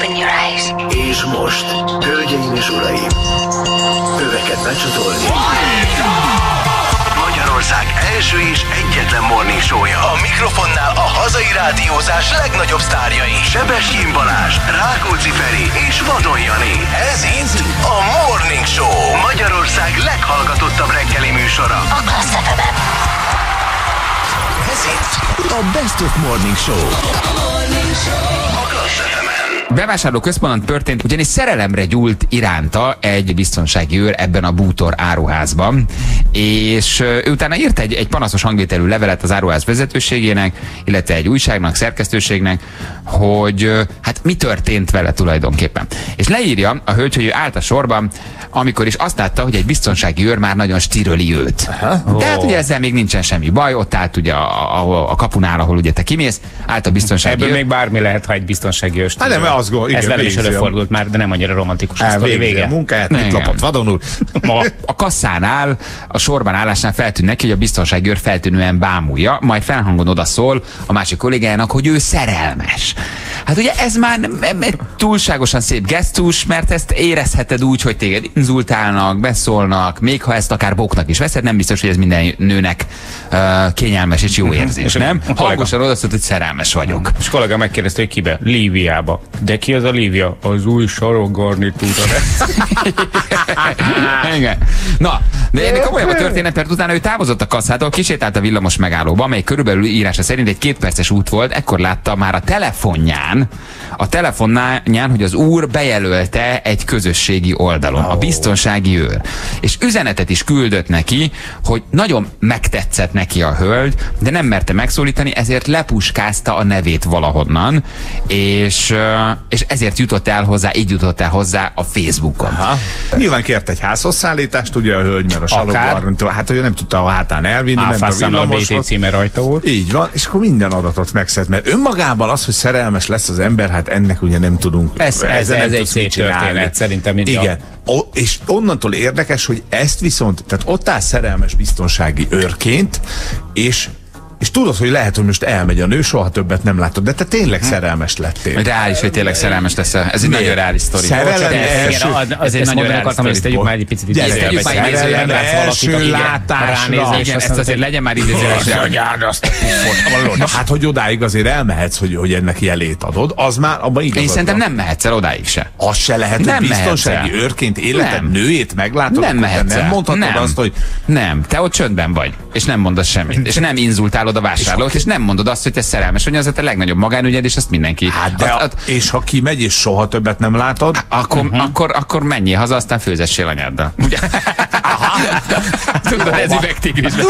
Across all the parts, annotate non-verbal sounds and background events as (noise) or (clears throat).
Open your eyes. És most, hölgyeim és uraim, öveket becsatolni. Magyarország első és egyetlen morning show-ja. A mikrofonnál a hazai rádiózás legnagyobb sztárjai. Sebestyén Balázs, Rákóczi Feri és Vadon Jani. Ez itt a Morning Show. Magyarország leghallgatottabb reggeli műsora. A Klassz Ez itt a Best of Morning Show. A Klassz FM-en. Bevásárló központban történt, ugyanis szerelemre gyúlt iránta egy biztonsági őr ebben a bútor áruházban, és ő utána írt egy, egy panaszos hangvételű levelet az áruház vezetőségének, illetve egy újságnak, szerkesztőségnek, hogy hát mi történt vele tulajdonképpen. És leírja a hölgy, hogy ő állt a sorban, amikor is azt látta, hogy egy biztonsági őr már nagyon stiröli őt. De hát ugye ezzel még nincsen semmi baj, ott állt ugye a, a, a kapunál, ahol ugye te kimész, állt a biztonsági Ebből őr. még bármi lehet, ha egy biztonsági őst. Hát nem, azt Ez igen, velem is előfordult már, de nem annyira romantikus sztori Elvégzi vége. a mit Igen. lopott vadonul. (laughs) Ma. A kasszánál, a sorban állásnál feltűnt neki, hogy a biztonsági őr feltűnően bámulja, majd felhangon oda szól a másik kollégájának, hogy ő szerelmes. Hát ugye ez már nem, nem egy túlságosan szép gesztus, mert ezt érezheted úgy, hogy téged inzultálnak, beszólnak, még ha ezt akár boknak is veszed, nem biztos, hogy ez minden nőnek uh, kényelmes és jó érzés, És a nem? Hangosan odaszólt, hogy szerelmes vagyok. És kollega megkérdezte, hogy kibe? Líviába. De ki az a Lívia? Az új sarokgarnitúra. (laughs) Igen. Na, de ennek komolyabb a történet, mert utána ő távozott a kasszától, kisétált a villamos megállóba, amely körülbelül írása szerint egy kétperces út volt, ekkor látta már a telefonján, a telefonján, hogy az úr bejelölte egy közösségi oldalon, a biztonsági őr. És üzenetet is küldött neki, hogy nagyon megtetszett neki a hölgy, de nem merte megszólítani, ezért lepuskázta a nevét valahonnan, és, és ezért jutott el hozzá, így jutott el hozzá a Facebookon. Ha? Nyilván kért egy házhoz szállítást, ugye a hölgy, mert a saloggarnitó, hát ő nem tudta a hátán elvinni, a Áfászámmal a BT címe rajta volt. Így van, és akkor minden adatot megszed, mert önmagában az, hogy szerelmes lesz az ember, hát ennek ugye nem tudunk. Ez- ez- nem ez egy szép történet, szerintem mind a- Igen. O, és onnantól érdekes, hogy ezt viszont, tehát ott áll szerelmes biztonsági őrként, és és tudod, hogy lehet, hogy most elmegy a nő, soha többet nem látod, de te tényleg szerelmes lettél. Reális, hogy tényleg szerelmes lesz. Ez egy Miért? nagyon reális sztori. Szerelem első- Igen, az, ez az egy egy nagyon akartam, hogy ezt tegyük már egy picit idézőjelbe. Szerelem, idézőjelbe. Első látásra. Igen, ezt azért legyen már idézőjeles. Anyád, azt. (laughs) Na hát, hogy odáig azért elmehetsz, hogy, hogy ennek jelét adod, az már abban igazad Én szerintem nem mehetsz el odáig se. Az se lehet, Nem biztonsági őrként életed nőjét meglátod, Nem mehetsz nem mondhatod azt, hogy Nem, te ott csöndben vagy, és nem mondasz semmit, és nem inzultálod a vásárlót, és nem mondod azt, hogy te szerelmes vagy, az a te legnagyobb magánügyed, és azt mindenki. hát de, a, at- és ha kimegy, és soha többet nem látod, akkor, uh-huh. akkor, akkor menjél haza, aztán főzessél anyáddal. Ugye? (laughs) Tudod, ez üvegtigris. (laughs)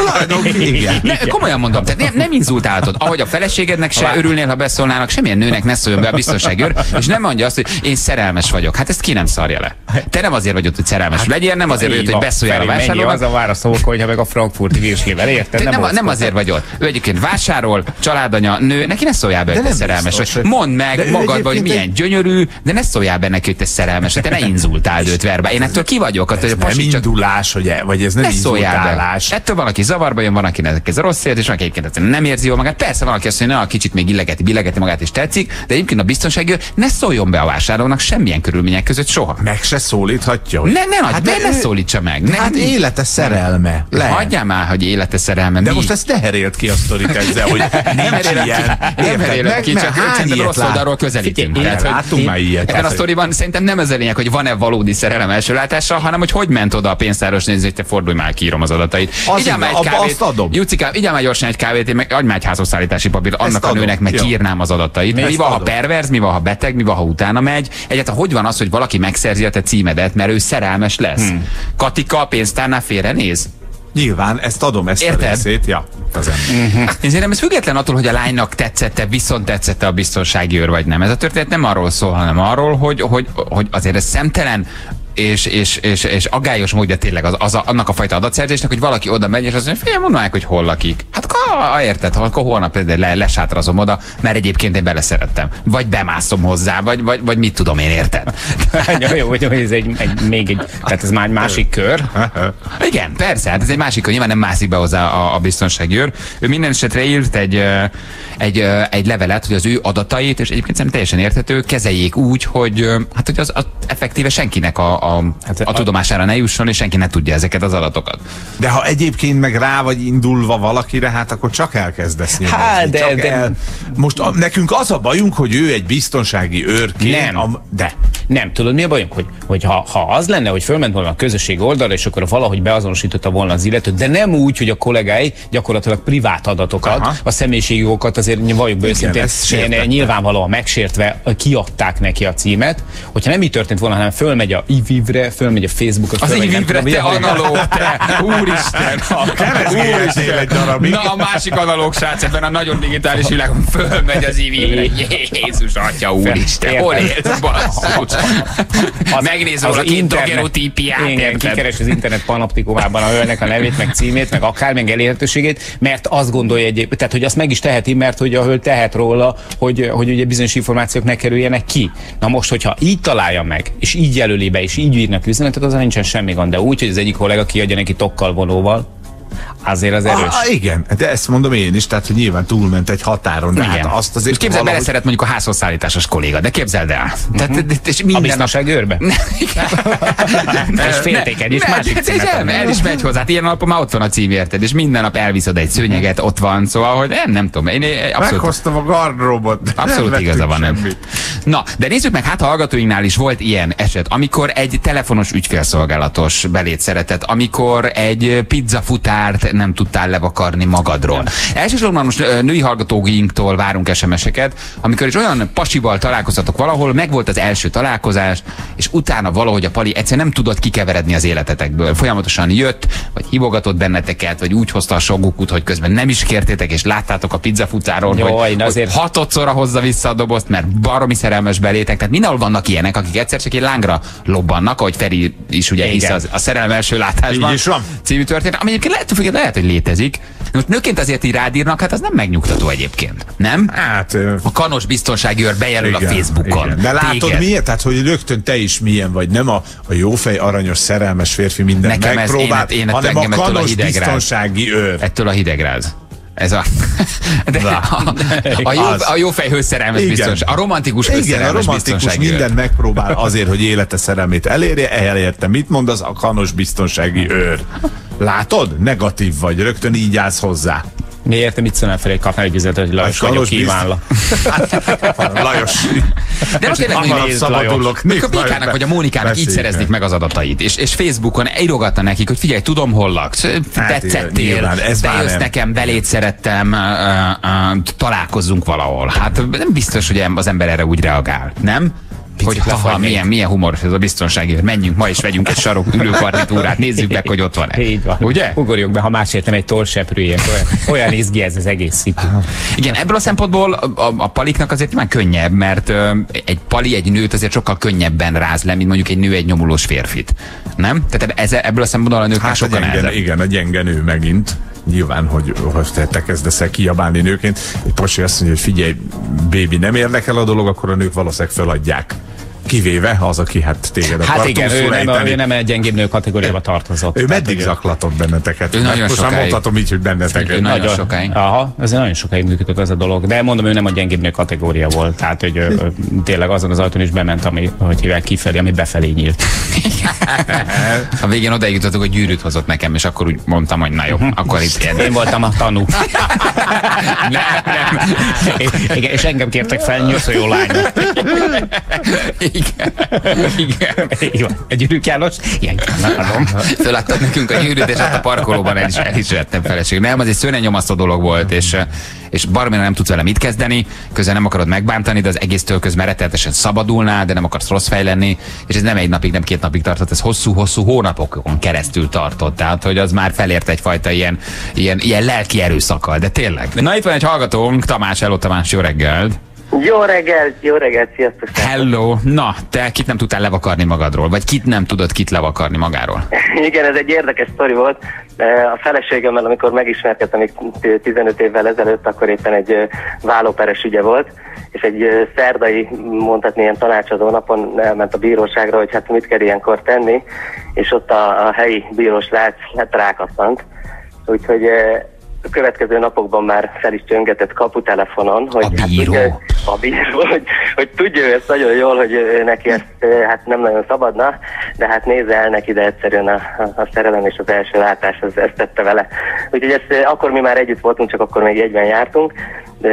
Ne, komolyan mondom, tehát nem, nem inzultálhatod. Ahogy a feleségednek se örülnél, ha beszólnának, semmilyen nőnek ne szóljon be a biztonságőr, és nem mondja azt, hogy én szerelmes vagyok. Hát ezt ki nem szarja le. Te nem azért vagy ott, hogy szerelmes legyél, nem azért vagy ott, hogy beszóljál a vásárlónak. az a válaszolók, hogyha meg a frankfurti virslivel, érted? Te nem, nem, ott azért vagy ott. Ő egyébként vásárol, családanya, nő, neki ne szóljál be, hogy te nem szerelmes vagy. hogy- Mondd meg magadba, hogy milyen gyönyörű, de ne szóljál be neki, hogy te szerelmes vagy. Te ne (laughs) inzultáld őt verbe. Én ettől ki vagyok, attól, ez hogy a nem pasi csak indulás, hogy e, vagy ez nem ne be. inzultálás. Ettől van, aki zavarba jön, van, akinek ez a rossz érzés, van, aki egyébként nem érzi jól magát. Persze van, aki azt mondja, na, kicsit még illegeti, billegeti magát és tetszik, de egyébként a biztonsági ne szóljon be a vásárlónak semmilyen körülmények között soha. Meg se szólíthatja. Hogy... Ne, ne, hát, ne, ne szólítsa meg. Ne, hát élete szerelme. Hagyjál már, hogy élete szerelme. De mi? most ezt ne herélt ki a sztorit ezzel, hogy nincs herélem ilyen. Nem Meg- ki, csak hány rossz oldalról közelítünk. Látunk már ilyet. Ebben a sztoriban szerintem nem ez a lényeg, hogy van-e valódi szerelem első látással, hanem hogy hogy ment oda a pénztáros nézni, hogy te fordulj már, kiírom az adatait. Az Igyál már egy kávét, azt adom. Jucikám, igyál már gyorsan egy kávét, én meg adj már egy házhozszállítási papírt, annak a nőnek meg kiírnám az adatait. Mi van, ha perverz, mi van, ha beteg, mi van, ha utána megy. Egyáltalán hogy van az, hogy valaki megszerzi a te címedet, mert ő szerelmes lesz? Hmm. Katika a pénztárnál félrenéz? Nyilván, ezt adom, ezt Érted? a részét. Ja, az szerintem ez független attól, hogy a lánynak tetszette, viszont tetszette a biztonsági őr, vagy nem. Ez a történet nem arról szól, hanem arról, hogy, hogy, hogy azért ez szemtelen és, és, és, és aggályos módja tényleg az, az a, annak a fajta adatszerzésnek, hogy valaki oda megy, és azt mondja, figyelj, mondd meg, hogy hol lakik. Hát akkor érted, akkor holnap le, lesátrazom oda, mert egyébként én beleszerettem. Vagy bemászom hozzá, vagy, vagy, vagy mit tudom én, érted? Ja, (laughs) jó, hogy ez egy, egy, még egy, tehát ez már egy másik kör. (laughs) Igen, persze, hát ez egy másik, hogy nyilván nem mászik be hozzá a, a biztonsági őr. Ő minden esetre írt egy, egy, egy levelet, hogy az ő adatait, és egyébként szerintem teljesen érthető, kezeljék úgy, hogy hát hogy az, az effektíve senkinek a, a, Hát a, a- tudomására ne jusson, és senki ne tudja ezeket az adatokat. De ha egyébként meg rá vagy indulva valakire, hát akkor csak elkezdesz nyomozni. Hát, de- csak de- El... Most a, nekünk az a bajunk, hogy ő egy biztonsági őrként. Nem. A, de. Nem, tudod mi a bajunk? Hogy, hogy ha, ha az lenne, hogy fölment volna a közösség oldalra, és akkor valahogy beazonosította volna az illetőt, de nem úgy, hogy a kollégái gyakorlatilag privát adatokat, Aha. a személyiségi jogokat azért valljuk be őszintén, nyilvánvalóan megsértve kiadták neki a címet. Hogyha nem így történt volna, hanem fölmegy a ivivre, fölmegy a Facebookra, Az nem vivre, te analóg, te! Úristen! (laughs) Keresztényeznél egy darabig. Na, a másik analóg srác ebben a nagyon digitális világon fölmegy az ivivre. Jézus atya, úristen, hol élsz, basszus? Megnéz valaki érted? kikeres az internet panoptikumában a hölgynek a nevét, meg címét, meg akár, meg elérhetőségét, mert azt gondolja egyéb, tehát hogy azt meg is teheti, mert hogy a hölgy tehet róla, hogy, hogy ugye bizonyos információk ne kerüljenek ki. Na most, hogyha így találja meg, és így jelöli be, és így írnak üzenetet, azzal nincsen semmi gond, de úgy, hogy az egyik kollega kiadja neki tokkal vonóval, azért az erős. Ah, igen, de ezt mondom én is, tehát hogy nyilván túlment egy határon, de Igen. hát azt azért Most képzeld, valahogy- beleszeret mondjuk a házhoz szállításos kolléga, de képzeld el. Tehát, de- és A minden biztonság őrbe. (laughs) És féltékeny, és másik ne, címet el, is megy hozzá, Hát ilyen alapon már ott van a cím, érted? És minden nap elviszed egy szőnyeget, ott van, szóval, hogy nem, nem tudom, én, én abszolút Meghoztam a gardróbot. Abszolút igaza van. Nem. Na, de nézzük meg, hát a hallgatóinknál is volt ilyen eset, amikor egy telefonos ügyfélszolgálatos belét szeretett, amikor egy pizzafutárt nem tudtál levakarni magadról. Elsősorban most női hallgatóinktól várunk SMS-eket, amikor is olyan pasival találkoztatok valahol, megvolt az első találkozás, és utána valahogy a pali egyszerűen nem tudott kikeveredni az életetekből. Folyamatosan jött, vagy hívogatott benneteket, vagy úgy hozta a sogukut, hogy közben nem is kértétek, és láttátok a pizzafutáron, Jaj, hogy, azért- hogy hatodszorra hozza vissza a dobozt, mert baromi szerelmes belétek. Tehát mindenhol vannak ilyenek, akik egyszer csak egy lángra lobbannak, ahogy Feri is ugye hisz az, a szerelem első látásban. Így is van. Című történet, ami egyébként lehet, hogy lehet, hogy létezik. Most nőként azért így rádírnak, hát az nem megnyugtató egyébként. Nem? Hát, A kanos biztonsági őr bejelöl a Facebookon. igen. De látod Téged. milyen? Tehát, hogy rögtön te is milyen vagy. Nem a, a jófej, aranyos, szerelmes férfi minden Nekem ez- megpróbál, én- én- hanem a a kanos hidegráz. biztonsági őr. Ettől a hidegráz. Ez a, (laughs) de Na. a, a, jó, Az. a jó fejhős szerelmes Igen. biztonság. A romantikus Igen, a romantikus mindent megpróbál azért, hogy élete szerelmét elérje, elérte. Mit mondasz? A kanos biztonsági őr. Látod? Negatív vagy, rögtön így állsz hozzá. Miért mit szólnál fel, hogy kapnál egy üzenetet, hogy Lajos Hát, vagyok, Lajos kívánlak. (laughs) Lajos. De most tényleg nézd, szabadulok. Mikor nézd majd Békának vagy a Mónikának így szereznék meg. az adatait, és, és Facebookon írogatta nekik, hogy figyelj, tudom, hol laksz, tetszettél, nyilván, ez bejössz nem. nekem, belét szerettem, uh, uh, találkozzunk valahol. Hát nem biztos, hogy az ember erre úgy reagál, nem? Hogy haha, lefagynék. milyen, milyen humoros ez a biztonsági, menjünk ma és vegyünk egy sarok ülőkarnitúrát, nézzük meg, hogy ott van-e. Így van. Ugye? Ugorjunk be, ha másért nem egy torseprűjén. Olyan, olyan izgi ez az egész szitu. Igen, ebből a szempontból a, a, a paliknak azért már könnyebb, mert ö, egy pali egy nőt azért sokkal könnyebben ráz le, mint mondjuk egy nő egy nyomulós férfit. Nem? Tehát ez, ebből a szempontból a nőknek Hát a sokkal gyenge, igen, a gyenge nő megint. Nyilván, hogy, hogy te, te kezdesz el kiabálni nőként. Egy pasi azt mondja, hogy figyelj, bébi, nem érdekel a dolog, akkor a nők valószínűleg föladják. Kivéve az, aki hát téged akar Hát igen, ő nem, ő nem egy gyengébb nő kategóriába tartozott. Ő meddig hogy- zaklatott benneteket? Ő nagyon Most már sokáig. mondhatom így, hogy Ő benneteket. nagyon sokáig. Aha, ez nagyon sokáig működött ez a dolog. De mondom, ő nem a gyengébb nő kategória volt. Tehát, hogy ö, tényleg azon az ajtón is bement, ami, hogy hívják kifelé, ami befelé nyílt. (laughs) A végén odaig jutottuk, hogy gyűrűt hozott nekem, és akkor úgy mondtam, hogy na jó, akkor itt ilyen. Én voltam a tanú. (laughs) nem, nem. Igen, és engem kértek fel, nyújtó jó (laughs) Igen. Igen. (laughs) Van. Egy gyűrűk János? Igen. Föladtad nekünk a gyűrűt, és ott a parkolóban el is, el is vettem feleség. Nem, az egy szörnyen nyomasztó dolog volt, és, és baromira nem tudsz vele mit kezdeni, közben nem akarod megbántani, de az egésztől közben rettenetesen szabadulnál, de nem akarsz rossz fej lenni, és ez nem egy napig, nem két napig tartott, ez hosszú-hosszú hónapokon keresztül tartott. Tehát, hogy az már felért egyfajta ilyen, ilyen, ilyen lelki erőszakkal, de tényleg. Na itt van egy hallgatónk, Tamás, Eló Tamás, jó reggelt! Jó reggelt, jó reggelt, sziasztok! Hello! Na, te kit nem tudtál levakarni magadról? Vagy kit nem tudod kit levakarni magáról? (laughs) Igen, ez egy érdekes sztori volt. A feleségemmel, amikor megismerkedtem még 15 évvel ezelőtt, akkor éppen egy vállóperes ügye volt, és egy szerdai, mondhatni ilyen tanácsadó napon elment a bíróságra, hogy hát mit kell ilyenkor tenni, és ott a, a helyi bírós lát, hát rákasszant. Úgyhogy a következő napokban már fel is csöngetett kaputelefonon, hogy A hát bíró? tudja, a bíró, (laughs) hogy, hogy tudja ezt nagyon jól, hogy neki ezt hát nem nagyon szabadna, de hát nézze el neki, de egyszerűen a, a, a szerelem és az első látás az ezt tette vele. Úgyhogy ezt, akkor mi már együtt voltunk, csak akkor még egyben jártunk, de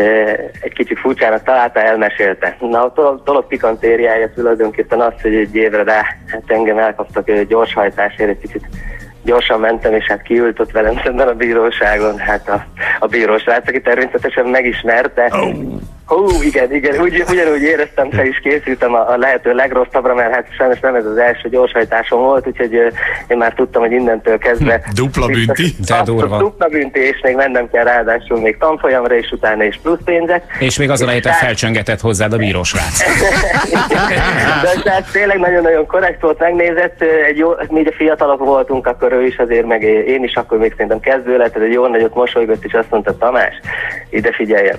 egy kicsit furcsának találta, elmesélte. Na, a dolog, pikantériája tulajdonképpen az, hogy egy évre rá hát engem elkaptak gyorshajtásért, egy kicsit gyorsan mentem, és hát kiült ott velem szemben a bíróságon, hát a, a bírós srác, aki természetesen megismerte. Hú, igen, igen, úgy, ugyanúgy éreztem, fel is készültem a, a lehető legrosszabbra, mert hát sajnos nem ez az első gyorshajtásom volt, úgyhogy ö, én már tudtam, hogy innentől kezdve... Dupla bünti? De durva. Dupla bünti, és még mennem kell ráadásul még tanfolyamra, és utána is plusz pénzek. És még azon a héten felcsöngetett hozzád a bírósrác. (laughs) De tehát tényleg nagyon-nagyon korrekt volt, megnézett, egy jó, mi fiatalok voltunk, akkor ő is azért, meg én is akkor még szerintem kezdő lett, egy jó nagyot mosolygott, és azt mondta, Tamás, ide figyeljen.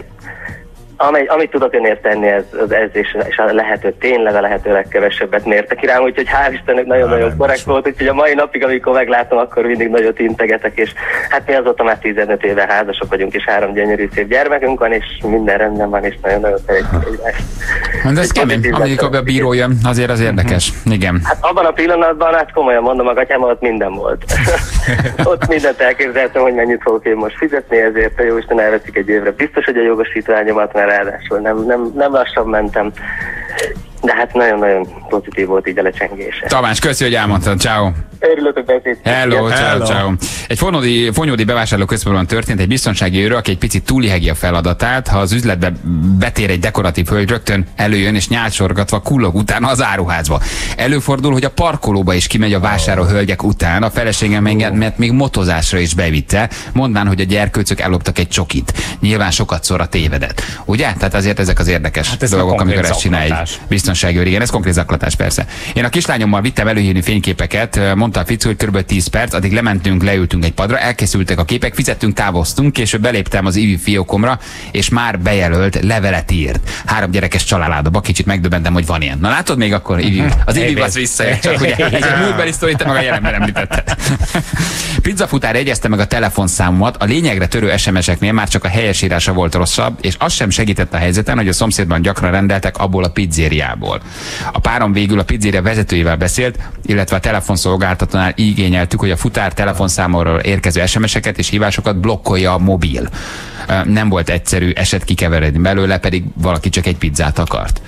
Amely, amit tudok önért tenni, ez, az ez és, és a lehető, tényleg a lehető legkevesebbet mértek rám, úgyhogy hál' Istennek nagyon-nagyon korrekt volt. úgyhogy a mai napig, amikor meglátom, akkor mindig nagyot integetek, és hát mi azóta már 15 éve házasok vagyunk, és három gyönyörű szép gyermekünk van, és minden rendben van, és nagyon-nagyon szeretjük egymást. De ez kemény, amikor a bíró jön, azért az érdekes. Igen. Hát abban a pillanatban, hát komolyan mondom, a gatyám ott minden volt. (laughs) ott mindent elképzeltem, hogy mennyit fogok én most fizetni, ezért a jóisten elveszik egy évre. Biztos, hogy a jogosítványomat, mert ráadásul nem, nem, nem lassan mentem. De hát nagyon-nagyon pozitív volt így a lecsengése. Tamás, köszi, hogy elmondtad. Ciao. Örülök, hogy beszéltünk. Hello, ciao, ciao. Egy fonódi, fonyódi bevásárlóközpontban történt egy biztonsági őrő, aki egy picit túlihegi a feladatát. Ha az üzletbe betér egy dekoratív hölgy, rögtön előjön és nyálcsorgatva kullog utána az áruházba. Előfordul, hogy a parkolóba is kimegy a vásárló hölgyek után. A feleségem engem, mert még motozásra is bevitte, mondván, hogy a gyerkőcök elloptak egy csokit. Nyilván sokat szor a tévedet. Ugye? Tehát azért ezek az érdekes Hát ez dolgok, amikor ezt csinál egy zaklatás. Biztonsági őr. Igen, ez konkrét zaklatás persze. Én a kislányommal vittem előhívni fényképeket, mondta a Ficu, hogy kb. 10 perc, addig lementünk, leültünk egy padra, elkészültek a képek, fizettünk, távoztunk, később beléptem az ivi fiókomra, és már bejelölt levelet írt. Három gyerekes családába, kicsit megdöbbentem, hogy van ilyen. Na látod még akkor, Ivi, az Ivi az visszajött, csak ugye ez egy múltbeli sztori, te meg a jelenben említetted. (laughs) Pizzafutár jegyezte meg a telefonszámomat, a lényegre törő SMS-eknél már csak a helyesírása volt rosszabb, és az sem segített a helyzeten, hogy a szomszédban gyakran rendeltek abból a pizzériából. A párom végül a pizzéria vezetőjével beszélt, illetve a telefonszolgáltatónál igényeltük, hogy a futár telefonszámról érkező SMS-eket és hívásokat blokkolja a mobil. Nem volt egyszerű eset kikeveredni belőle, pedig valaki csak egy pizzát akart.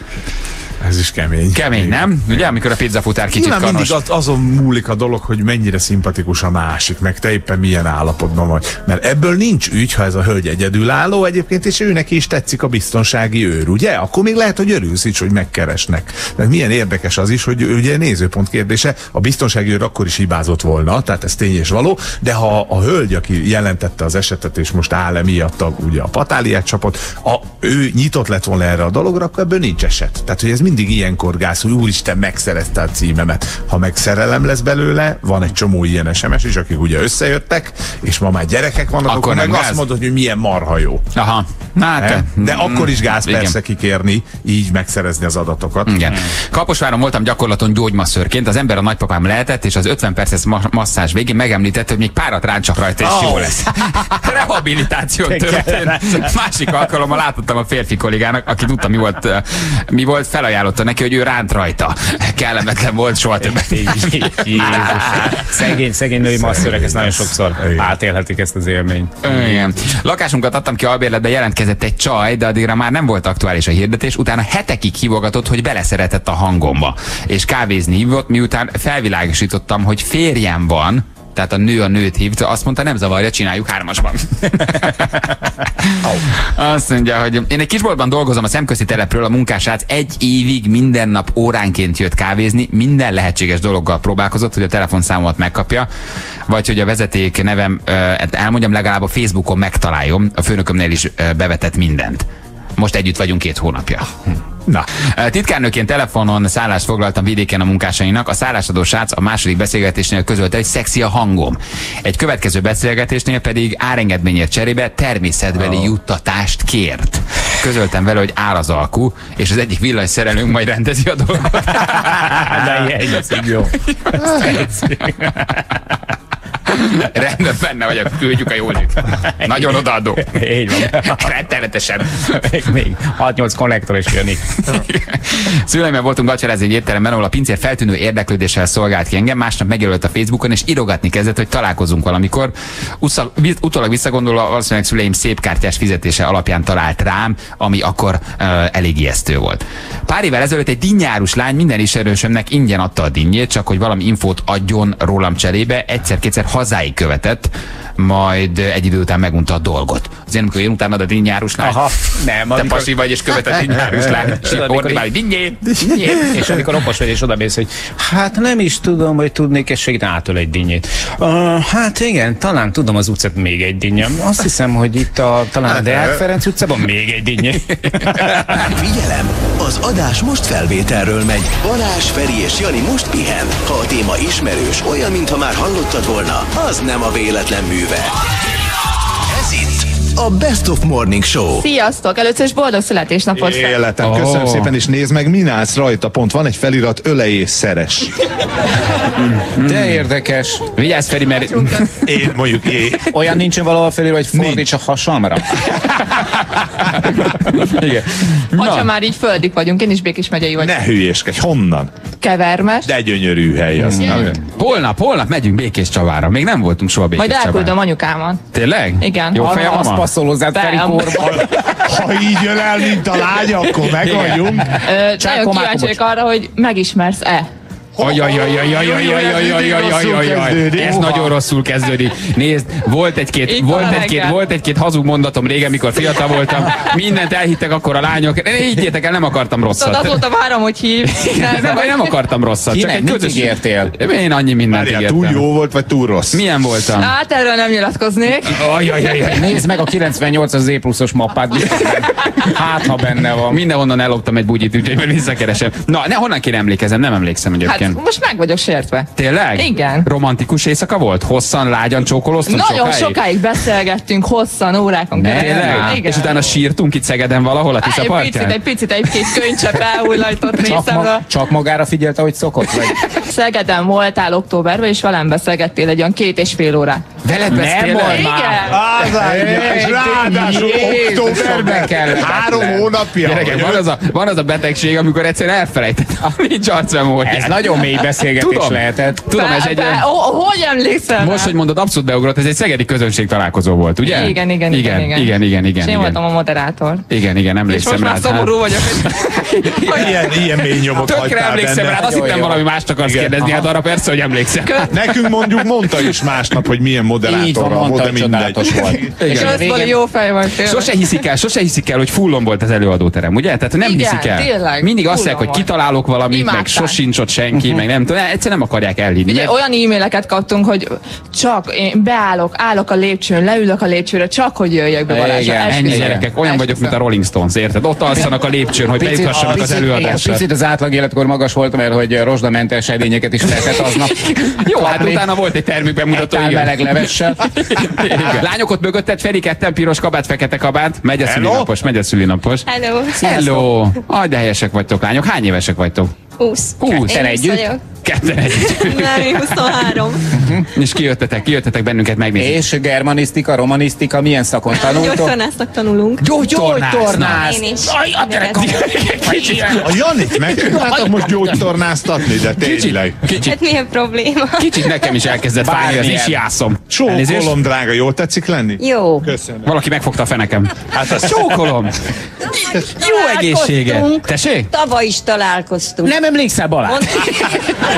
Ez is kemény. Kemény, nem? Ugye, amikor a pizzafutár kicsit Nyilván kanos. mindig az, azon múlik a dolog, hogy mennyire szimpatikus a másik, meg te éppen milyen állapotban vagy. Mert ebből nincs ügy, ha ez a hölgy egyedülálló egyébként, és ő neki is tetszik a biztonsági őr, ugye? Akkor még lehet, hogy örülsz is, hogy megkeresnek. Mert milyen érdekes az is, hogy ugye nézőpont kérdése, a biztonsági őr akkor is hibázott volna, tehát ez tény és való, de ha a hölgy, aki jelentette az esetet, és most áll -e miatt a, ugye a patáliát csapott, a, ő nyitott lett volna erre a dologra, akkor ebből nincs eset. Tehát, hogy ez mindig ilyenkor gáz, hogy úristen, megszerezte a címemet. Ha meg szerelem lesz belőle, van egy csomó ilyen SMS is, akik ugye összejöttek, és ma már gyerekek vannak, Akkor akkor, meg gáz? azt mondod, hogy milyen marha jó. Aha. Na, hát, De, de mm, akkor is gáz igen. persze kikérni, így megszerezni az adatokat. Igen. Kaposváron voltam gyakorlaton gyógymasszörként, az ember a nagypapám lehetett, és az 50 perces ma- masszázs végén megemlített, hogy még párat ráncsak rajta, és jó Oh. lesz. (laughs) Rehabilitáció történt. Másik alkalommal látottam a férfi kollégának, aki tudta, mi volt, eh, mi volt, felajánlotta neki, hogy ő ránt rajta. Kellemetlen volt soha többet. Szegény, szegény női masszörek ezt nagyon sokszor átélhetik ezt az élményt. Igen. Lakásunkat adtam ki albérletbe, jelentkezett egy csaj, de addigra már nem volt aktuális a hirdetés, utána hetekig hívogatott, hogy beleszeretett a hangomba. És kávézni hívott, miután felvilágosítottam, hogy férjem van, tehát a nő a nőt hívta, azt mondta, nem zavarja, csináljuk hármasban. (laughs) Azt mondja, hogy én egy kisboltban dolgozom a szemközti telepről, a munkásrác egy évig minden nap óránként jött kávézni, minden lehetséges dologgal próbálkozott, hogy a telefonszámomat megkapja, vagy hogy a vezeték nevem, hát elmondjam, legalább a Facebookon megtaláljon, a főnökömnél is bevetett mindent. Most együtt vagyunk két hónapja. Na, Titkárnőként telefonon szállást foglaltam vidéken a munkásainak. A szállásadó srác a második beszélgetésnél közölte, hogy szexi a hangom. Egy következő beszélgetésnél pedig árengedményért cserébe természetbeli oh. juttatást kért. Közöltem vele, hogy áll az alkú, és az egyik villanyszerelőnk majd rendezi a dolgot. (laughs) De jó. (laughs) (laughs) (laughs) Rendben, benne vagyok, küldjük a jólit. Nagyon odaadó. Így van. (laughs) Rettenetesen. Még, még 6-8 konnektor is jönni. Szüleimmel voltunk vacsorázni egy étteremben, ahol a pincér feltűnő érdeklődéssel szolgált ki engem, másnap megjelölt a Facebookon, és írogatni kezdett, hogy találkozunk valamikor. Uszal, utólag visszagondolva, valószínűleg szüleim szép kártyás fizetése alapján talált rám, ami akkor uh, elég ijesztő volt. Pár évvel ezelőtt egy dinnyárus lány minden ismerősömnek ingyen adta a dinnyét, csak hogy valami infót adjon rólam cserébe, egyszer-kétszer hazáig követett, majd egy idő után megunta a dolgot. Azért, amikor én utána a dinnyárus lány, Aha, nem, te amikor- pasi vagy, és követed dinnyárus (laughs) lány, és Amikor ordibál, így- (laughs) És amikor okos vagy, és odamész, hogy hát nem is tudom, hogy tudnék-e segíteni átől egy dinnyét. Uh, hát igen, talán tudom az utcát még egy dinnyem. Azt hiszem, hogy itt a, talán a Deák Ferenc utcában még egy dinnyé. (laughs) Figyelem! Az adás most felvételről megy. Balázs, Feri és Jani most pihen. Ha a téma ismerős, olyan, mintha már hallottad volna, az nem a véletlen műve. Ez a Best of Morning Show. Sziasztok! Először is boldog születésnapot! életem, köszönöm Ó. szépen, és nézd meg, min állsz rajta, pont van egy felirat, ölej és szeres. De érdekes. Vigyázz Feri, mert Én mondjuk, én, Olyan nincsen valahol felül, hogy fordíts a hasamra. igen. Hogyha már így földik vagyunk, én is Békés megyei vagyok. ne hülyéskedj, honnan? Kevermes. De gyönyörű hely az. Na, holnap, holnap megyünk Békés Csavára. Még nem voltunk soha Békés Majd elküldöm anyukámat. Tényleg? Igen. Jó Arra kamaszolózát Ferikórban. Ha így jön el, mint a lány, akkor meg vagyunk. Nagyon kíváncsi arra, hogy megismersz-e ez nagyon rosszul kezdődik. Nézd, volt egy-két volt egy-két, volt egy-két hazug mondatom régen, mikor fiatal voltam. Mindent elhittek akkor a lányok. Ne higgyétek el, nem akartam rosszat. Tudod, azóta várom, hogy hív. Nem, akartam rosszat. Csak egy közös... Én annyi mindent ígértem. túl jó volt, vagy túl rossz? Milyen voltam? Hát erről nem nyilatkoznék. Ajajajaj. Nézd meg a 98 az Z pluszos mappát. Hát, ha benne van. Mindenhonnan elloptam egy bugyit, úgyhogy visszakeresem. Na, ne, honnan kéne emlékezem? Nem emlékszem egyébként egyébként. most meg vagyok sértve. Tényleg? Igen. Romantikus éjszaka volt? Hosszan, lágyan csókoloztunk Nagyon sokáig? sokáig beszélgettünk, hosszan, órákon Tényleg? keresztül. És utána sírtunk itt Szegeden valahol a Tisza egy picit, egy picit, egy-két könycsepp elhullajtott Csak, ma, csak magára figyelt, ahogy szokott? Vagy? Szegeden voltál októberben, és velem beszélgettél egy olyan két és fél órát. Veled már. Igen. Az és ráadásul októberben három hónapja. Gyerekek, van az, a, van az a betegség, amikor egyszerűen elfelejtett a (laughs) nincs arcmemóriát. Ez nagyon mély beszélgetés Tudom. lehetett. Tudom, ez Be- egy... be- ó, Hogy emlékszel Most, hogy mondod, abszolút beugrott, ez egy szegedi közönség találkozó volt, ugye? Igen, igen, igen, igen. igen. Igen, igen, igen. És én voltam a moderátor. Igen, igen, És emlékszem most rá. már szomorú vagyok. hogy- (laughs) Ilyen, ilyen mély nyomot Tökre emlékszem benne. rá, azt hittem valami mást akarsz Igen. kérdezni, hát arra persze, hogy emlékszem. Nekünk mondjuk mondta is másnap, hogy milyen van, moderátorral (laughs) volt, de mindegy. És közben jó fej vagy tényleg. Sose hiszik el, sose hiszik el, hogy fullon volt az előadóterem, ugye? Tehát nem hiszik el. Mindig azt mondják, hogy kitalálok valamit, meg sosincs ott senki, meg nem tudom. Egyszer nem akarják elhinni. Ugye mert- olyan e-maileket kaptunk, hogy csak én beállok, állok a lépcsőn, leülök a lépcsőre, csak hogy jöjjek be Balázsra. Igen, Ennyi gyerekek, olyan vagyok, mint a Rolling Stones, érted? Ott alszanak a lépcsőn, hogy Picit, bejuthassanak az picit, igen, előadásra. picit az átlag életkor magas volt, mert hogy rozsdamentes edényeket is lehetett aznap. Jó, hát utána volt egy termékbemutató, Egy meleg levessel. Lányok ott mögötted, Feri ketten, piros kabát, fekete kabát. Megy a Hello? szülinapos, megy a szülinapos. Hello, Hello! Aj, de helyesek vagytok, lányok. Hány évesek vagytok? 20. 20. Én együtt? Ketten együtt. Nem, én 23. És kijöttetek, kijöttetek bennünket megnézni. És germanisztika, romanisztika, milyen szakon tanultok? Gyógytornásznak tanulunk. Gyógytornász. Én is. Aj, a gyerek, A Janit meg tudnátok most gyógytornáztatni, de kicsit, tényleg. kicsit, Hát milyen probléma? kicsit nekem is elkezdett fájni az isiászom. Csókolom, drága, jól tetszik lenni? Jó. Köszönöm. Valaki megfogta a fenekem. Hát az Csókolom. Jó egészséget. Találkoztunk. Tessék? Tavaly is találkoztunk. Nem emlékszel Balázs?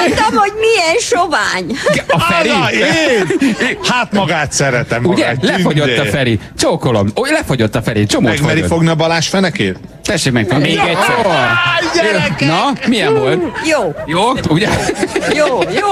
Mondtam, hogy milyen sovány. A Feri? Én? Hát magát szeretem. Ugye? magát, Lefogyott a. Feri. Csókolom. Ó, lefogyott a Feri. Csomót Megmeri fogyott. fogni a Balázs fenekét? Tessék meg. Még egyszer. gyerekek! Na, milyen volt? Jó, Jó, ugye? jó, jó.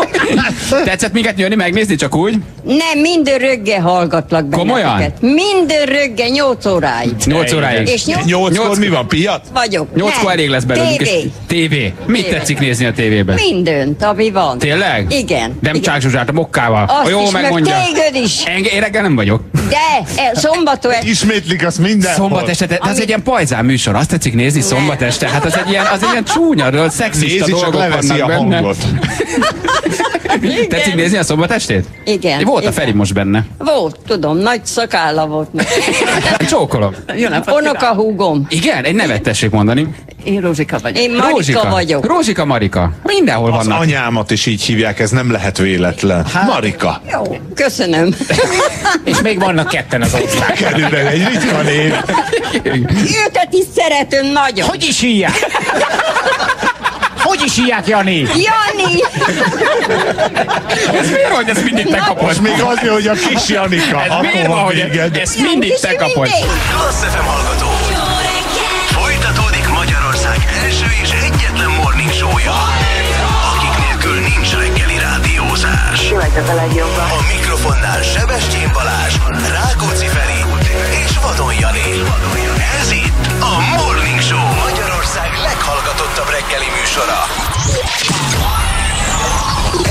Tetszett minket jönni, megnézni csak úgy? Nem, minden rögge hallgatlak Komolyan? benneteket. Minden rögge 8 óráig. 8 óráig. És nyolc Nyolckor Nyolc- mi van, piac? vagyok. Nyolckor elég lesz belőlünk. TV. TV. Mit tetszik nézni a tévében? Mindent, ami van. Tényleg? Igen. Nem igen. Csák Zsuzsát a mokkával. Azt Jó, is, meg megmondja. téged is. Enge, én reggel nem vagyok. De, e, szombaton e- Ismétlik azt minden. Szombat este, de az Ami- egy ilyen pajzán műsor, azt tetszik nézni szombat este. Hát az egy ilyen, az egy ilyen csúnya, szexista Nézi, csak dolgok leveszi vannak a benne. hangot. (laughs) Tetszik nézni a szombat estét? Igen. Volt a igen. Feri most benne. Volt, tudom, nagy szakálla volt. (laughs) Csókolom. Unoka húgom. Igen, egy nevet tessék mondani. Én Rózsika vagyok. Én Marika Rózsika. vagyok. Rózsika Marika. Mindenhol Az vannak. Anyámat is így hívják, ez nem lehet véletlen. Marika. Jó, köszönöm. (laughs) És még vannak ketten az ország. Körülbelül egy ritka név. Őket is szeretem nagyon. Hogy is hívják? Hogy is hívják, Jani? Jani! Ez miért, hogy ezt mindig te kapod? Most még az hogy a kis Janika. Ez miért van, hogy ezt mindig te kapod? Klassz FM hallgató. Rádiózás. A mikrofonnál Sebestyén Balázs, Rákóczi Feri és Vadon Jani. Ez itt a Morning Show Magyarország leghallgatottabb reggeli műsora.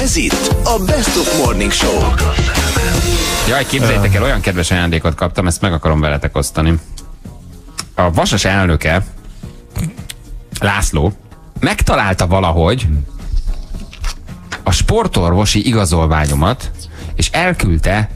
Ez itt a Best of Morning Show. Jaj, képzeljétek el, olyan kedves ajándékot kaptam, ezt meg akarom veletek osztani. A Vasas elnöke, László, megtalálta valahogy a sportorvosi igazolványomat, és elküldte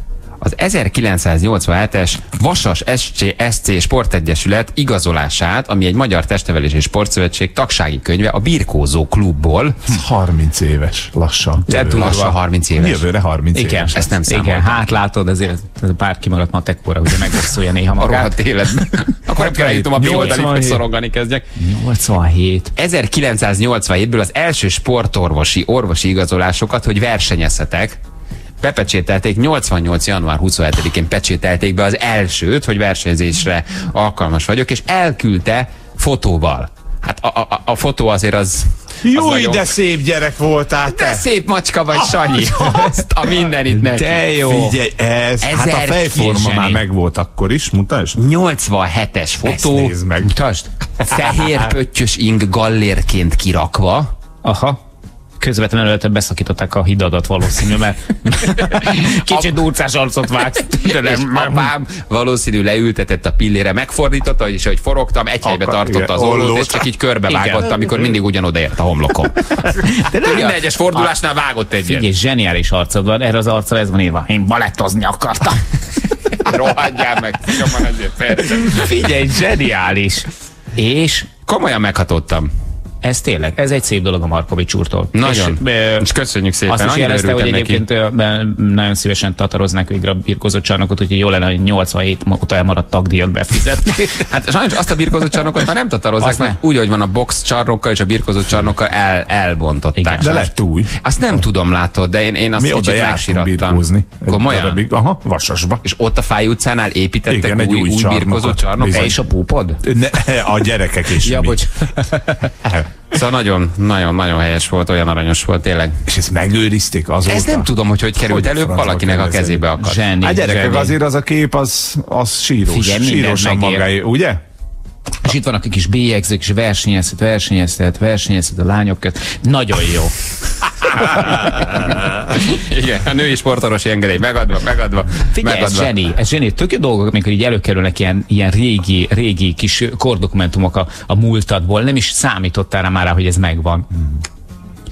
az 1987-es Vasas SC, SC Sportegyesület igazolását, ami egy Magyar Testnevelési Sportszövetség tagsági könyve a Birkózó klubból. 30 éves, lassan. De lassan 30 éves. Jövőre 30 Igen, éves. Ezt nem Igen, számoltam. hát látod, ezért ez a pár kimaradt matekóra, ugye megbosszolja néha A magát. rohadt életben. Akkor nem kell eljutom a bioldali, hogy 87. szorongani kezdjek. 87. 1987-ből az első sportorvosi orvosi igazolásokat, hogy versenyezhetek, bepecsételték, 88. január 27-én pecsételték be az elsőt, hogy versenyzésre alkalmas vagyok, és elküldte fotóval. Hát a, a, a fotó azért az... Jó, az nagyon- de szép gyerek voltál De te. szép macska vagy, Sanyi. (laughs) Azt a mindenit neki. De jó. Figyelj, ez, hát a fejforma kilzseni. már megvolt akkor is, mutasd. 87-es Ezt fotó, nézd meg. Mutasd. fehér pöttyös ing gallérként kirakva, Aha. Közvetlenül előtte beszakították a hidadat valószínű, mert (laughs) kicsit durcás arcot vágsz. apám valószínű leültetett a pillére, megfordította, és hogy forogtam, egy helybe tartotta az ollót, és csak így körbevágott, amikor mindig ugyanoda ért a homlokom. De nem Minden egyes fordulásnál vágott egyet. Figyelj, zseniális arcod van, erre az arcra ez van írva. Én balettozni akartam. (laughs) Rohadjál meg, ezért persze. Figyelj, zseniális. És Komolyan meghatottam. Ez tényleg, ez egy szép dolog a Markovics úrtól. Nagyon. És, És köszönjük szépen. Azt is jelezte, hogy neki. egyébként nagyon szívesen tataroznák végre a birkozott csarnokot, úgyhogy jó lenne, hogy 87 óta elmaradt tagdíjat befizetni. (laughs) Hát sajnos azt a birkozott csarnokot már nem tatarozzák, mert úgy, hogy van a box csarnokkal és a birkozott csarnokkal el, elbontották. Igen. De lett új. Azt nem tudom, látod, de én, én azt Mi oda kicsit megsirattam. Komolyan? darabig. Aha, Vasasba. És ott a Fáj utcánál építettek Igen, egy új, új új, csarnokot. birkozó csarnokot. Bizony. És a púpod? Ne, a gyerekek is. Ja, bocs. (laughs) Szóval nagyon, nagyon, nagyon helyes volt, olyan aranyos volt, tényleg. És ezt megőrizték azóta. Ez nem tudom, hogy hogy került Hogy elő, valakinek a kezébe akadt. Zseni. Hát gyerekek, zseni. azért az a kép, az, az sírós. Figyelj, sírosan magáé, ugye? És itt vannak a kis bélyegzők, és versenyezhet, versenyezhet, versenyezhet a lányok között. Nagyon jó. Igen, a női sportoros engedély megadva, megadva, Figyelj, ez megadva. zseni, ez zseni. Tök dolgok, amikor így előkerülnek ilyen, ilyen régi, régi kis kordokumentumok a, a múltadból. Nem is számítottál rá már hogy ez megvan.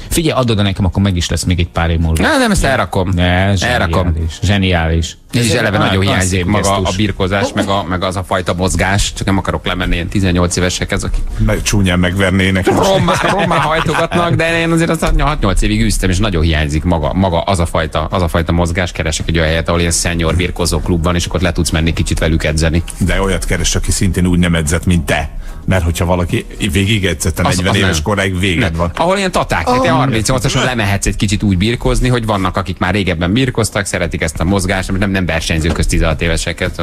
Figyelj, adod nekem, akkor meg is lesz még egy pár év múlva. Na, nem, ezt elrakom. Ne, elrakom. zseniális. Zseniális. Ez is eleve nagyon nagy hiányzik maga a birkozás, meg, a, meg az a fajta mozgás, csak nem akarok lemenni ilyen 18 évesek, ez akik Meg csúnyán megvernének. rommá, rommá hajtogatnak, de én azért azt 6-8 évig üztem, és nagyon hiányzik maga, maga az, a fajta, az a fajta mozgás. Keresek egy olyan helyet, ahol ilyen senior birkozó klub van, és akkor le tudsz menni kicsit velük edzeni. De olyat keres, aki szintén úgy nem edzett, mint te. Mert hogyha valaki végig edzett a Az- 40 az éves nem. koráig véged van. Ahol ilyen taták, oh, te 38-ason lemehetsz egy kicsit úgy birkozni, hogy vannak, akik már régebben birkoztak, szeretik ezt a mozgást, nem, nem versenyző köz 16 éveseket.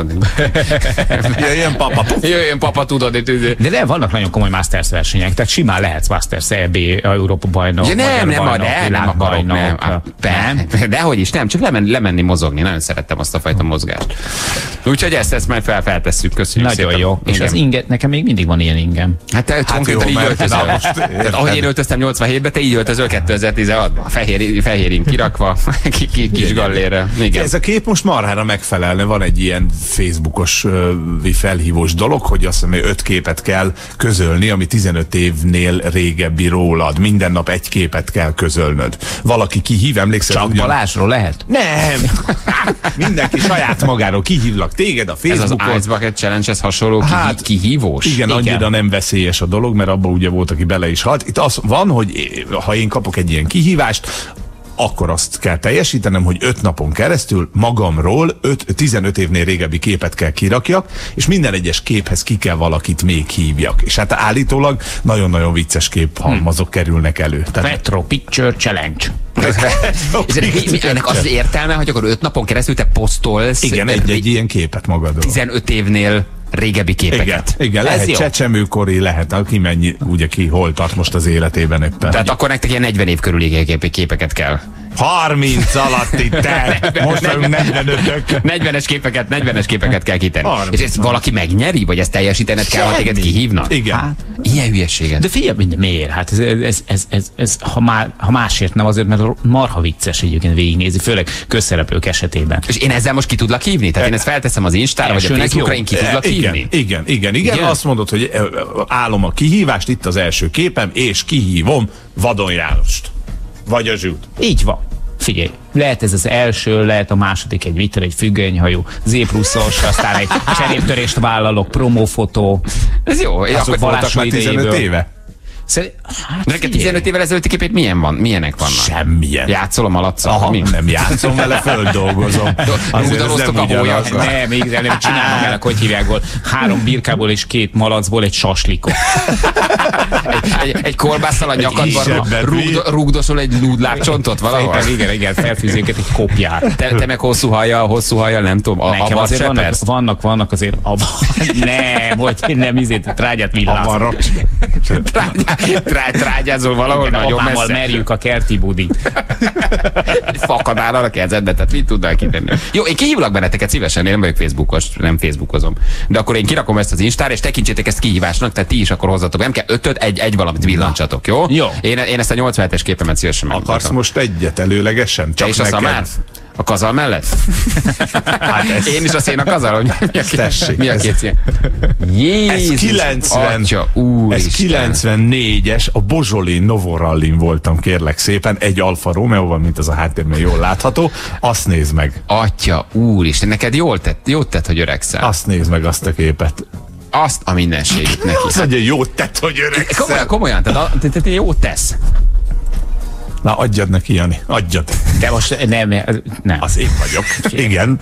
ilyen (laughs) papa. Jöjjön papa, tudod, itt, itt, De, de vannak nagyon komoly Masters versenyek, tehát simán lehetsz Masters EB, Európa bajnok, Ja, nem, nem, bajnok, de nem akarok, nem. világbajnok. Á, be- Dehogy is, nem, csak lemenni, lemenni mozogni. Nagyon szerettem azt a fajta mozgást. Úgyhogy ezt, ezt majd fel, feltesszük. Köszönjük Nagyon szépen. jó. És Igen. az inge, nekem még mindig van ilyen ingem. Hát te hát konkrétan jó, így öltözöl. na most, Tehát, ahogy én öltöztem 87-ben, te így öltözöl 2016-ban. Fehér, fehérin kirakva, (laughs) ki, ki, kis gallére. Igen. Ez a kép most marhára megfelelne. Van egy ilyen Facebookos felhívós dolog, hogy azt mondja, hogy öt képet kell közölni, ami 15 évnél régebbi rólad. Minden nap egy képet kell közölnöd. Valaki kihív, emlékszel? Csak ugyan- Balázsról lehet? Nem! (laughs) Mindenki saját magáról kihívlak téged a Ez az Facebookon. Ice Bucket Challenge, ez hasonló hát, Hát, kihívós? Igen, Igen. Annyira nem veszélyes a dolog, mert abban ugye volt, aki bele is halt. Itt az van, hogy ha én kapok egy ilyen kihívást, akkor azt kell teljesítenem, hogy öt napon keresztül magamról öt, 15 évnél régebbi képet kell kirakjak, és minden egyes képhez ki kell valakit még hívjak. És hát állítólag nagyon-nagyon vicces képhalmazok kerülnek elő. Tehát Retro Picture Challenge. És ennek, mi, ennek az értelme, hogy akkor öt napon keresztül te posztolsz igen, egy-egy ilyen képet magadról. 15 évnél régebbi Igen, képeket. igen Ez lehet jó. csecsemőkori, lehet, aki mennyi, ugye ki hol tart most az életében éppen. Tehát akkor nektek ilyen 40 év körüli kép- képeket kell. 30 alatt itt te, most vagyunk 45-ök. 40-es képeket, 40-es képeket kell kitenni. 30. És ezt valaki megnyeri, vagy ezt teljesítened kell, ha téged kihívnak? Igen. Hát, Ilyen hülyeséget. De figyelj, de miért? Hát ez, ez, ez, ez, ez ha, már, ha másért nem, azért, mert marha vicces egyébként végignézi, főleg közszereplők esetében. És én ezzel most ki tudlak hívni? Tehát én ezt felteszem az Instára, vagy a Facebookra, jó. én ki tudlak E, igen, hívni? igen, igen, igen, Igen? Azt mondod, hogy állom a kihívást, itt az első képem, és kihívom Vadon Jánost. Vagy a Zsút. Így van. Figyelj, lehet ez az első, lehet a második egy Vitter, egy függönyhajú, Z pluszos, aztán egy (laughs) cseréptörést vállalok, promófotó. Ez jó. Azok voltak már 15 idejéből. éve? Szerint, hát neked figyelj. 15 évvel ezelőtti képét milyen van? Milyenek vannak? Semmilyen. Játszol a malacsal? Aha, Mi? nem játszom vele, földolgozom. (laughs) Nem a ugyanaz. hólyakba? Nem, még nem csinálom el, hogy hívják. Három birkából és két malacból egy saslikot. Egy, egy, egy kolbásszal a nyakadban rugdo, rugdosol egy lúdlábcsontot valahol? Szerintem igen, igen, felfűzi őket egy kopját. Te, te meg hosszú hajjal, hosszú hajjal, nem tudom, a, Nekem azért vannak, vannak, vannak, azért a, (laughs) nem, hogy nem izét, trágyát villázom. (laughs) Avarra. Trágyázol valahol nagyon Apámmal messze. merjük a kerti budit. (laughs) Fakadál a kezedbe, tehát mit tudnál kitenni? Jó, én kihívlak benneteket szívesen, én nem vagyok Facebookos, nem Facebookozom. De akkor én kirakom ezt az Instára, és tekintsétek ezt kihívásnak, tehát ti is akkor hozzatok. Nem kell ötöt, egy, egy valamit villancsatok, jó? Jó. Én, én ezt a 87-es képemet szívesen Akarsz megmutatom. most egyet előlegesen? Te is a szamár? A kazal mellett? (laughs) Hát ez, Én is a szén a kazal, hogy mi a két, Tessék, mi a ez- két szín? Jézus, ez 90, Atya, ez úristen. 94-es, a Bozsolin Novorallin voltam, kérlek szépen, egy Alfa Romeo van, mint az a háttérben jól látható, azt nézd meg, Atya, úristen, neked jól tett, jót tett, hogy öregszel. azt nézd meg azt a képet. Azt a mindenségét neki. Azt mondja, jó tett, hogy Komolyan, öregszel. komolyan, tehát a- te, te, te jót tesz. Na, adjad neki, Jani, adjad. De most nem, nem. Az én vagyok. Igen.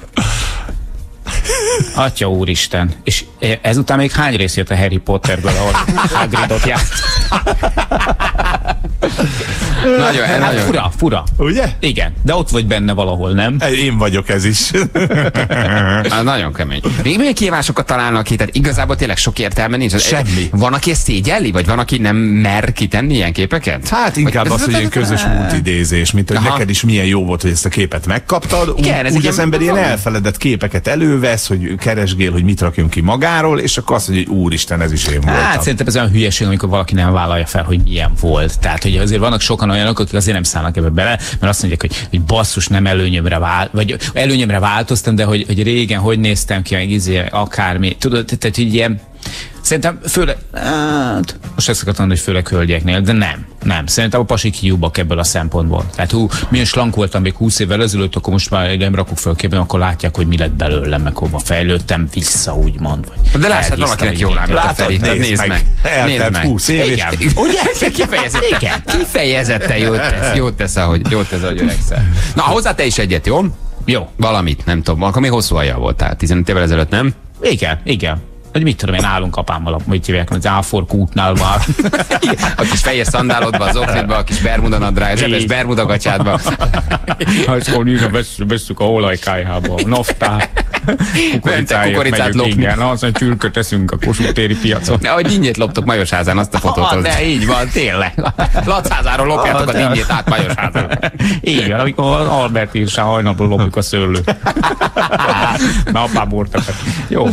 Atya úristen. És ezután még hány rész jött a Harry Potterből, ahol Hagridot járt? Nagyon, Hát nagyon. fura, fura. Ugye? Igen, de ott vagy benne valahol, nem? Én vagyok ez is. (laughs) Hát nagyon kemény. Még milyen kívásokat találnak ki? Tehát igazából tényleg sok értelme nincs. Semmi. Van, aki ezt szégyelli? Vagy van, aki nem mer kitenni ilyen képeket? Hát inkább Vagy- az, hogy ilyen közös múltidézés, mint hogy Aha. neked is milyen jó volt, hogy ezt a képet megkaptad. Úgy, Igen, ez úgy az ember ilyen elfeledett képeket elővesz, hogy keresgél, hogy mit rakjunk ki magáról, és akkor azt mondja, hogy úristen, ez is én voltam. Hát szerintem ez olyan hülyeség, amikor valaki nem vállalja fel, hogy milyen volt. Tehát, hogy azért vannak sokan olyanok, akik azért nem szállnak ebbe bele, mert azt mondják, hogy, hogy basszus, nem előnyömre vált, vagy előnyömre változtam, de hogy, hogy régen hogy néztem ki, meg izé, akármi. Tudod, tehát hogy ilyen, Szerintem főleg, hát, most ezt akartam hogy főleg hölgyeknél, de nem, nem. Szerintem a pasik jobbak ebből a szempontból. Tehát hú, milyen slank voltam még 20 évvel ezelőtt, akkor most már nem rakok fel képen, akkor látják, hogy mi lett belőlem, meg hova fejlődtem vissza, úgymond. Vagy De lássad, valakinek jól áll, Látod, Feri. Hát nézd Nézd meg. meg. Eltelt Nézd meg. 20 év, és- Igen. (laughs) Ugye? (laughs) Kifejezetten, Igen. kifejezetten jót tesz, (laughs) jót tesz, ahogy, jót tesz, ahogy öregszel. Na, hozzá te is egyet, jó? Jó. Valamit, nem tudom. Akkor még hosszú hajjal voltál. 15 évvel ezelőtt, nem? Igen, igen. Hogy mit tudom én, állunk apámmal, mit hívják, az Áfor kútnál már. Igen, (laughs) a kis fehér szandálodba, az oknitba, a kis bermuda nadrág, zsebes bermuda gatyádba. (laughs) Akkor innen vesszük, a olajkájhába, a naftát, kukoricáért kukoricát megyünk, igen, aztán csülköt teszünk a Kossuth téri piacon. Ne, Ahogy dinnyét loptok Majosházán, azt a fotót Ah, de így van, tényleg. Lacházáról lopjátok a Ah, de- dinnyét át Majosházán. (laughs) Van, amikor az Albert írsa hajnalból lopjuk a szőlőt. Na, apám. Jó.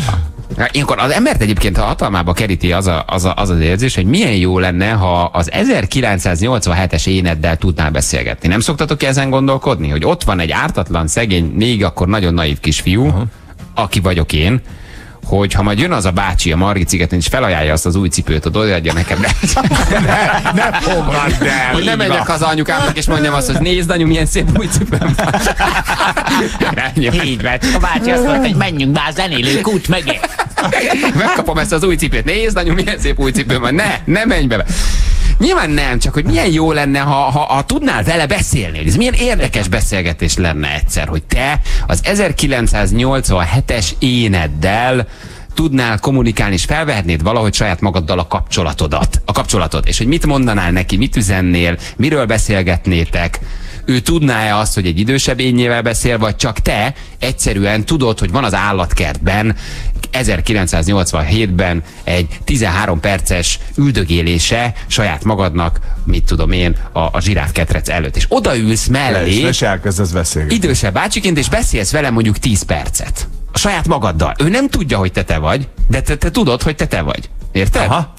Ilyenkor az embert egyébként a hatalmába keríti az, a, az, a, az az érzés, hogy milyen jó lenne, ha az 1987-es éneddel tudnál beszélgetni. Nem szoktatok ki ezen gondolkodni, hogy ott van egy ártatlan, szegény, még akkor nagyon naív kisfiú, uh-huh. aki vagyok én, hogy ha majd jön az a bácsi a Margit szigeten, és felajánlja azt az új cipőt, hogy odaadja nekem, (laughs) de Ne fogadd el! hogy nem megyek haza anyukámnak, és mondjam azt, hogy nézd, anyu, milyen szép új cipőm van. (laughs) Így lett. A bácsi azt mondta, hogy menjünk már zenélő kút mögé. Megkapom ezt az új cipőt. Nézd, anyu, milyen szép új cipőm van. Ne, ne menj bele. Nyilván nem, csak hogy milyen jó lenne, ha, ha, ha tudnál vele beszélni, hogy ez milyen érdekes beszélgetés lenne egyszer, hogy te az 1987-es éneddel tudnál kommunikálni, és felvehetnéd valahogy saját magaddal a kapcsolatodat. A kapcsolatot. És hogy mit mondanál neki, mit üzennél, miről beszélgetnétek, ő tudná-e azt, hogy egy idősebb énnyével beszél, vagy csak te egyszerűen tudod, hogy van az állatkertben 1987-ben egy 13 perces üldögélése saját magadnak, mit tudom én, a, a zsiráfketrec előtt. És odaülsz mellé És, és elkezdesz beszélgetni. idősebb bácsiként, és beszélsz vele mondjuk 10 percet. A saját magaddal. Ő nem tudja, hogy te te vagy, de te, te tudod, hogy te te vagy. Érted? Aha.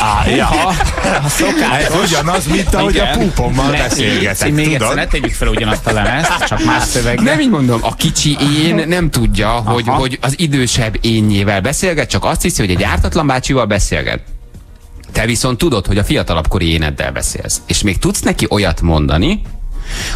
Á, ja. (laughs) A szokás. Ez ugyanaz, mint ahogy a púpommal beszélgetek, Még egyszer, ne tegyük fel ugyanazt a lemezt, csak más szöveggel. Nem így mondom, a kicsi én nem tudja, hogy, hogy az idősebb énnyével beszélget, csak azt hiszi, hogy egy ártatlan bácsival beszélget. Te viszont tudod, hogy a fiatalabbkori éneddel beszélsz. És még tudsz neki olyat mondani,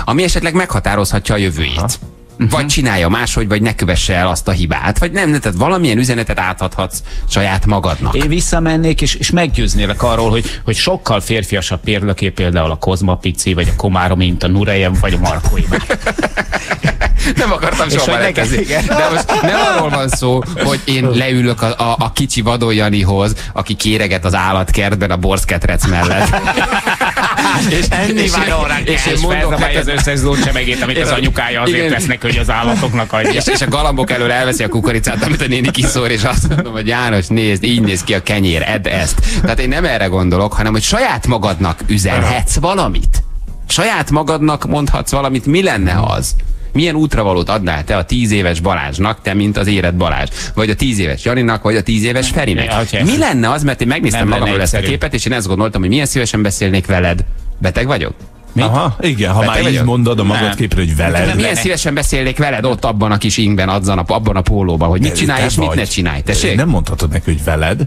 ami esetleg meghatározhatja a jövőjét. Vagy csinálja máshogy, vagy ne kövesse el azt a hibát, vagy nem, tehát valamilyen üzenetet átadhatsz saját magadnak. Én visszamennék, és, és meggyőznélek arról, hogy, hogy sokkal férfiasabb példaké például a Kozma Pici, vagy a Komárom, mint a Nurejem, vagy a Markó. (laughs) Nem akartam És soha igen. De most nem arról van szó, hogy én leülök a, a, a kicsi vadójanihoz, aki kéreget az állatkertben a borszketrec mellett. (laughs) és, Enni van órán és én és mondok felzabálja az neked, összes zócsemegét, amit az anyukája azért Igen. tesz neki, hogy az állatoknak adja. és, és a galambok elől elveszi a kukoricát, amit a néni kiszór, és azt mondom, hogy János, nézd, így néz ki a kenyér, edd ezt. Tehát én nem erre gondolok, hanem hogy saját magadnak üzenhetsz valamit. Saját magadnak mondhatsz valamit, mi lenne az? Milyen útravalót adnál te a tíz éves Balázsnak, te, mint az éred Balázs? Vagy a tíz éves Janinak, vagy a tíz éves Ferinek? Mi lenne az, mert én megnéztem magamról ezt a képet, és én ezt gondoltam, hogy milyen szívesen beszélnék veled. Beteg vagyok? Aha, igen, ha Beteg már így vagyok? mondod a Nem. magad képre, hogy veled. Milyen szívesen beszélnék veled ott abban a kis ingben, azzan a, abban a pólóban, hogy mit De csinálj te és mit vagy. ne csinálj. Tessék? Nem mondhatod neki, hogy veled.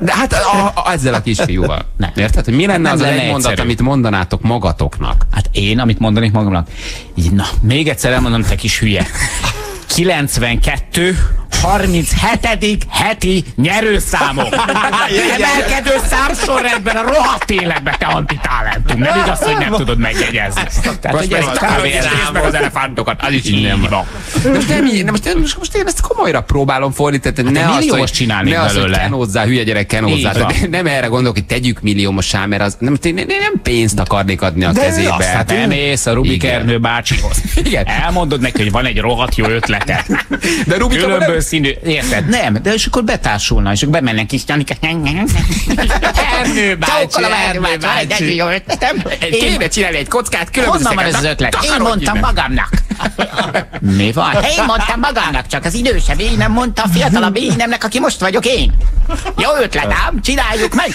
De hát a, a, ezzel a kisfiúval. Nem. Érted? Hogy mi lenne Nem az lenne a egy mondat, egyszerű. amit mondanátok magatoknak? Hát én, amit mondanék magamnak, így, na, még egyszer elmondom, te kis hülye. 92 37. heti nyerőszámok. (laughs) Emelkedő számsorrendben a rohadt életbe, te antitalentum. Nem igaz, hogy nem tudod megjegyezni. Tehát, hogy ez meg, kb. meg az elefántokat, az is innen van. De most, nem, de most, most, most én ezt komolyra próbálom fordítani. Ne te azt, hogy, csinálnék ne azt, hogy belőle. kenózzál, hülye gyerek. Tehát Nem erre gondolok, hogy tegyük milliómossá, mert az, nem, én, én nem pénzt akarnék adni a De kezébe. azt hát Bemész a Rubik Igen. Ernő bácsihoz. Igen. Elmondod neki, hogy van egy rohadt jó ötlete. De abban Különböző nem- színű, érted? Nem, de és akkor betársulna, és akkor bemennek kis Janika. Ernő bácsi, Ernő bácsi. Én Kéne csinálni egy kockát, különböző Honnan van ez az ötlet? Én mondtam magamnak. Mi van? Én mondtam magamnak, csak az idősebb én nem mondta a fiatalabb énemnek, aki most vagyok én. Jó ötlet ám, csináljuk meg.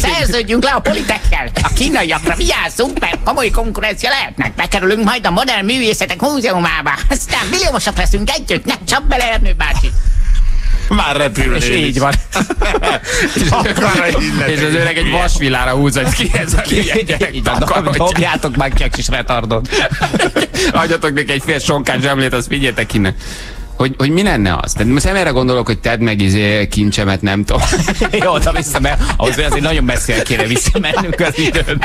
Szerződjünk le a politekkel. A kínaiakra vigyázzunk, mert komoly konkurencia lehetnek. Bekerülünk majd a Modern Művészetek Múzeumába. Aztán milliómosak leszünk együtt. Ne csap bele, Ernő bácsi. Már repülni. És így van. (laughs) És az öreg egy vasvillára hogy ki ez a gyerek. Dobjátok meg ki a kis retardot. Adjatok neki egy fél sonkás zsemlét, azt vigyétek innen. Hogy, hogy mi lenne az? Tehát most nem erre gondolok, hogy tedd meg izé kincsemet, nem tudom. (laughs) Jó, oda vissza, mert ahhoz azért nagyon messzire kéne visszamennünk az időben.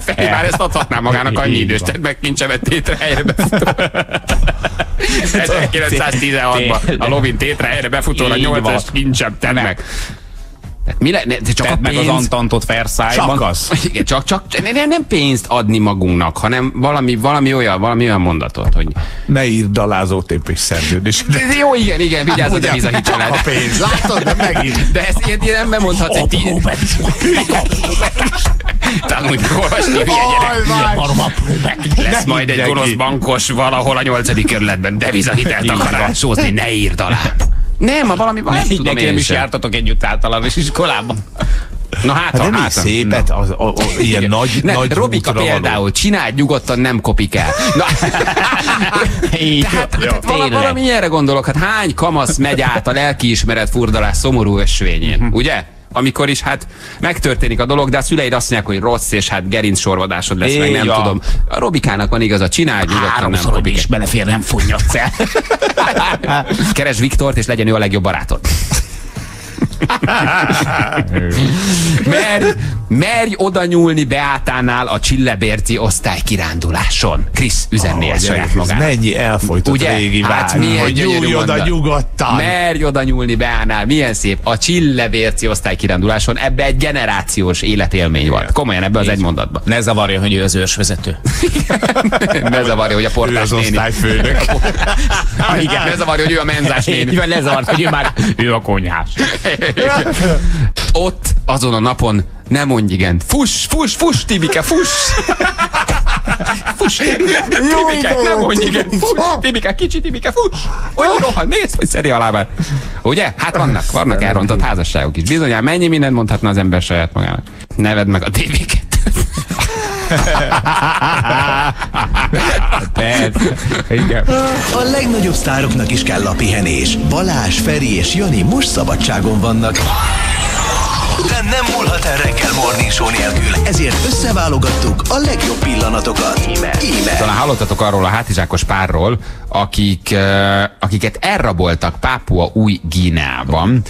Feri már ezt adhatná magának annyi idős, tedd meg kincsemet tétre helyre befutó. (laughs) 1916-ban a Lovin tétre helyre befutóra Így 8-as van. kincsem tennek. Tehát Mi le, ne, de csak Tedd a meg pénz, az Antantot Versailles-ban. Csak az. Igen, csak, csak, Nem, nem pénzt adni magunknak, hanem valami, valami, olyan, valami olyan mondatot, hogy Ne írd alá az OTP szerződést. De Jó, igen, igen, vigyázz a Ugye? devizahiteled. A pénz. Látod, de megint. De ezt ilyen, ilyen nem mondhatsz egy tíz... Tanulj olvasni, hülye gyerek. Lesz majd egy gonosz bankos valahol a nyolcadik kerületben devizahitelt akar ásózni, ne írd alá. Nem, a valami van, nem tudom Nekem én is sem. jártatok együtt általános iskolában. Na hát, Hát nem így hát, szépet, az, a, a, ilyen nagy, ne, nagy Robika útra való. például, csináld nyugodtan, nem kopik el. Na, (laughs) Így, tehát, tehát vala, tényleg. valami ilyenre gondolok, hát hány kamasz megy át a lelkiismeret furdalás szomorú ösvényén, ugye? Amikor is hát megtörténik a dolog, de a szüleid azt mondják, hogy rossz, és hát gerinc sorvadásod lesz, meg Így nem van. tudom. A Robikának van igaza, csináld nyugodtan, nem kopik is belefér, nem fonnyadsz el. el. (laughs) Keres Viktort, és legyen ő a legjobb barátod. Merj, merj oda nyúlni Beátánál a Csillebérci osztály kiránduláson. Krisz üzenné Ó, ezt saját magának. Mennyi elfolytott Ugye? régi Hát vágy, milyen hogy nyúlj oda nyugodtan. Merj oda nyúlni Beánál, milyen szép. A Csillebérci osztály kiránduláson ebbe egy generációs életélmény volt. Komolyan ebbe az egy mondatban. Ne zavarja, hogy ő az ősvezető. Ne zavarja, hogy a Ő portás az néni. osztályfőnök. Igen, ne zavarja, hogy ő a menzás néni. Így van, ne zavart, hogy ő már ő a konyhás. (laughs) (laughs) Ott, azon a napon nem mondj igen. Fuss, fuss, fuss, Tibike, fuss! (laughs) Fuss, Tibike, nem mondj igen. Fuss, Tibike, kicsi Tibike, fuss! Hogy rohan, nézd, hogy szedi a lábát. Ugye? Hát vannak, vannak elrontott házasságok is. Bizonyán mennyi mindent mondhatna az ember saját magának. Neved meg a tévéket. Igen. A legnagyobb sztároknak is kell a pihenés. Balázs, Feri és Jani most szabadságon vannak. De nem múlhat el reggel Morning Show nélkül. Ezért összeválogattuk a legjobb pillanatokat. Íme. Íme. Talán hallottatok arról a hátizsákos párról, akik, uh, akiket elraboltak Pápua új Gíneában.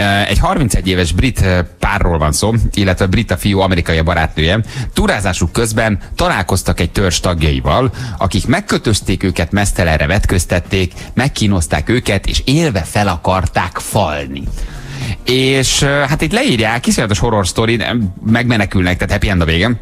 Uh, egy 31 éves brit uh, párról van szó, illetve brit a fiú amerikai barátnője. Túrázásuk közben találkoztak egy törzs tagjaival, akik megkötözték őket, mesztelenre vetköztették, megkínozták őket, és élve fel akarták falni. És hát itt leírják, iszonyatos horror nem- megmenekülnek, tehát happy end a végem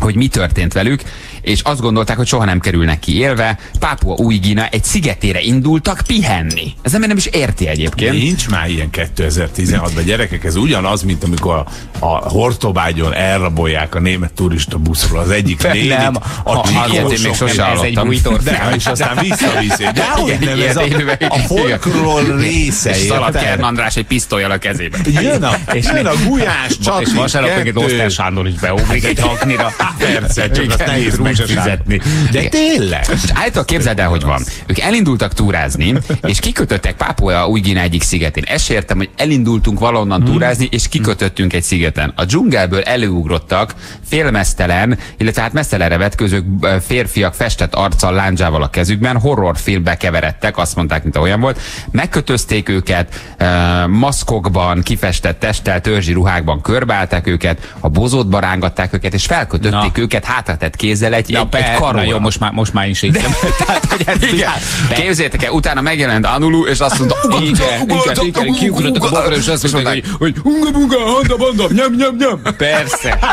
hogy mi történt velük, és azt gondolták, hogy soha nem kerülnek ki élve. Pápua új Gína egy szigetére indultak pihenni. Ez ember nem is érti egyébként. Nincs már ilyen 2016-ban gyerekek, ez ugyanaz, mint amikor a, a Hortobágyon elrabolják a német turista buszról az egyik nénit, nem. a ilyet én még csikósok sose Ez egy bújtor. De, és aztán visszaviszi. De hogy nem, ez a, a folklór része, És szaladt érted? Kern András egy pisztolyjal a kezébe. Jön a, és jön a gulyás csatli, És vasárnap pedig kettő. Osztár Sándor is beugrik egy haknira. Persze, csak azt nehéz megfizetni. De tényleg. Állítólag képzeld el, hogy van. Ők elindultak túrázni, és kikötöttek Pápua új egyik szigetén. Ezt értem, hogy elindultunk valonnan túrázni, és kikötöttünk egy szigeten. A dzsungelből előugrottak félmesztelen, illetve hát mesztelenre vetközők ö, férfiak festett arccal, lándzsával a kezükben, horrorfilmbe keveredtek, azt mondták, mint olyan volt. Megkötözték őket, maszkokban, kifestett testtel, törzsi ruhákban körbeállták őket, a bozótba rángatták őket, és felkötötték Na. őket hátratett kézzel egy, Ja, egy, egy per, na karóra. jó, most már, most már is így. (laughs) Tehát, hogy ez Igen. Képzétek el, utána megjelent Anulu, és azt mondta, kiugrottak a babra, és azt mondták, hogy, unga bunga, handa banda, nyom nyom nyom. persze. (laughs)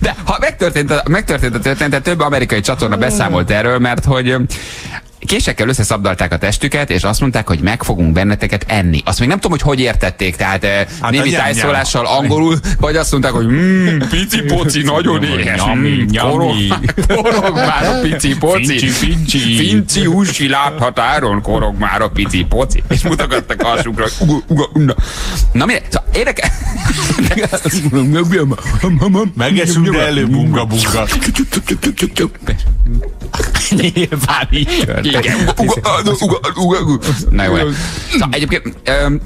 De ha megtörtént, a- megtörtént a történet, több amerikai csatorna beszámolt erről, mert hogy késekkel összeszabdalták a testüket, és azt mondták, hogy meg fogunk benneteket enni. Azt még nem tudom, hogy hogy értették, tehát hát a némi tájszólással angolul, vagy azt mondták, hogy mm, pici poci, nagyon éhes, Nyami, mm, (laughs) korog, már a pici poci. Finci húsi lábhatáron korog már a pici poci. És mutogattak alsukra, hogy uga, uga, uga. Na mire? Szóval érdekel... Megeszünk, de előbb bunga bunga. Nyilván így történt. Igen. Na jó. Szóval egyébként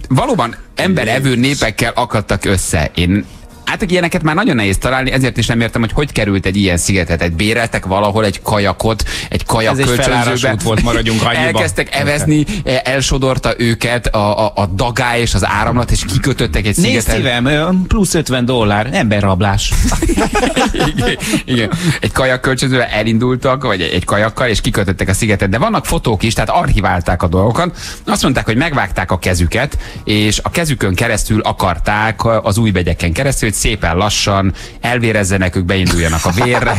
valóban emberevő népekkel akadtak össze. Én Hát ilyeneket már nagyon nehéz találni, ezért is nem értem, hogy hogy került egy ilyen szigetet. Egy béreltek valahol egy kajakot, egy kajak Ez kölcsönzőbe. volt, maradjunk annyiba. Elkezdtek evezni, e, elsodorta őket a, a, a dagály és az áramlat, és kikötöttek egy Nézd szigetet. szívem, plusz 50 dollár, emberrablás. (laughs) igen, igen. Egy kajak kölcsönzővel elindultak, vagy egy kajakkal, és kikötöttek a szigetet. De vannak fotók is, tehát archiválták a dolgokat. Azt mondták, hogy megvágták a kezüket, és a kezükön keresztül akarták az új begyeken keresztül, hogy szépen lassan elvérezzenek, ők beinduljanak a vérre. (laughs)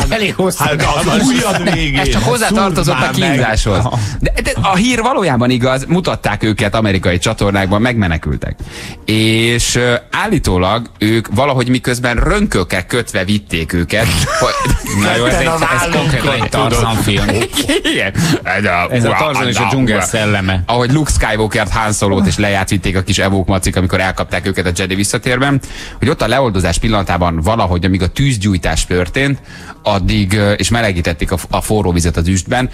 Az elég hosszú. Hát az ujjad végén. Ez csak hozzátartozott a kínzáshoz. De, de a hír valójában igaz, mutatták őket amerikai csatornákban, megmenekültek. És állítólag ők valahogy miközben rönkökkel kötve vitték őket. (laughs) Na jó, ez, egy, ez konkrétan egy Tarzan film. (laughs) Igen. Ez a, Ez a Tarzan és a dzsungel szelleme. Ahogy Luke Skywalker-t, Han Solo-t és leját vitték a kis evók macik, amikor elkapták őket a Jedi visszatérben, hogy ott a leoldozás pillanatában valahogy, amíg a tűzgyújtás történt, addig, és melegítették a, a forró vizet az üstben,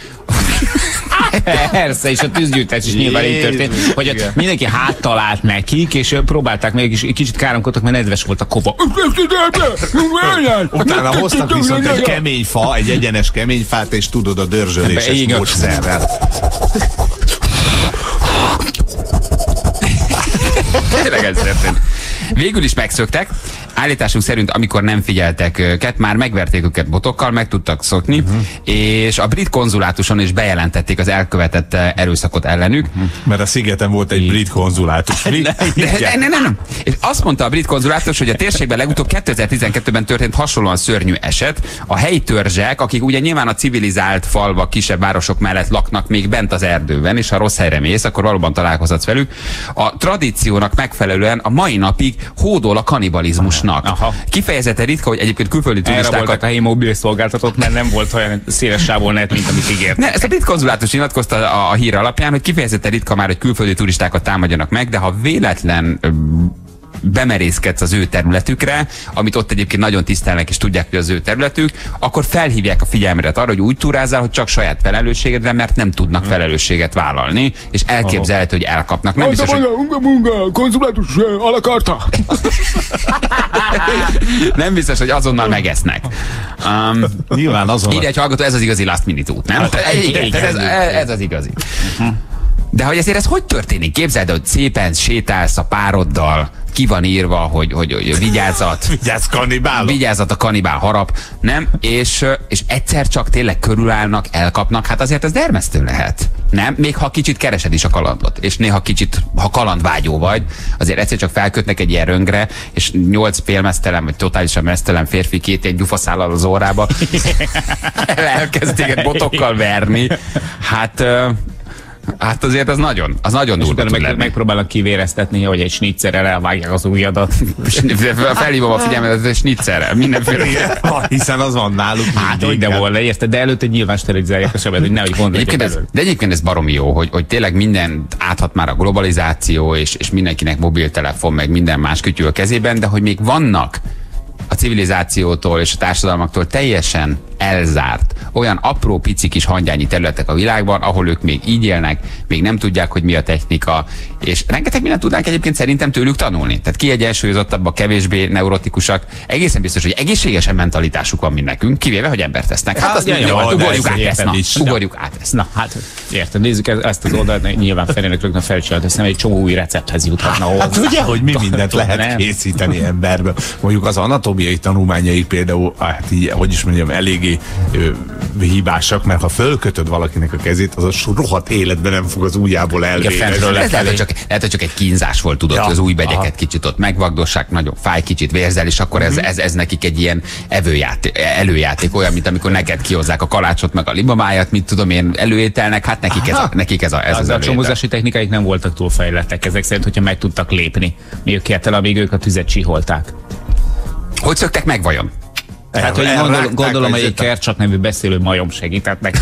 (laughs) Persze, és a tűzgyűjtés is nyilván így történt, hogy ott mindenki háttal állt nekik, és próbálták még is, kicsit káromkodtak, mert nedves volt a kova. Utána hoztak viszont egy kemény fa, egy egyenes kemény fát, és tudod a dörzsöléses módszerrel. Tényleg ez történt. Végül is megszöktek. Állításuk szerint, amikor nem figyeltek őket, már megverték őket botokkal, meg tudtak szokni, uh-huh. és a brit konzulátuson is bejelentették az elkövetett eh, erőszakot ellenük. Mert a szigeten volt egy brit konzulátus. De, de, nem, nem, nem. És azt mondta a brit konzulátus, hogy a térségben legutóbb 2012-ben történt hasonlóan szörnyű eset. A helyi törzsek, akik ugye nyilván a civilizált falvak, kisebb városok mellett laknak még bent az erdőben, és ha rossz helyre mész, akkor valóban találkozhatsz velük. A tradíciónak megfelelően a mai napig hódol a kanibalizmusnak. Aha. Kifejezetten ritka, hogy egyébként külföldi Erre voltak turistákat a helyi mobil szolgáltatók, mert nem volt olyan széles sávol net, mint amit ígért. Ne, ezt a brit konzulátus nyilatkozta a, a hír alapján, hogy kifejezetten ritka már, hogy külföldi turistákat támadjanak meg, de ha véletlen bemerészkedsz az ő területükre, amit ott egyébként nagyon tisztelnek és tudják, hogy az ő területük, akkor felhívják a figyelmedet arra, hogy úgy túrázál, hogy csak saját felelősségedre, mert nem tudnak felelősséget vállalni, és elképzelhető, hogy elkapnak. Nem biztos, hogy, unga, unga, konzulátus alakarta. (laughs) nem biztos, hogy azonnal megesznek. Um, Nyilván azon. Írja egy hallgató, ez az igazi last minute út, nem? Hát, igen, igen, ez, ez, ez az igazi. De hogy ezért ez hogy történik? Képzeld, hogy szépen sétálsz a pároddal, ki van írva, hogy, hogy, hogy vigyázzat, (laughs) Vigyázz, kannibálok. vigyázzat a kanibál harap, nem? És, és egyszer csak tényleg körülállnak, elkapnak, hát azért ez dermesztő lehet. Nem? Még ha kicsit keresed is a kalandot, és néha kicsit, ha kalandvágyó vagy, azért egyszer csak felkötnek egy ilyen röngre, és nyolc félmeztelen, vagy totálisan meztelen férfi két egy gyufaszállal az órába (laughs) (laughs) elkezd téged botokkal verni. Hát, hát azért az nagyon, az nagyon durva tud meg, lenni. megpróbálnak kivéreztetni, hogy egy snitzerrel elvágják az ujjadat. (laughs) Felhívom a figyelmet, ez snitzerrel, mindenféle. Hiszen az van náluk Hát, hogy de volna, érted? De előtte nyilván sterilizálják a sebet, hogy nehogy gond legyen Egyébként ez, de egyébként ez baromi jó, hogy, hogy tényleg mindent áthat már a globalizáció, és, és mindenkinek mobiltelefon, meg minden más kütyű a kezében, de hogy még vannak a civilizációtól és a társadalmaktól teljesen elzárt, olyan apró pici kis hangyányi területek a világban, ahol ők még így élnek, még nem tudják, hogy mi a technika, és rengeteg mindent tudnánk egyébként szerintem tőlük tanulni. Tehát kiegyensúlyozottabbak, kevésbé neurotikusak, egészen biztos, hogy egészségesen mentalitásuk van, mint nekünk, kivéve, hogy embert tesznek. Hát, Hát, azt ja, ja, jó, de ugorjuk át ezt, na, ugorjuk át ezt. Na, hát érted, nézzük ezt az oldalt, nyilván Ferének rögtön felcsinált, hiszem egy csomó új recepthez juthatna. Hát ugye, hogy mi mindent lehet készíteni emberből. Mondjuk az anatómiai tanulmányai például, hát így, hogy is mondjam, eléggé hibásak, mert ha fölkötöd valakinek a kezét, az a rohadt életben nem fog az ujjából elvérezni. fentről Ez lehet, hogy csak, lehet, hogy csak egy kínzás volt, tudod, Ja, hogy az új begyeket aha. kicsit ott megvagdossák, nagyon fáj, kicsit vérzel, és akkor ez, ez, ez nekik egy ilyen evőjáték, előjáték, olyan, mint amikor neked kihozzák a kalácsot, meg a libamájat, mit tudom én, előételnek, hát nekik ez a, nekik ez a, ez Ez az a előétel. csomózási technikáik nem voltak túl fejlettek, ezek szerint, hogyha meg tudtak lépni. Még kell, amíg ők a tüzet csiholták. Hogy szöktek meg vajon? Tehát, hogy gondol, gondolom, hogy egy kercsak nevű beszélő majom segített neki.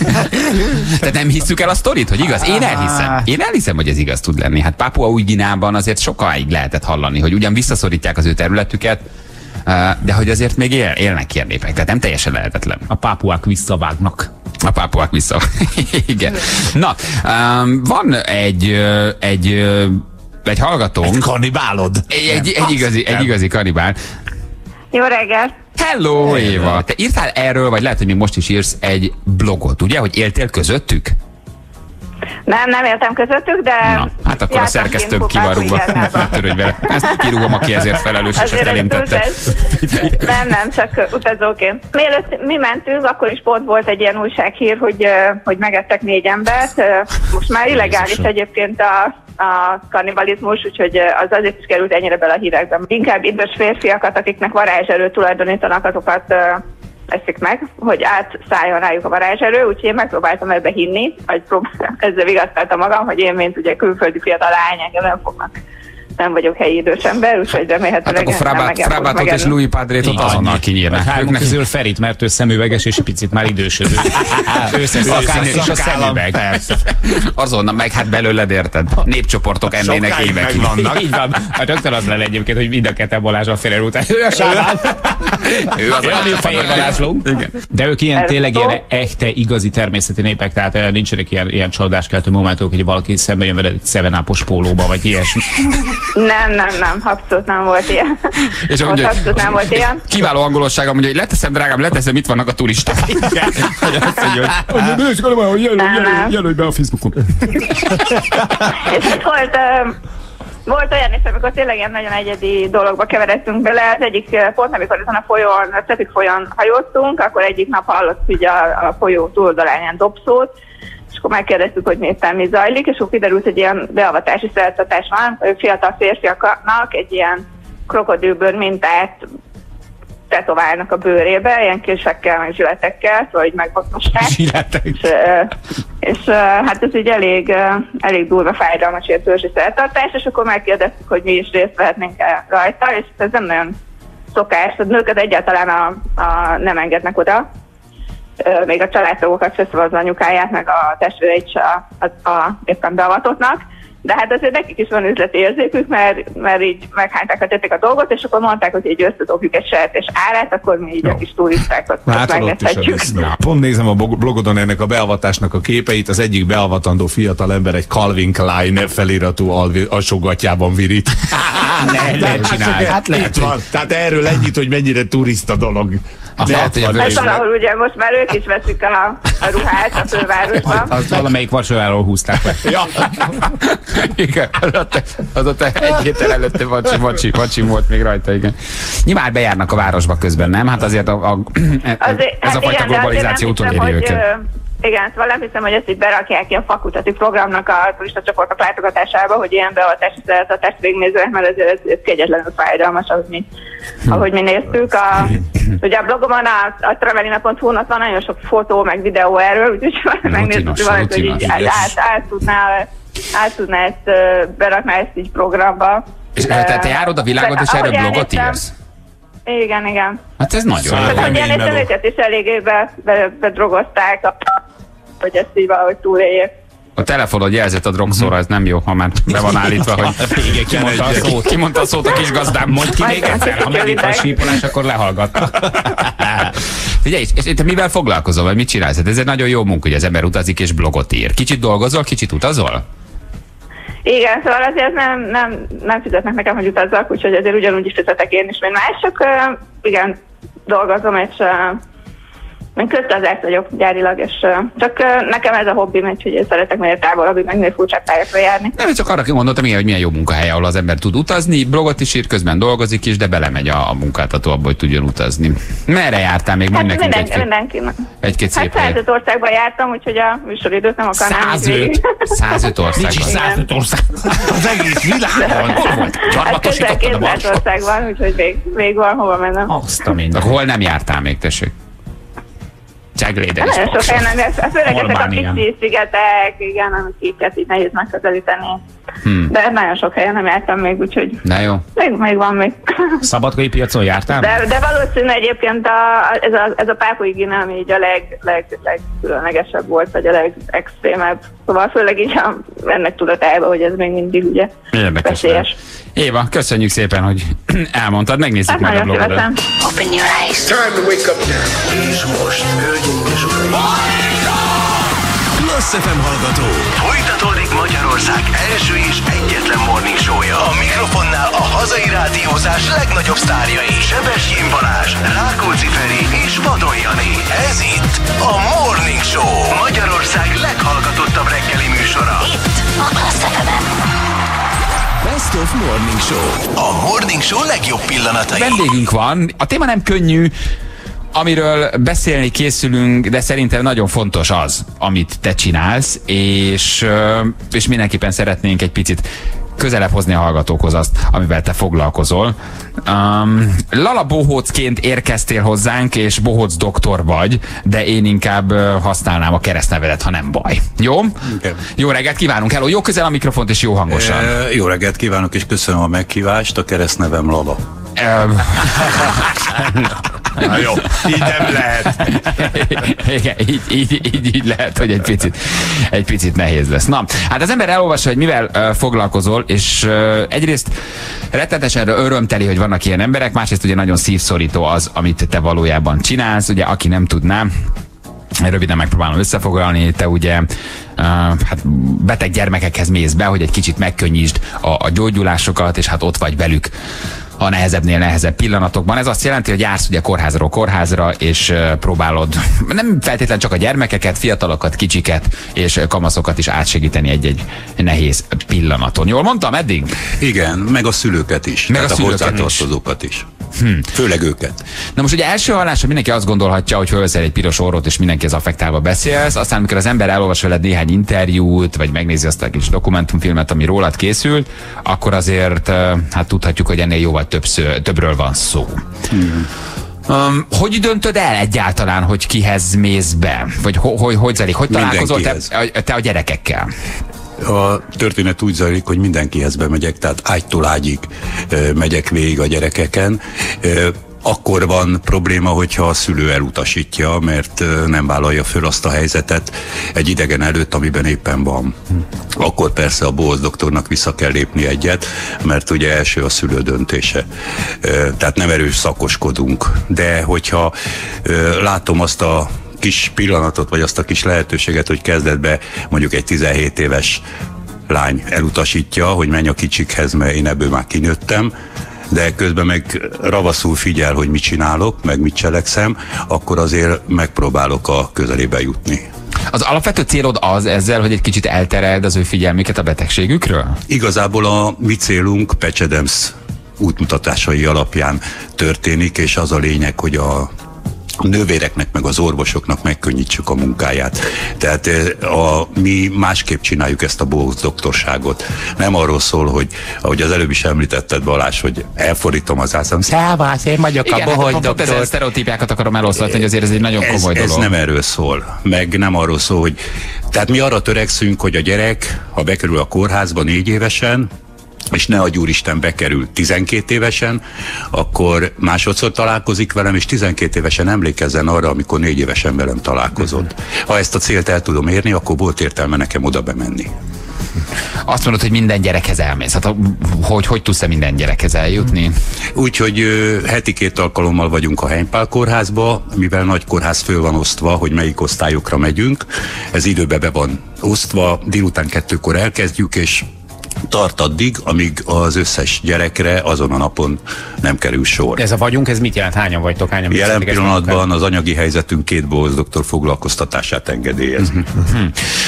(laughs) Tehát nem hiszük el a sztorit, hogy igaz? Én elhiszem. Én elhiszem, hogy ez igaz tud lenni. Hát Pápua új Ginában azért sokáig lehetett hallani, hogy ugyan visszaszorítják az ő területüket, eh, de hogy azért még él, élnek ilyen népek. Tehát nem teljesen lehetetlen. A pápuák visszavágnak. A pápuák vissza. (laughs) Igen. Na, um, van egy, ö, egy ö, egy hallgatónk, Kannibálod. egy, egy, egy, igazi, egy igazi kanibál. Jó reggelt! Hello, Éva! Te írtál erről, vagy lehet, hogy még most is írsz egy blogot, ugye, hogy éltél közöttük? Nem, nem éltem közöttük, de... Na, hát akkor a szerkesztőm kint ki van rúgva. Kupákújházában. Ne törődj vele. Ezt kirúgom, aki ezért felelős, és ezt elém tette. Nem, nem, csak utazóként. Mielőtt mi mentünk, akkor is pont volt egy ilyen újsághír, hogy, hogy megettek négy embert. Most már illegális egyébként a, a kannibalizmus, úgyhogy az azért is került ennyire bele a hírekben. Inkább idős férfiakat, akiknek varázserőt tulajdonítanak, azokat eszik meg, hogy átszálljon rájuk a varázserő, úgyhogy én megpróbáltam ebbe hinni, vagy prób- (laughs) ezzel vigasztaltam magam, hogy én, mint ugye külföldi fiatal lány, engem nem fognak nem vagyok helyi idős ember, úgyhogy Hát remélhetőleg akkor Frabát, engem fognak Frabátot és. Louis Padrétot azonnal kinyírnak. Hármunk közül Ferit, mert ő szemüveges, és egy picit már idősödő. (laughs) Őszesz Akár és a szemüveg. Persze. Azonnal meg, hát belőled érted. Népcsoportok ennének Sokáig évekig. (laughs) Így van. Hát rögtön az lenne egyébként, hogy mind a ketten Balázs a fél után. Ő a sáván. Ő az, Ő fehér varázslónk. Igen. De ők ilyen tényleg ilyen echte, igazi természeti népek, tehát eh, nincsenek ilyen, ilyen csalódáskeltő momentumok, hogy valaki szembe jön veled egy szevenápos pólóba, vagy ilyesmi. Nem, nem, nem, abszolút nem volt ilyen. És mondja, abszolút nem volt ilyen. kiváló angolossága mondja, hogy leteszem, drágám, leteszem, itt vannak a turisták. (laughs) Hogy azt mondja, hogy jelölj, be a Facebookon. És hát volt, ö, volt olyan is, amikor tényleg ilyen nagyon egyedi dologba keveredtünk bele. Az egyik pont, amikor ezen a folyón, a Cetik folyón hajóztunk, akkor egyik nap hallott ugye a, a folyó túloldalán ilyen dobszót, és akkor megkérdeztük, hogy mi éppen mi zajlik, és akkor kiderült, hogy ilyen beavatási szertartás van, fiatal férfiaknak egy ilyen krokodilbőr mintát tetoválnak a bőrébe, ilyen késekkel, meg zsületekkel, szóval így megvakosták. Zsiletek. És, és hát ez így elég, elég durva fájdalmas ilyen törzsi szertartás, és akkor megkérdeztük, hogy mi is részt vehetnénk -e rajta, és ez nem nagyon szokás, a nőket egyáltalán a, a, nem engednek oda, még a családtagokat se szóval az anyukáját, meg a testvéreit se a, a, a éppen beavatottnak, de hát azért nekik is van üzleti érzékük, mert, mert így meghányták a tették a dolgot, és akkor mondták, hogy így összedobjuk egy sertés árát, akkor mi így a kis turistákat megengedhetjük. vicc. Pont nézem a blog- blogodon ennek a beavatásnak a képeit, az egyik beavatandó fiatal ember egy Calvin Klein feliratú alsógatjában virít. Ne, ne csinálj. Hát lehet, van. Tehát erről ennyit, hogy mennyire turista dolog. Aha, De hát ilyen van. Hát valahol ugye most már ők is veszik a, a ruhát a fővárosban. Azt valamelyik vacsoráról húzták le. Ja. Igen, az a te, az a te egy héttel előtte vacsi, vacsi, vacsi volt még rajta, igen. Nyilván bejárnak a városba közben, nem? Hát azért a, a, Azért, ez a hát fajta igen, globalizáció utoléri hogy, őket. ö, Igen, szóval nem hiszem, hogy ezt így berakják ilyen fakultatív programnak a turista csoportok látogatásába, hogy ilyen beavatási szertartást végignézzenek, mert ez, ez, ez kegyetlenül fájdalmas, ahogy mi, ahogy mi néztük. A, ugye a blogomon, a, a travelina.hu-n ott van nagyon sok fotó, meg videó erről, úgyhogy (laughs) megnézzük, hogy valaki, hogy így át, át, át, tudná, át tudná ezt ö, berakná ezt így programba. És te, te járod a világot, és erről blogot írsz? Igen, igen. Hát ez nagyon Szóval jó. Tehát, hogy ilyen is eléggé be, be, bedrogozták, a- hogy ezt így valahogy túléljék. A telefonod jelzett a drogszóra, ez nem jó, ha már be van állítva, hogy Igen, kimondta a szót. kimondta a szót a kis gazdám. Mondj ki még egyszer, ha megint van sípolás, akkor lehallgat. (laughs) Figyelj, és, te mivel foglalkozol, vagy mit csinálsz? Hát ez egy nagyon jó munka, hogy az ember utazik és blogot ír. Kicsit dolgozol, kicsit utazol? Igen, szóval azért nem, nem, nem fizetnek nekem, hogy utazzak, úgyhogy azért ugyanúgy is fizetek én is, mint más, csak uh, igen, dolgozom, és uh, én közgazdás vagyok gyárilag, és uh, csak uh, nekem ez a hobbim, úgyhogy én szeretek minél távolabb, meg minél furcsább tájakra járni. Nem, csak arra mondottam, igen, hogy milyen jó munkahely, ahol az ember tud utazni, blogot is ír, közben dolgozik is, de belemegy a, a munkáltató abba, hogy tudjon utazni. Merre jártál még? Mondj Hát nekünk mindenki, egy-két, mindenki. egy-két Hát szép helyet. 105 országban jártam, úgyhogy a műsoridőt nem akarnám. így 105, végig. 105 országban. 105 ország. Az egész világon. (laughs) Hol volt? Hát Gyarmatosítottad a 200 Varsót? ország van, úgyhogy még, még van hova mennem. Azt a minden. Akkor hol nem jártál még, tessék? Cegléden is. Nagyon sok helyen, ez- főleg ezek a kicsi szigetek, igen, amiket így nehéz megközelíteni. Hmm. De nagyon sok helyen nem jártam még, úgyhogy Na jó. még, még van még. (laughs) Szabadkai piacon jártál? De, de valószínű egyébként a, ez a, ez a pápui Gine, ami így a leg, leg, legkülönlegesebb volt, vagy a legextrémebb. Szóval főleg így a, ennek tudatában, hogy ez még mindig ugye Érdekes. veszélyes. Éva, köszönjük szépen, hogy (clears throat) elmondtad, megnézzük Hát majd a szívesen. Open your eyes. És most, hölgyeim és uraim, FM hallgató. Folytatódik Magyarország első és egyetlen morning show-ja. A mikrofonnál a hazai rádiózás legnagyobb sztárjai. Sebestyén Balázs, Rákóczi Feri és Vadon Jani. Ez itt a Morning Show. Magyarország leghallgatottabb reggeli műsora. Itt a FM-en. Best of Morning Show. A Morning Show legjobb pillanatai. Vendégünk van. A téma nem könnyű, amiről beszélni készülünk, de szerintem nagyon fontos az, amit te csinálsz, és, és mindenképpen szeretnénk egy picit közelebb hozni a hallgatókhoz azt, amivel te foglalkozol. Um, Lala Bohócként érkeztél hozzánk, és Bohóc doktor vagy, de én inkább használnám a keresztnevedet, ha nem baj. Jó? Igen. Jó reggelt kívánunk! Hello, jó közel a mikrofont, és jó hangosan. E, jó reggelt kívánok, és köszönöm a meghívást. A keresztnevem Lala. Öm, (laughs) Na jó, így nem lehet. Igen, így, így, így, így lehet, hogy egy picit, egy picit nehéz lesz. Na, hát az ember elolvassa, hogy mivel uh, foglalkozol, és uh, egyrészt rettetesen örömteli, hogy vannak ilyen emberek, másrészt ugye nagyon szívszorító az, amit te valójában csinálsz. Ugye, aki nem tudná, Röviden megpróbálom összefoglalni, te ugye uh, hát beteg gyermekekhez mész be, hogy egy kicsit megkönnyítsd a, a gyógyulásokat, és hát ott vagy velük a nehezebbnél nehezebb pillanatokban. Ez azt jelenti, hogy jársz ugye kórházról kórházra, és próbálod (laughs) nem feltétlenül csak a gyermekeket, fiatalokat, kicsiket és kamaszokat is átsegíteni egy-egy nehéz pillanaton. Jól mondtam eddig? Igen, meg a szülőket is. Meg a szülőket a hozzátartozókat is. Hm. Főleg őket. Na most ugye első hallásra mindenki azt gondolhatja, hogy fölveszel egy piros orrot, és mindenki az affektálva beszélsz, aztán amikor az ember elolvas veled néhány interjút, vagy megnézi azt a kis dokumentumfilmet, ami rólad készült, akkor azért hát tudhatjuk, hogy ennél jóval többször, többről van szó. Um, hogy döntöd el egyáltalán, hogy kihez mész be? Vagy ho, hogy, hogy zajlik? Hogy találkozol te, te a gyerekekkel? A történet úgy zajlik, hogy mindenkihez bemegyek, tehát ágytól ágyig megyek végig a gyerekeken. Akkor van probléma, hogyha a szülő elutasítja, mert nem vállalja föl azt a helyzetet egy idegen előtt, amiben éppen van. Akkor persze a bóz doktornak vissza kell lépni egyet, mert ugye első a szülő döntése. Tehát nem erős szakoskodunk. De hogyha látom azt a kis pillanatot, vagy azt a kis lehetőséget, hogy kezdetbe mondjuk egy 17 éves lány elutasítja, hogy menj a kicsikhez, mert én ebből már kinőttem, de közben meg ravaszul figyel, hogy mit csinálok, meg mit cselekszem, akkor azért megpróbálok a közelébe jutni. Az alapvető célod az ezzel, hogy egy kicsit eltereld az ő figyelmüket a betegségükről? Igazából a mi célunk Pecsedems útmutatásai alapján történik, és az a lényeg, hogy a nővéreknek meg az orvosoknak megkönnyítsük a munkáját. Tehát eh, a, mi másképp csináljuk ezt a bohóc doktorságot. Nem arról szól, hogy ahogy az előbb is említetted Balázs, hogy elfordítom az ászam. Szávasz, én vagyok Igen, a bohóc hát pont ezen doktor. sztereotípiákat akarom eloszlatni, hogy azért ez egy nagyon ez, komoly ez dolog. nem erről szól, meg nem arról szól, hogy tehát mi arra törekszünk, hogy a gyerek, ha bekerül a kórházba négy évesen, és ne a Úristen bekerül 12 évesen, akkor másodszor találkozik velem, és 12 évesen emlékezzen arra, amikor négy évesen velem találkozott. Ha ezt a célt el tudom érni, akkor volt értelme nekem oda bemenni. Azt mondod, hogy minden gyerekhez elmész. Hát hogy, hogy tudsz-e minden gyerekhez eljutni? Úgyhogy heti két alkalommal vagyunk a Heimpál kórházba, mivel nagy kórház föl van osztva, hogy melyik osztályokra megyünk. Ez időbe be van osztva, délután kettőkor elkezdjük, és tart addig, amíg az összes gyerekre azon a napon nem kerül sor. Ez a vagyunk, ez mit jelent? Hányan vagytok? Hányan Jelen pillanatban az anyagi helyzetünk két bohóc doktor foglalkoztatását engedélyez. Hm.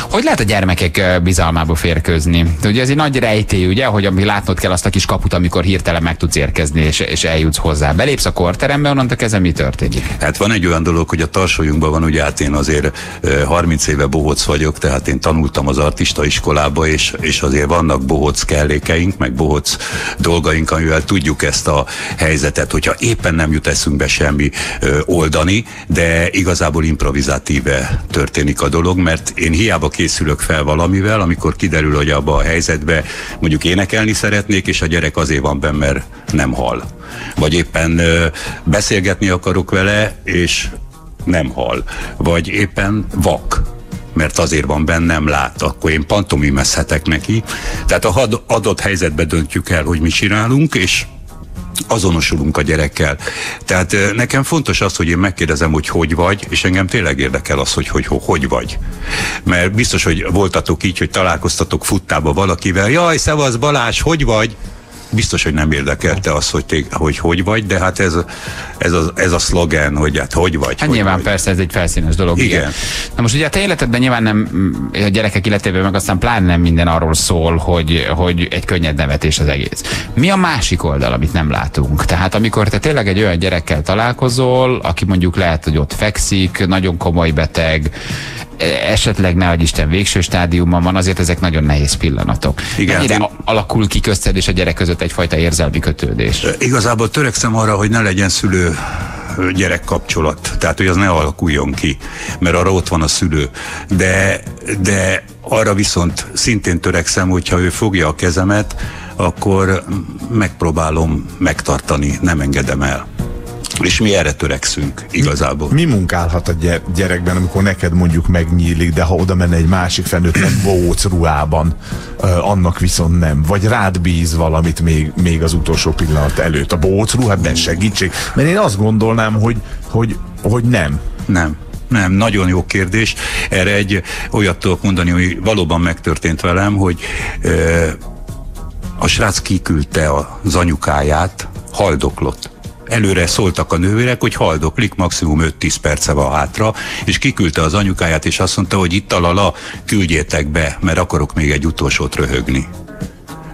Hogy lehet a gyermekek bizalmába férkőzni? Ugye ez egy nagy rejtély, ugye, hogy ami látnod kell azt a kis kaput, amikor hirtelen meg tudsz érkezni, és, és eljutsz hozzá. Belépsz a korterembe, onnantól kezdve mi történik? Hát van egy olyan dolog, hogy a tarsolyunkban van, ugye hát én azért ö, 30 éve bohóc vagyok, tehát én tanultam az artista iskolába, és, és azért vannak bohóc kellékeink, meg bohóc dolgaink, amivel tudjuk ezt a helyzetet, hogyha éppen nem jut eszünkbe semmi ö, oldani, de igazából improvizatíve történik a dolog, mert én hiába készülök fel valamivel, amikor kiderül, hogy abba a helyzetbe mondjuk énekelni szeretnék, és a gyerek azért van benne, mert nem hall. Vagy éppen ö, beszélgetni akarok vele, és nem hall. Vagy éppen vak mert azért van bennem lát, akkor én pantomimezhetek neki. Tehát a adott helyzetbe döntjük el, hogy mit csinálunk, és azonosulunk a gyerekkel. Tehát nekem fontos az, hogy én megkérdezem, hogy hogy vagy, és engem tényleg érdekel az, hogy hogy, hogy, hogy vagy. Mert biztos, hogy voltatok így, hogy találkoztatok futtába valakivel, jaj, szevasz Balázs, hogy vagy? Biztos, hogy nem érdekelte az, hogy, te, hogy hogy vagy, de hát ez, ez, a, ez a szlogen, hogy hát hogy vagy. Hát hogy nyilván vagy. persze ez egy felszínes dolog. Igen. Na most ugye a te életedben nyilván nem, a gyerekek életében meg aztán pláne nem minden arról szól, hogy, hogy egy könnyed nevetés az egész. Mi a másik oldal, amit nem látunk? Tehát amikor te tényleg egy olyan gyerekkel találkozol, aki mondjuk lehet, hogy ott fekszik, nagyon komoly beteg, esetleg ne Isten végső stádiumban van, azért ezek nagyon nehéz pillanatok. Igen, Mennyire én- alakul ki közted és a gyerek között egyfajta érzelmi kötődés? Igazából törekszem arra, hogy ne legyen szülő gyerek kapcsolat. Tehát, hogy az ne alakuljon ki, mert arra ott van a szülő. De, de arra viszont szintén törekszem, hogyha ő fogja a kezemet, akkor megpróbálom megtartani, nem engedem el. És mi erre törekszünk igazából. Mi munkálhat a gy- gyerekben, amikor neked mondjuk megnyílik, de ha oda menne egy másik felnőtt, nem bóc ruhában, annak viszont nem. Vagy rád bíz valamit még, még az utolsó pillanat előtt. A bóc ruhát, de segítség. Mert én azt gondolnám, hogy, hogy, hogy nem. Nem. Nem, nagyon jó kérdés. Erre egy olyat tudok mondani, hogy valóban megtörtént velem, hogy ö, a srác kiküldte az anyukáját, haldoklott. Előre szóltak a nővérek, hogy haldoklik, maximum 5-10 perce van hátra, és kiküldte az anyukáját, és azt mondta, hogy itt a lala, küldjétek be, mert akarok még egy utolsót röhögni.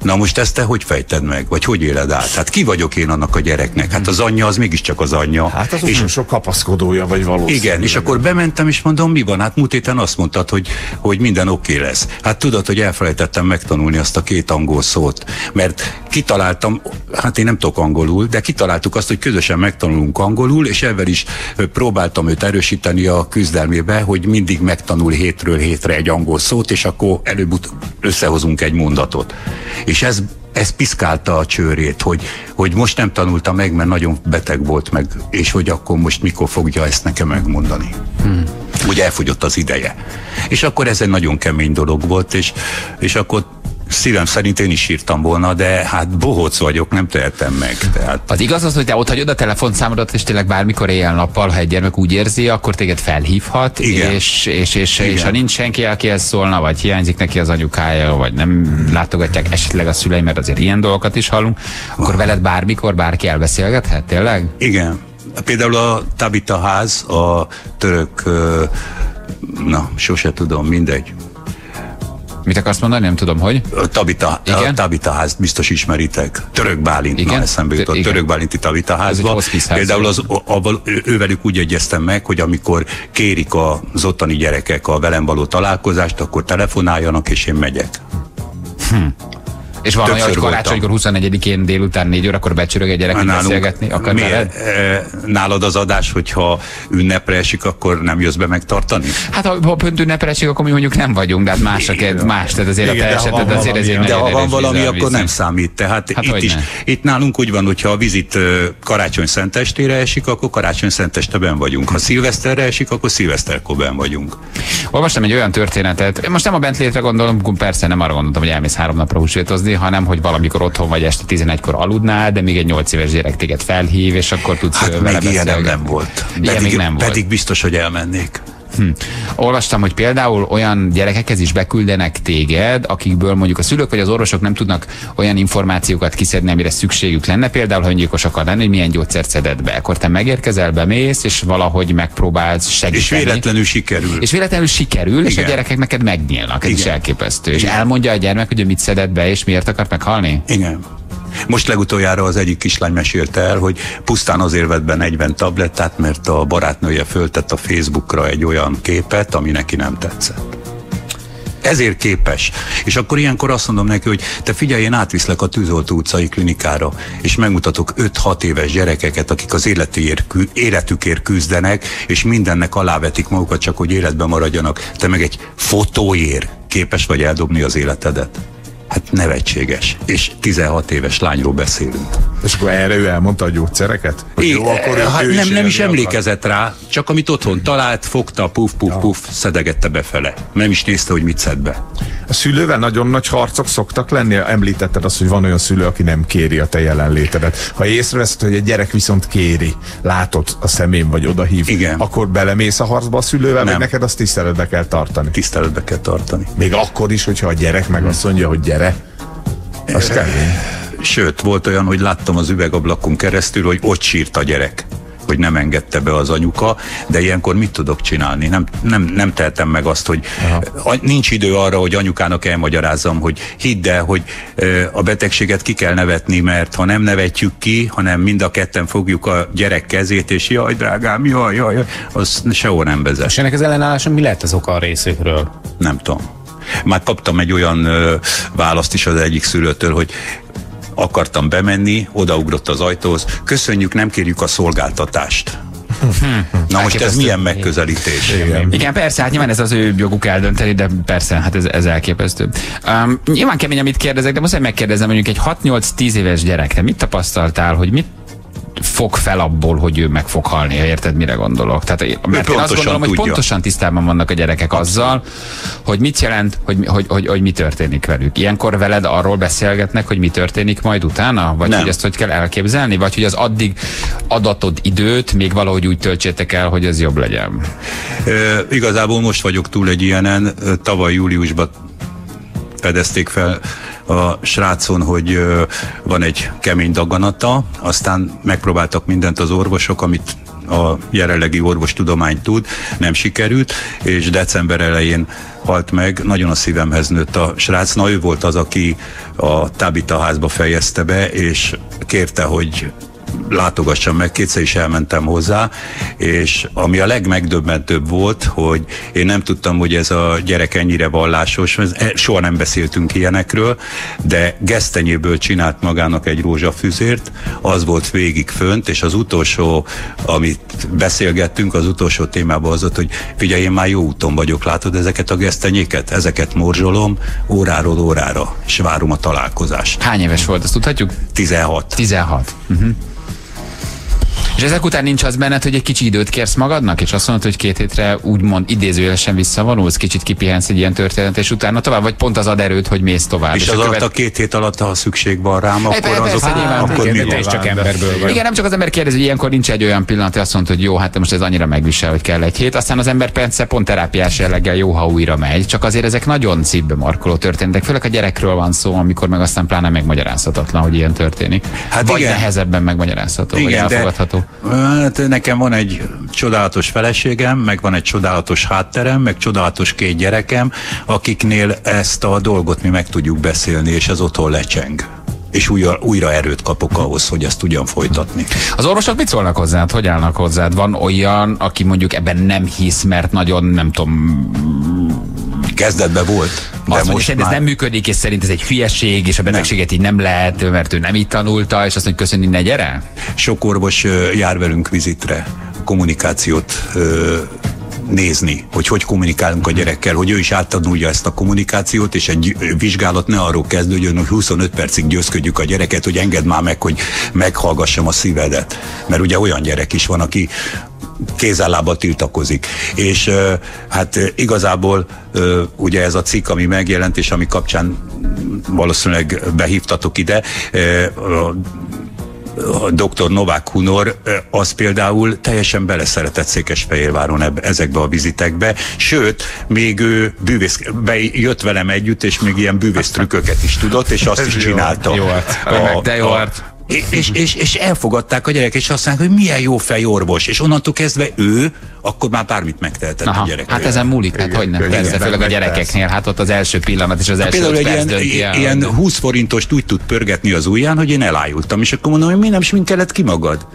Na most ezt te hogy fejted meg? Vagy hogy éled át? Hát ki vagyok én annak a gyereknek? Hát az anyja az mégiscsak az anyja. Hát az és utolsó kapaszkodója vagy valószínűleg. igen, és akkor bementem, és mondom, mi van? Hát múlt héten azt mondtad, hogy, hogy minden oké okay lesz. Hát tudod, hogy elfelejtettem megtanulni azt a két angol szót, mert kitaláltam, hát én nem tudok angolul, de kitaláltuk azt, hogy közösen megtanulunk angolul, és ezzel is próbáltam őt erősíteni a küzdelmébe, hogy mindig megtanul hétről hétre egy angol szót, és akkor előbb összehozunk egy mondatot. És ez ez piszkálta a csőrét, hogy, hogy most nem tanulta meg, mert nagyon beteg volt meg, és hogy akkor most mikor fogja ezt nekem megmondani. Hmm. Hogy elfogyott az ideje. És akkor ez egy nagyon kemény dolog volt, és, és akkor szívem szerint én is írtam volna, de hát bohóc vagyok, nem tehetem meg. Tehát Az igaz az, hogy te ott hagyod a telefonszámodat, és tényleg bármikor éjjel-nappal, ha egy gyermek úgy érzi, akkor téged felhívhat, Igen. és, és, és, Igen. és ha nincs senki, akihez szólna, vagy hiányzik neki az anyukája, vagy nem látogatják esetleg a szülei, mert azért ilyen dolgokat is hallunk, akkor veled bármikor bárki elbeszélgethet, tényleg? Igen. Például a Tabita ház, a török, na, sose tudom, mindegy. Mit akarsz mondani? Nem tudom, hogy. Tabita, Igen? Tabita házt biztos ismeritek. Török Bálint, Igen? na eszembe jutott. Igen. Török Bálinti Tabita házba. ház. Például az, avval, ővelük úgy egyeztem meg, hogy amikor kérik az ottani gyerekek a velem való találkozást, akkor telefonáljanak, és én megyek. És van olyan, hogy karácsonykor 24-én délután 4 órakor becsörög egy gyerek, beszélgetni akar mi, veled? e, nálad az adás, hogyha ünnepre esik, akkor nem jössz be megtartani? Hát ha, ha pont ünnepre esik, akkor mi mondjuk nem vagyunk, de hát más, a kérd, más, tehát azért Igen, a te eseted azért ez egy De ha van valami, akkor nem számít. Tehát Hát itt, is, itt nálunk úgy van, hogyha a vizit karácsony szentestére esik, akkor karácsony szentesteben vagyunk. Ha szilveszterre esik, akkor szilveszterkor ben vagyunk. Olvastam egy olyan történetet, most nem a Bentlétre gondolom, persze nem arra gondoltam, hogy elmész három napra húsvétozni, hanem hogy valamikor otthon vagy este 11-kor aludnál, de még egy 8 éves gyerek téged felhív, és akkor tudsz Hát vele még beszélgetni. nem volt. Ilyen Pedig, még nem volt. pedig biztos, hogy elmennék. Hm. Olvastam, hogy például olyan gyerekekhez is beküldenek téged, akikből mondjuk a szülők vagy az orvosok nem tudnak olyan információkat kiszedni, amire szükségük lenne. Például, ha öngyilkos akar lenni, hogy milyen gyógyszert szeded be. Akkor te megérkezel, bemész, és valahogy megpróbálsz segíteni. És véletlenül sikerül. És véletlenül sikerül, és a Igen. gyerekek neked megnyílnak. Ez is Igen. elképesztő. És Igen. elmondja a gyermek, hogy ő mit szedett be, és miért akart meghalni? Igen. Most legutoljára az egyik kislány mesélte el, hogy pusztán azért vett be 40 tablettát, mert a barátnője föltett a Facebookra egy olyan képet, ami neki nem tetszett. Ezért képes. És akkor ilyenkor azt mondom neki, hogy te figyelj, én átviszlek a Tűzoltó utcai klinikára, és megmutatok 5-6 éves gyerekeket, akik az életéért, életükért küzdenek, és mindennek alávetik magukat, csak hogy életben maradjanak. Te meg egy fotóért képes vagy eldobni az életedet. Hát nevetséges. És 16 éves lányról beszélünk. És akkor erre ő elmondta a gyógyszereket? Hogy É, jó, akkor ő, hát ő nem, nem is akar. emlékezett rá, csak amit otthon talált, fogta, puf, puf, puf, szedegette befele. Nem is nézte, hogy mit szed be. A szülővel nagyon nagy harcok szoktak lenni. Említetted azt, hogy van olyan szülő, aki nem kéri a te jelenlétedet. Ha észreveszed, hogy egy gyerek viszont kéri, látod a szemén vagy odahív, Igen. akkor belemész a harcba a szülővel, Nem. vagy neked azt tiszteletbe kell tartani. Tiszteletbe kell tartani. Még akkor is, hogyha a gyerek meg azt mondja, hogy gyere. Az kemény. Sőt, volt olyan, hogy láttam az üvegablakon keresztül, hogy ott sírt a gyerek hogy nem engedte be az anyuka, de ilyenkor mit tudok csinálni? Nem, nem, nem tehetem meg azt, hogy a, nincs idő arra, hogy anyukának elmagyarázzam, hogy hidd el, hogy a betegséget ki kell nevetni, mert ha nem nevetjük ki, hanem mind a ketten fogjuk a gyerek kezét, és jaj, drágám, jaj, jaj, jaj az sehol nem vezet. És ennek az ellenállása mi lehet az oka a részükről? Nem tudom. Már kaptam egy olyan ö, választ is az egyik szülőtől, hogy akartam bemenni, odaugrott az ajtóhoz, köszönjük, nem kérjük a szolgáltatást. Na most ez milyen megközelítés? Igen, persze, hát nyilván ez az ő joguk eldönteni, de persze, hát ez, ez elképesztő. Um, nyilván kemény, amit kérdezek, de muszáj megkérdezem, mondjuk egy 6-8-10 éves gyerek, te mit tapasztaltál, hogy mit fog fel abból, hogy ő meg fog halni, ha érted, mire gondolok. Tehát, mert én azt gondolom, hogy tudja. pontosan tisztában vannak a gyerekek azzal, hogy mit jelent, hogy, hogy, hogy, hogy mi történik velük. Ilyenkor veled arról beszélgetnek, hogy mi történik majd utána? Vagy Nem. hogy ezt hogy kell elképzelni? Vagy hogy az addig adatod időt még valahogy úgy töltsétek el, hogy ez jobb legyen? Ö, igazából most vagyok túl egy ilyenen. Tavaly júliusban fedezték fel a srácon, hogy van egy kemény daganata, aztán megpróbáltak mindent az orvosok, amit a jelenlegi orvostudomány tud, nem sikerült, és december elején halt meg, nagyon a szívemhez nőtt a srác. Na, ő volt az, aki a Tabita házba fejezte be, és kérte, hogy látogassam meg, kétszer is elmentem hozzá, és ami a legmegdöbbentőbb volt, hogy én nem tudtam, hogy ez a gyerek ennyire vallásos, e- soha nem beszéltünk ilyenekről, de gesztenyéből csinált magának egy rózsafüzért, az volt végig fönt, és az utolsó, amit beszélgettünk, az utolsó témában az volt, hogy figyelj, én már jó úton vagyok, látod ezeket a gesztenyéket? Ezeket morzsolom óráról órára, és várom a találkozást. Hány éves volt, azt tudhatjuk? 16. 16. Uh-huh. És ezek után nincs az benned, hogy egy kicsi időt kérsz magadnak, és azt mondod, hogy két hétre úgymond idézőjelesen visszavonulsz, kicsit kipihensz egy ilyen történet, és utána tovább, vagy pont az ad erőt, hogy mész tovább. És az alatt a két hét alatt, ha szükség van rám, akkor, persze, azok, nyilván, akkor igen, mi de csak emberből vagy. Igen, nem csak az ember kérdezi, hogy ilyenkor nincs egy olyan pillanat, hogy azt mondod, hogy jó, hát most ez annyira megvisel, hogy kell egy hét. Aztán az ember persze pont terápiás jelleggel jó, ha újra megy. Csak azért ezek nagyon szívbe markoló történetek. Főleg a gyerekről van szó, amikor meg aztán pláne megmagyarázhatatlan, hogy ilyen történik. Hát vagy igen. nehezebben megmagyarázható, vagy Igen, de elfogadható. Hát nekem van egy csodálatos feleségem, meg van egy csodálatos hátterem, meg csodálatos két gyerekem, akiknél ezt a dolgot mi meg tudjuk beszélni, és ez otthon lecseng. És újra, újra erőt kapok ahhoz, hogy ezt tudjam folytatni. Az orvosok mit szólnak hozzád? Hogy állnak hozzád? Van olyan, aki mondjuk ebben nem hisz, mert nagyon, nem tudom, Kezdetben volt. De azt mondja, most ez már nem működik, és szerint ez egy hülyeség, és a betegséget így nem lehet, mert ő nem így tanulta, és azt mondja, köszönni, ne gyere? sok orvos jár velünk vizitre, kommunikációt ö, nézni, hogy hogy kommunikálunk a gyerekkel, hogy ő is áttanulja ezt a kommunikációt, és egy vizsgálat ne arról kezdődjön, hogy 25 percig győzködjük a gyereket, hogy engedd már meg, hogy meghallgassam a szívedet. Mert ugye olyan gyerek is van, aki kézállába tiltakozik. És hát igazából ugye ez a cikk, ami megjelent, és ami kapcsán valószínűleg behívtatok ide, a a dr. Novák Hunor, az például teljesen beleszeretett Székesfehérváron ebbe, ezekbe a vizitekbe, sőt, még ő bűvész, be, jött velem együtt, és még ilyen bűvész trükköket is tudott, és azt is csinálta. Jó arc. Remek, de jó arc. És, és, és elfogadták a gyerekek, és azt mondják, hogy milyen jó fejorvos, és onnantól kezdve ő, akkor már bármit megtehetett a Aha, gyerek. hát ezen múlik, hát hogy nem, persze, főleg a gyerekeknél, hát ott az első pillanat és az első Például egy ilyen, ilyen hogy- 20 forintost úgy tud pörgetni az ujján, hogy én elájultam, és akkor mondom, hogy mi nem sminkeled ki magad?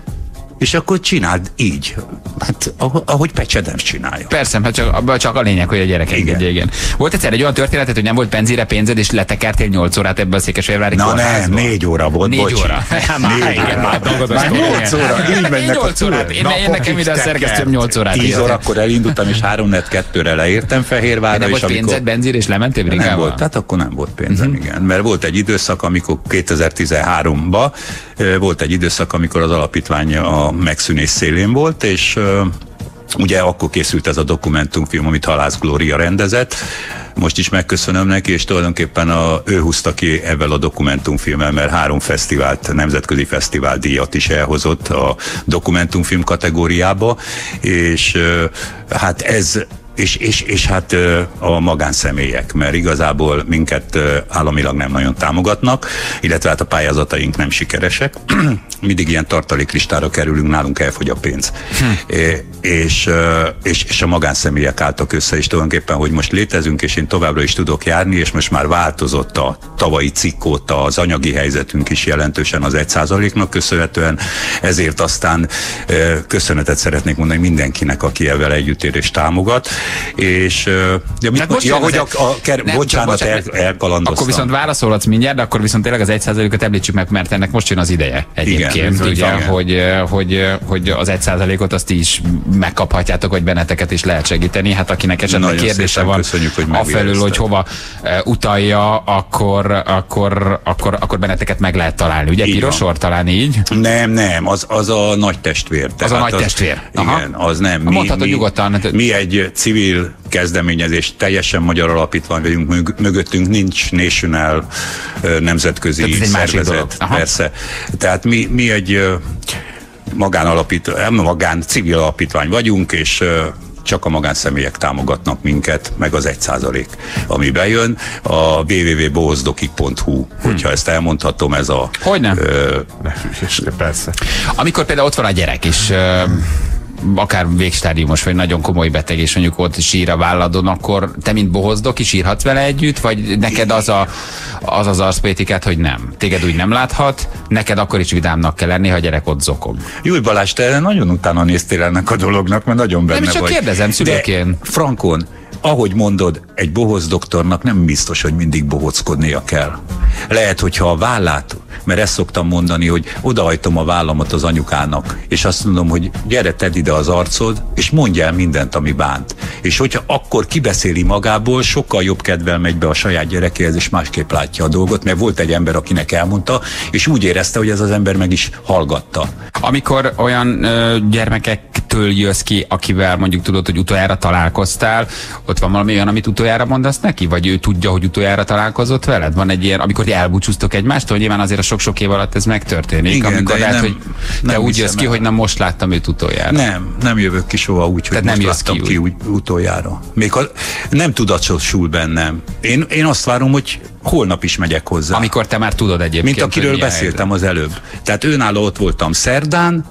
És akkor csináld így. Hát, ahogy, Pecsedem csinálja. Persze, hát csak, csak a lényeg, hogy a gyerek Igen. engedje, igen. Volt egyszer egy olyan történetet, hogy nem volt benzire pénzed, és letekertél 8 órát ebbe a Székesfehérvári Na nem, kórházba? négy óra volt, Négy bocsi. óra. (laughs) Már, igen, már Már nyolc óra, így mennek a 8 órát, én, én nekem ide a szerkesztőm 8 órát 10 írt. órakor elindultam, és 3 4 2 leértem Fehérvárra, Nem volt pénzed, benzír, és lementél nem brigával? volt, tehát akkor nem volt pénzem, uh-huh. igen. Mert volt egy időszak, amikor 2013-ban volt egy időszak, amikor az alapítvány a megszűnés szélén volt, és Ugye akkor készült ez a dokumentumfilm, amit Halász Glória rendezett. Most is megköszönöm neki, és tulajdonképpen a, ő húzta ki ebben a dokumentumfilmmel, mert három fesztivált, nemzetközi fesztivál díjat is elhozott a dokumentumfilm kategóriába, és hát ez és, és, és hát a magánszemélyek, mert igazából minket államilag nem nagyon támogatnak, illetve hát a pályázataink nem sikeresek. (clears throat) Mindig ilyen tartaléklistára kerülünk, nálunk elfogy a pénz. Hm. É, és, és, és a magánszemélyek álltak össze, és tulajdonképpen, hogy most létezünk, és én továbbra is tudok járni, és most már változott a tavalyi cikk óta az anyagi helyzetünk is jelentősen az 1%-nak köszönhetően, ezért aztán köszönetet szeretnék mondani mindenkinek, aki ebben együttérést támogat, és ja, mit, Hát most ja, hogy a, a ker, Nem, bocsánat, el, bocsánat. elkalandoztam. Akkor viszont válaszolhatsz mindjárt, de akkor viszont tényleg az 1%-ot említsük meg, mert ennek most jön az ideje egyébként, bizony, ugye, igen. hogy, hogy, hogy az 1%-ot azt is megkaphatjátok, vagy benneteket is lehet segíteni. Hát akinek esetleg Nagyon kérdése van köszönjük, hogy afelől, hogy hova utalja, akkor, akkor, akkor, akkor benneteket meg lehet találni. Ugye Így piros van. sor talán így? Nem, nem, az, az a nagy testvér. Az a nagy testvér. Aha. Igen, az nem. Mondhatod nyugodtan. hát- Mi egy civil kezdeményezés, teljesen magyar alapítvány vagyunk, mög- mögöttünk nincs national nemzetközi Tehát ez egy másik szervezet. Persze. Tehát mi, mi egy magánalapítvány, nem magán, civil alapítvány vagyunk, és csak a magánszemélyek támogatnak minket, meg az egy százalék, ami bejön. A www.bohozdokik.hu, hogyha ezt elmondhatom, ez a... Hogyne? Ö, És persze. Amikor például ott van a gyerek is, ö, akár végstádiumos, vagy nagyon komoly beteg, és mondjuk ott sír a válladon, akkor te, mint bohozdok, is írhatsz vele együtt, vagy neked az a, az, az arszpoétikát, hogy nem. Téged úgy nem láthat, neked akkor is vidámnak kell lenni, ha a gyerek ott zokog. Júj Balázs, te nagyon utána néztél ennek a dolognak, mert nagyon benne Nem, csak vagy. kérdezem, szülőként. De Frankon, ahogy mondod, egy bohóc doktornak nem biztos, hogy mindig bohóckodnia kell. Lehet, hogyha a vállát, mert ezt szoktam mondani, hogy odahajtom a vállamat az anyukának, és azt mondom, hogy gyere, tedd ide az arcod, és mondj el mindent, ami bánt. És hogyha akkor kibeszéli magából, sokkal jobb kedvel megy be a saját gyerekéhez, és másképp látja a dolgot, mert volt egy ember, akinek elmondta, és úgy érezte, hogy ez az ember meg is hallgatta. Amikor olyan ö, gyermekektől jössz ki, akivel mondjuk tudod, hogy utoljára találkoztál, ott van valami olyan, amit utoljára mondasz neki? Vagy ő tudja, hogy utoljára találkozott veled? Van egy ilyen, amikor elbúcsúztok egymástól, nyilván azért a sok-sok év alatt ez megtörténik, Igen, amikor lehet, nem- hogy te nem úgy jössz ki, el. hogy nem most láttam őt utoljára. Nem, nem jövök ki soha úgy, hogy Tehát most nem jössz láttam ki ki, úgy utoljára. Még ha nem tudatosul bennem. Én, én azt várom, hogy holnap is megyek hozzá. Amikor te már tudod egyébként, Mint akiről beszéltem az előbb. Tehát őnála ott voltam szerdán,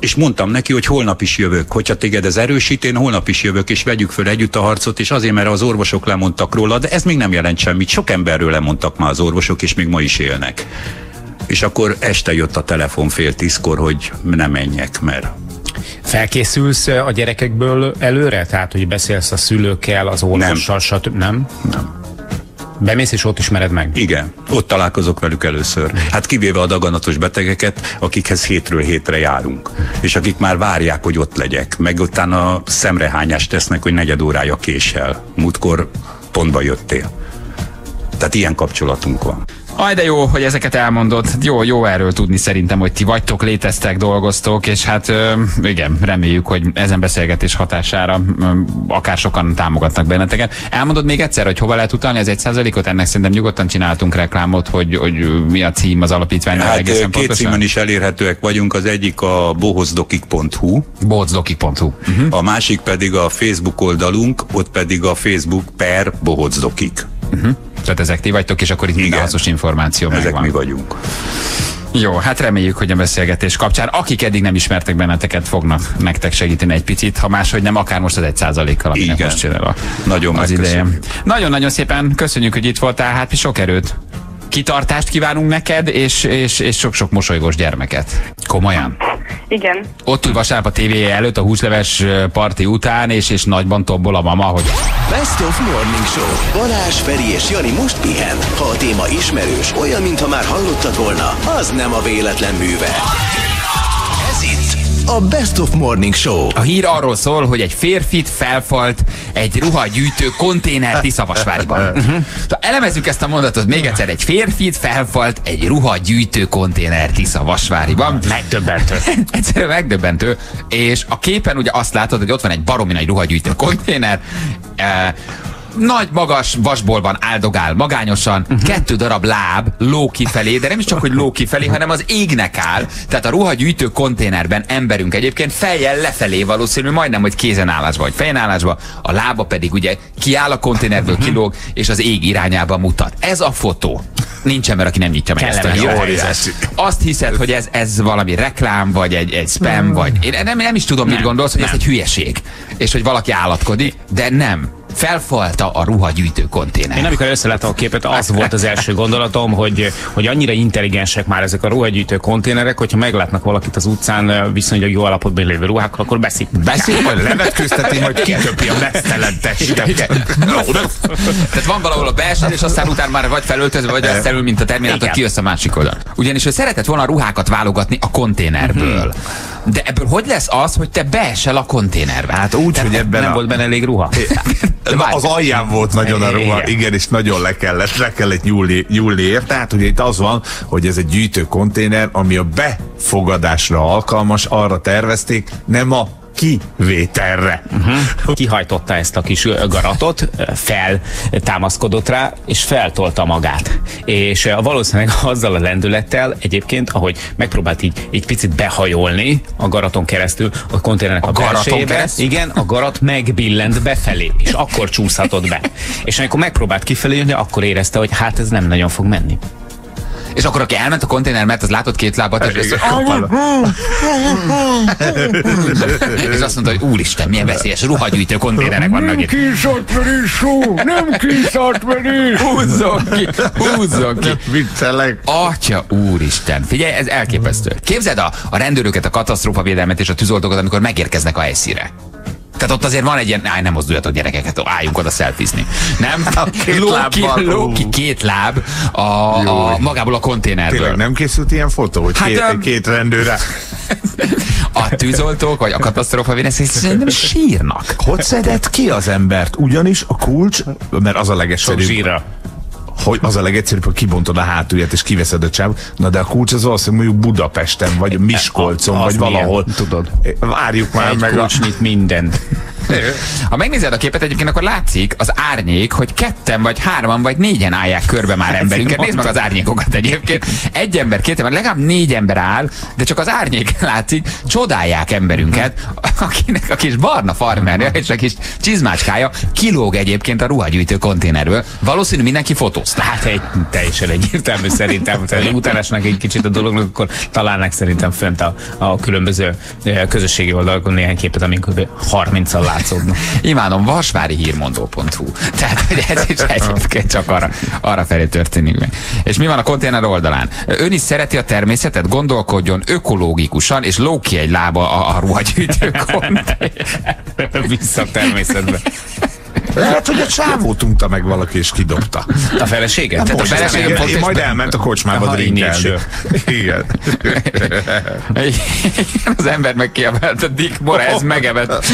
és mondtam neki, hogy holnap is jövök. Hogyha téged ez erősít, én holnap is jövök, és vegyük föl együtt a harcot, és azért, mert az orvosok lemondtak róla, de ez még nem jelent semmit. Sok emberről lemondtak már az orvosok, és még ma is élnek. És akkor este jött a telefon fél tízkor, hogy ne menjek, mert Felkészülsz a gyerekekből előre? Tehát, hogy beszélsz a szülőkkel, az orvossal, stb. Nem? nem. Bemész és ott ismered meg? Igen, ott találkozok velük először. Hát kivéve a daganatos betegeket, akikhez hétről hétre járunk, és akik már várják, hogy ott legyek, meg utána szemrehányást tesznek, hogy negyed órája késsel. Múltkor pontba jöttél. Tehát ilyen kapcsolatunk van. Aj, de jó, hogy ezeket elmondod. Jó, jó erről tudni szerintem, hogy ti vagytok, léteztek, dolgoztok, és hát ö, igen, reméljük, hogy ezen beszélgetés hatására ö, akár sokan támogatnak benneteket. Elmondod még egyszer, hogy hova lehet utalni az egy százalékot? Ennek szerintem nyugodtan csináltunk reklámot, hogy, hogy mi a cím az alapítványnál Hát egészen két pontosan. címen is elérhetőek vagyunk, az egyik a bohozdokik.hu, Bohozdokik.hu. Uh-huh. a másik pedig a Facebook oldalunk, ott pedig a Facebook per bohozdokik. Uh-huh. Tehát ezek ti vagytok, és akkor itt minden hasznos információ Ezek megvan. mi vagyunk. Jó, hát reméljük, hogy a beszélgetés kapcsán, akik eddig nem ismertek benneteket, fognak nektek segíteni egy picit, ha máshogy nem, akár most az egy százalékkal, aminek Igen. most csinál a, Nagyon az ideje. Nagyon-nagyon szépen köszönjük, hogy itt voltál, hát mi sok erőt. Kitartást kívánunk neked, és, és, és sok-sok mosolygós gyermeket. Komolyan. Igen. Ott ül vasárnap a tévéje előtt a húsleves parti után, és, és nagyban tobbol a mama, hogy Best of Morning Show. Balázs, Feri és Jani most pihen. Ha a téma ismerős, olyan, mintha már hallottad volna, az nem a véletlen műve. A Best of Morning Show. A hír arról szól, hogy egy férfit felfalt egy ruhagyűjtő konténer Tiszavasváriban. Szóval (laughs) elemezzük ezt a mondatot még egyszer. Egy férfit felfalt egy ruhagyűjtő konténer Tiszavasváriban. Megdöbbentő. (laughs) Egyszerűen megdöbbentő. És a képen ugye azt látod, hogy ott van egy baromi nagy ruhagyűjtő konténer. Eh, nagy, magas vasbolban áldogál magányosan, uh-huh. kettő darab láb ló kifelé, de nem is csak, hogy ló kifelé, hanem az égnek áll. Tehát a ruhagyűjtő konténerben emberünk egyébként fejjel lefelé valószínű, majdnem, hogy kézenállásba, vagy fejenállásba, a lába pedig ugye kiáll a konténerből, kilóg, és az ég irányába mutat. Ez a fotó. Nincs ember, aki nem nyitja meg ezt a hírt. Azt hiszed, hogy ez, ez valami reklám, vagy egy, egy spam, vagy én nem, nem is tudom, mit gondolsz, hogy ez egy hülyeség. És hogy valaki állatkodik, de nem. Felfalta a ruhagyűjtő konténer. Én amikor összeláttam a képet, az volt az első gondolatom, hogy, hogy annyira intelligensek már ezek a ruhagyűjtő konténerek, hogyha meglátnak valakit az utcán viszonylag jó állapotban lévő ruhákkal, akkor beszik. Beszél, majd levetkőzteti, majd kitöpi a mesztelen testet. Tehát van valahol a belső, és aztán utána már vagy felöltözve, vagy összeül, mint a Terminátor, kijössz a másik oldal. Ugyanis ő szeretett volna ruhákat válogatni a konténerből. De ebből hogy lesz az, hogy te beesel a konténerbe? Hát úgy, hogy ebben Nem a... volt benne elég ruha. (laughs) Az alján volt nagyon a ruha, Igen. és nagyon le kellett, le kellett nyúlni, nyúlni ért. Tehát ugye itt az van, hogy ez egy gyűjtő konténer, ami a befogadásra alkalmas, arra tervezték, nem a kivételre. Uh-huh. Kihajtotta ezt a kis garatot, ö, feltámaszkodott rá, és feltolta magát. És valószínűleg (laughs) azzal a lendülettel egyébként, ahogy megpróbált így egy picit behajolni a garaton keresztül, a konténernek a, A garaton keresztül? igen, a garat megbillent befelé, és akkor csúszhatott be. (laughs) És amikor megpróbált kifelé jönni, akkor érezte, hogy hát ez nem nagyon fog menni. És akkor aki elment a konténer, mert az látott két lábat, és, és, (laughs) és azt mondta, hogy úristen, milyen veszélyes ruhagyűjtő konténerek vannak itt. Kisatverésú, nem kisatverés. Húzzon ki, húzzon ki. Viccelek. Atya úristen, figyelj, ez elképesztő. Képzeld a, a rendőröket, a katasztrófavédelmet és a tűzoltókat, amikor megérkeznek a helyszíre. Tehát ott azért van egy ilyen, áj, nem mozduljatok gyerekeket, álljunk oda szelfizni. Nem? A (laughs) két Ló ki, lábbal, ló ú. ki két láb a, a, magából a konténerből. Tényleg nem készült ilyen fotó, hogy Hát, két, öm, két rendőre. (laughs) A tűzoltók, vagy a katasztrófavédelmet szerintem sírnak. Hogy szedett ki az embert? Ugyanis a kulcs, mert az a Sok legegyszerűbb. Hogy az a legegyszerűbb, hogy kibontod a hátulját és kiveszed a csáv. Na de a kulcs az valószínűleg mondjuk Budapesten, vagy Miskolcon, Az vagy milyen, valahol. tudod. Várjuk már Egy meg a... kulcs nyit mindent. (laughs) Ha megnézed a képet egyébként, akkor látszik az árnyék, hogy ketten, vagy hárman, vagy négyen állják körbe már emberünket. Nézd meg az árnyékokat egyébként. Egy ember, két ember, legalább négy ember áll, de csak az árnyék (laughs) látszik, csodálják emberünket, akinek a kis barna farmerja és a kis csizmácskája kilóg egyébként a ruhagyűjtő konténerből. Valószínű mindenki Hát egy teljesen egyértelmű szerintem. Tehát utánásnak egy kicsit a dolognak, akkor találnak szerintem fönt a, a különböző közösségi oldalakon néhány képet, amik kb. 30-al látszódnak. Imádom, vasvárihírmondó.hu. Tehát, hogy ez is egyébként csak arra, arra felé történik meg. És mi van a konténer oldalán? Ön is szereti a természetet, gondolkodjon ökológikusan, és ki egy lába a, a ruhagyűjtő konténer. (laughs) Vissza a természetbe. Lehet, hogy a csávót unta meg valaki és kidobta. A feleséget? Tehát a Most feleségem igen, pont majd elment a kocsmába drinkelni. így Igen. az ember meg kiemelt, a Dick Morez megevett.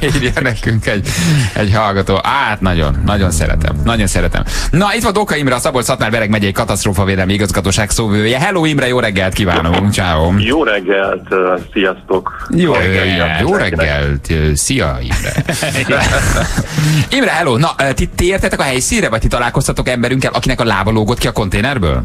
Írja nekünk egy, egy hallgató. Át, nagyon, nagyon szeretem. Nagyon szeretem. Na, itt van Doka Imre, a szabolcs szatmár bereg megyei katasztrófavédelmi igazgatóság szóvője. Hello Imre, jó reggelt kívánunk. Ciao. Jó reggelt, sziasztok! Jó reggelt, reggelt, jó reggelt, szia Imre. (laughs) Imre, hello, na, ö, ti, ti a helyszínre, vagy ti találkoztatok emberünkkel, akinek a lába lógott ki a konténerből?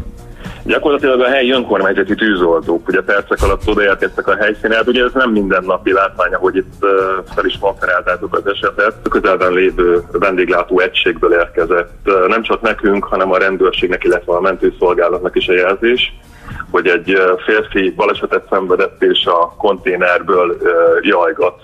Gyakorlatilag a helyi önkormányzati tűzoltók ugye percek alatt odaérkeztek a helyszínre. Hát ugye ez nem mindennapi látvány, ahogy itt uh, fel is konferáltátok az esetet. A közelben lévő vendéglátó egységből érkezett uh, nem csak nekünk, hanem a rendőrségnek, illetve a mentőszolgálatnak is a jelzés hogy egy férfi balesetet szenvedett és a konténerből jajgat.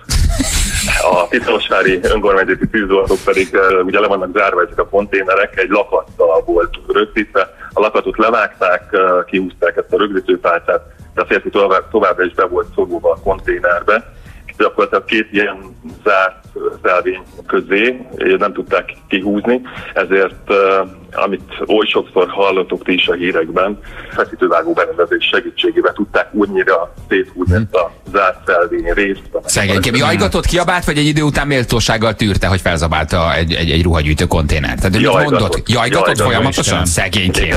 A Tiszalosvári önkormányzati tűzoltók pedig uh, ugye le vannak zárva ezek a konténerek, egy lakattal volt rögzítve. A lakatot levágták, uh, kihúzták ezt a rögzítőpálcát, de a férfi tovább, továbbra is be volt szorulva a konténerbe. És Gyakorlatilag két ilyen zárt szelvény közé nem tudták kihúzni, ezért amit oly sokszor hallottok ti is a hírekben, feszítővágó berendezés segítségével tudták úgynyira széthúzni ezt a zárt felvény részt. Szegénykém, jajgatott, kiabált, vagy egy idő után méltósággal tűrte, hogy felzabálta egy, egy, egy ruhagyűjtő konténert? Tehát mit Jajgatott. mondott? Jajgatott Jajgatott, folyamatosan? Szegénykém.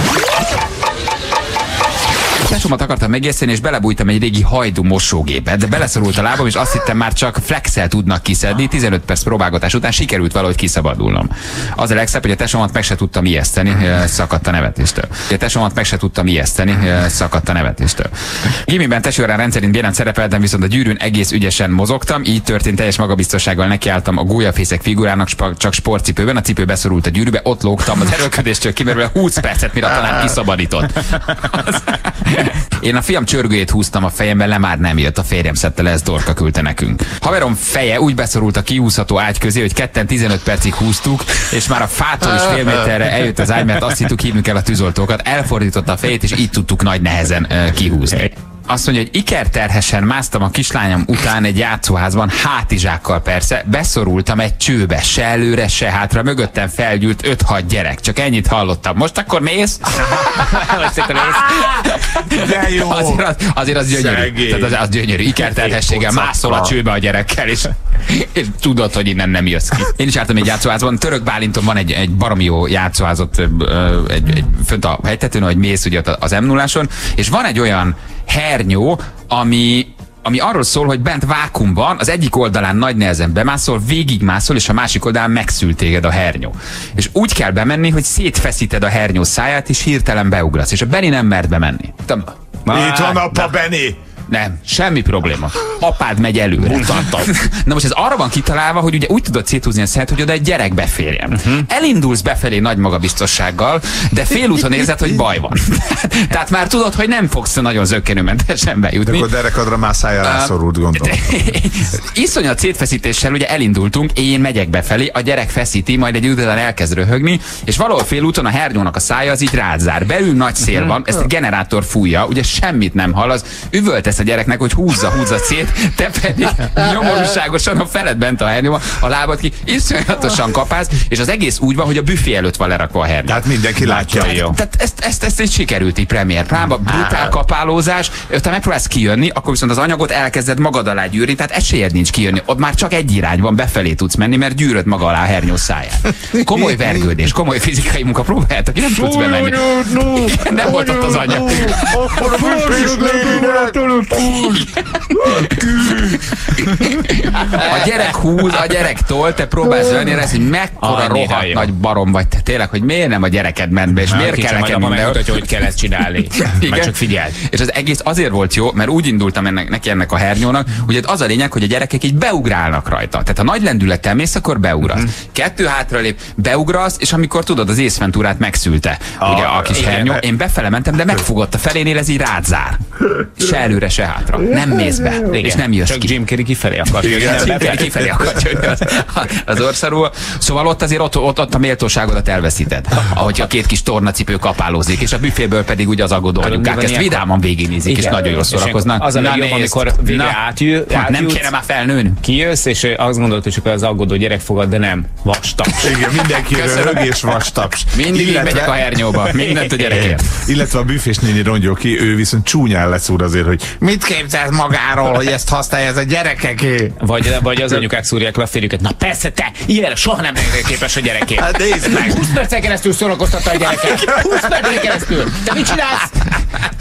Tesómat akartam megészteni, és belebújtam egy régi hajdú mosógépbe, de beleszorult a lábam, és azt hittem már csak flexel tudnak kiszedni. 15 perc próbálgatás után sikerült valahogy kiszabadulnom. Az a legszebb, hogy a tesómat meg se tudtam ijeszteni, szakadt a nevetéstől. A tesómat meg se tudtam ijeszteni, szakadt a nevetéstől. Gimiben tesórán rendszerint bérem szerepeltem, viszont a gyűrűn egész ügyesen mozogtam, így történt teljes magabiztossággal nekiálltam a gólyafészek figurának csak sportcipőben, a cipő beszorult a gyűrűbe, ott lógtam az erőködéstől kimerülve 20 percet, mire a tanár kiszabadított. (laughs) (laughs) Én a fiam csörgőjét húztam a fejembe, le már nem jött, a férjem szedte le, ezt Dorka küldte nekünk. Haverom feje úgy beszorult a kiúszható ágy közé, hogy ketten 15 percig húztuk, és már a fától is fél méterre eljött az ágy, mert azt hittük hívnunk el a tűzoltókat. Elfordította a fejét, és így tudtuk nagy nehezen uh, kihúzni. Azt mondja, hogy ikerterhesen másztam a kislányom után egy játszóházban, hátizsákkal persze, beszorultam egy csőbe, se előre, se hátra, mögöttem felgyűlt 5-6 gyerek. Csak ennyit hallottam. Most akkor mész? (laughs) Most mész? De jó. Azért az, azért az gyönyörű. Szegény. Tehát az, az gyönyörű. Ikerterhességgel mászol a csőbe a gyerekkel, és, és tudod, hogy innen nem jössz ki. Én is jártam egy játszóházban. Török Bálinton van egy, egy baromi jó játszóházat ö, egy, egy, fönt a hegytetőn, hogy mész ugye az m 0 és van egy olyan hernyó, ami ami arról szól, hogy bent vákum van, az egyik oldalán nagy nehezen bemászol, végigmászol, és a másik oldalán megszül téged a hernyó. És úgy kell bemenni, hogy szétfeszíted a hernyó száját, és hirtelen beugrasz. És a Benni nem mert bemenni. Itt van apa Benni. Nem, semmi probléma. Apád megy előre. Na most ez arra van kitalálva, hogy ugye úgy tudod széthúzni a szert, hogy oda egy gyerek beférjen. Uh-huh. Elindulsz befelé nagy magabiztossággal, de félúton érzed, hogy baj van. (laughs) Tehát már tudod, hogy nem fogsz nagyon zöggenőmentesen De bejutni. akkor derekadra már szája rászorult, gondolom. (laughs) Iszonyat szétfeszítéssel ugye elindultunk, én megyek befelé, a gyerek feszíti, majd egy után elkezd röhögni, és valahol félúton a hernyónak a szája az így rádzár. Belül nagy szél van, ezt a generátor fújja, ugye semmit nem hall, az üvöltesz a gyereknek, hogy húzza, húzza szét, te pedig nyomorúságosan a feled bent a hernyóban, a lábad ki, iszonyatosan kapálsz, és az egész úgy van, hogy a büfé előtt van lerakva a hernyó. Tehát mindenki látja. Jó. Tehát ezt, ezt, ezt, ezt sikerült így premier plába, brutál kapálózás, te megpróbálsz kijönni, akkor viszont az anyagot elkezded magad alá gyűrni, tehát esélyed nincs kijönni. Ott már csak egy irány van, befelé tudsz menni, mert gyűröd maga alá a hernyó száját. Komoly vergődés, komoly fizikai munka, próbáljátok, ki nem tudsz bemenni. Nem volt ott az anyag. A gyerek húz, a gyerek tol, te próbálsz venni, ez hogy mekkora Annyira rohadt jó. nagy barom vagy te tényleg, hogy miért nem a gyereked ment be, és miért kell nekem megmutatja, hogy kell ezt csinálni. (laughs) Már csak figyeld. és az egész azért volt jó, mert úgy indultam ennek, neki ennek a hernyónak, hogy az a lényeg, hogy a gyerekek így beugrálnak rajta. Tehát ha nagy lendülettel mész, akkor beugrasz. Mhm. Kettő hátralép, beugrasz, és amikor tudod, az észventúrát megszülte. ugye a kis igen. hernyó, én befele mentem, de megfogott a felénél, ez így rádzár. Se előre, se hátra. Nem mész be, és nem jössz Csak ki. Jim Carrey kifelé akar jönni. Igen, Jim. Carrey kifelé akar jönni az, az orszáról. Szóval ott azért ott, ott, ott a méltóságodat elveszíted, ahogy a két kis tornacipő kapálózik, és a büféből pedig ugye az aggódó anyukák ezt vidáman végignézik, és Igen. nagyon jól És szórakoznak. Az a Na, legjobb, amikor végre Hát Nem kéne már felnőni. Kijössz, és azt gondolod, hogy csak az aggódó gyerek fogad, de nem. Vastag. Igen, mindenki röhög és vastaps. Mindig így megyek a hernyóba, mindent a gyerekért. Illetve a büfés néni rongyol ki, ő viszont csúnyán leszúr azért, hogy mit képzelsz magáról, hogy ezt használja ez a gyerekeké? Vagy, vagy az anyukák szúrják le a férjüket. Na persze te, ilyenre soha nem lennél képes a gyerekért. Hát nézd meg! 20 percen keresztül szórakoztatta a gyereket. 20 percen keresztül. Te mit csinálsz?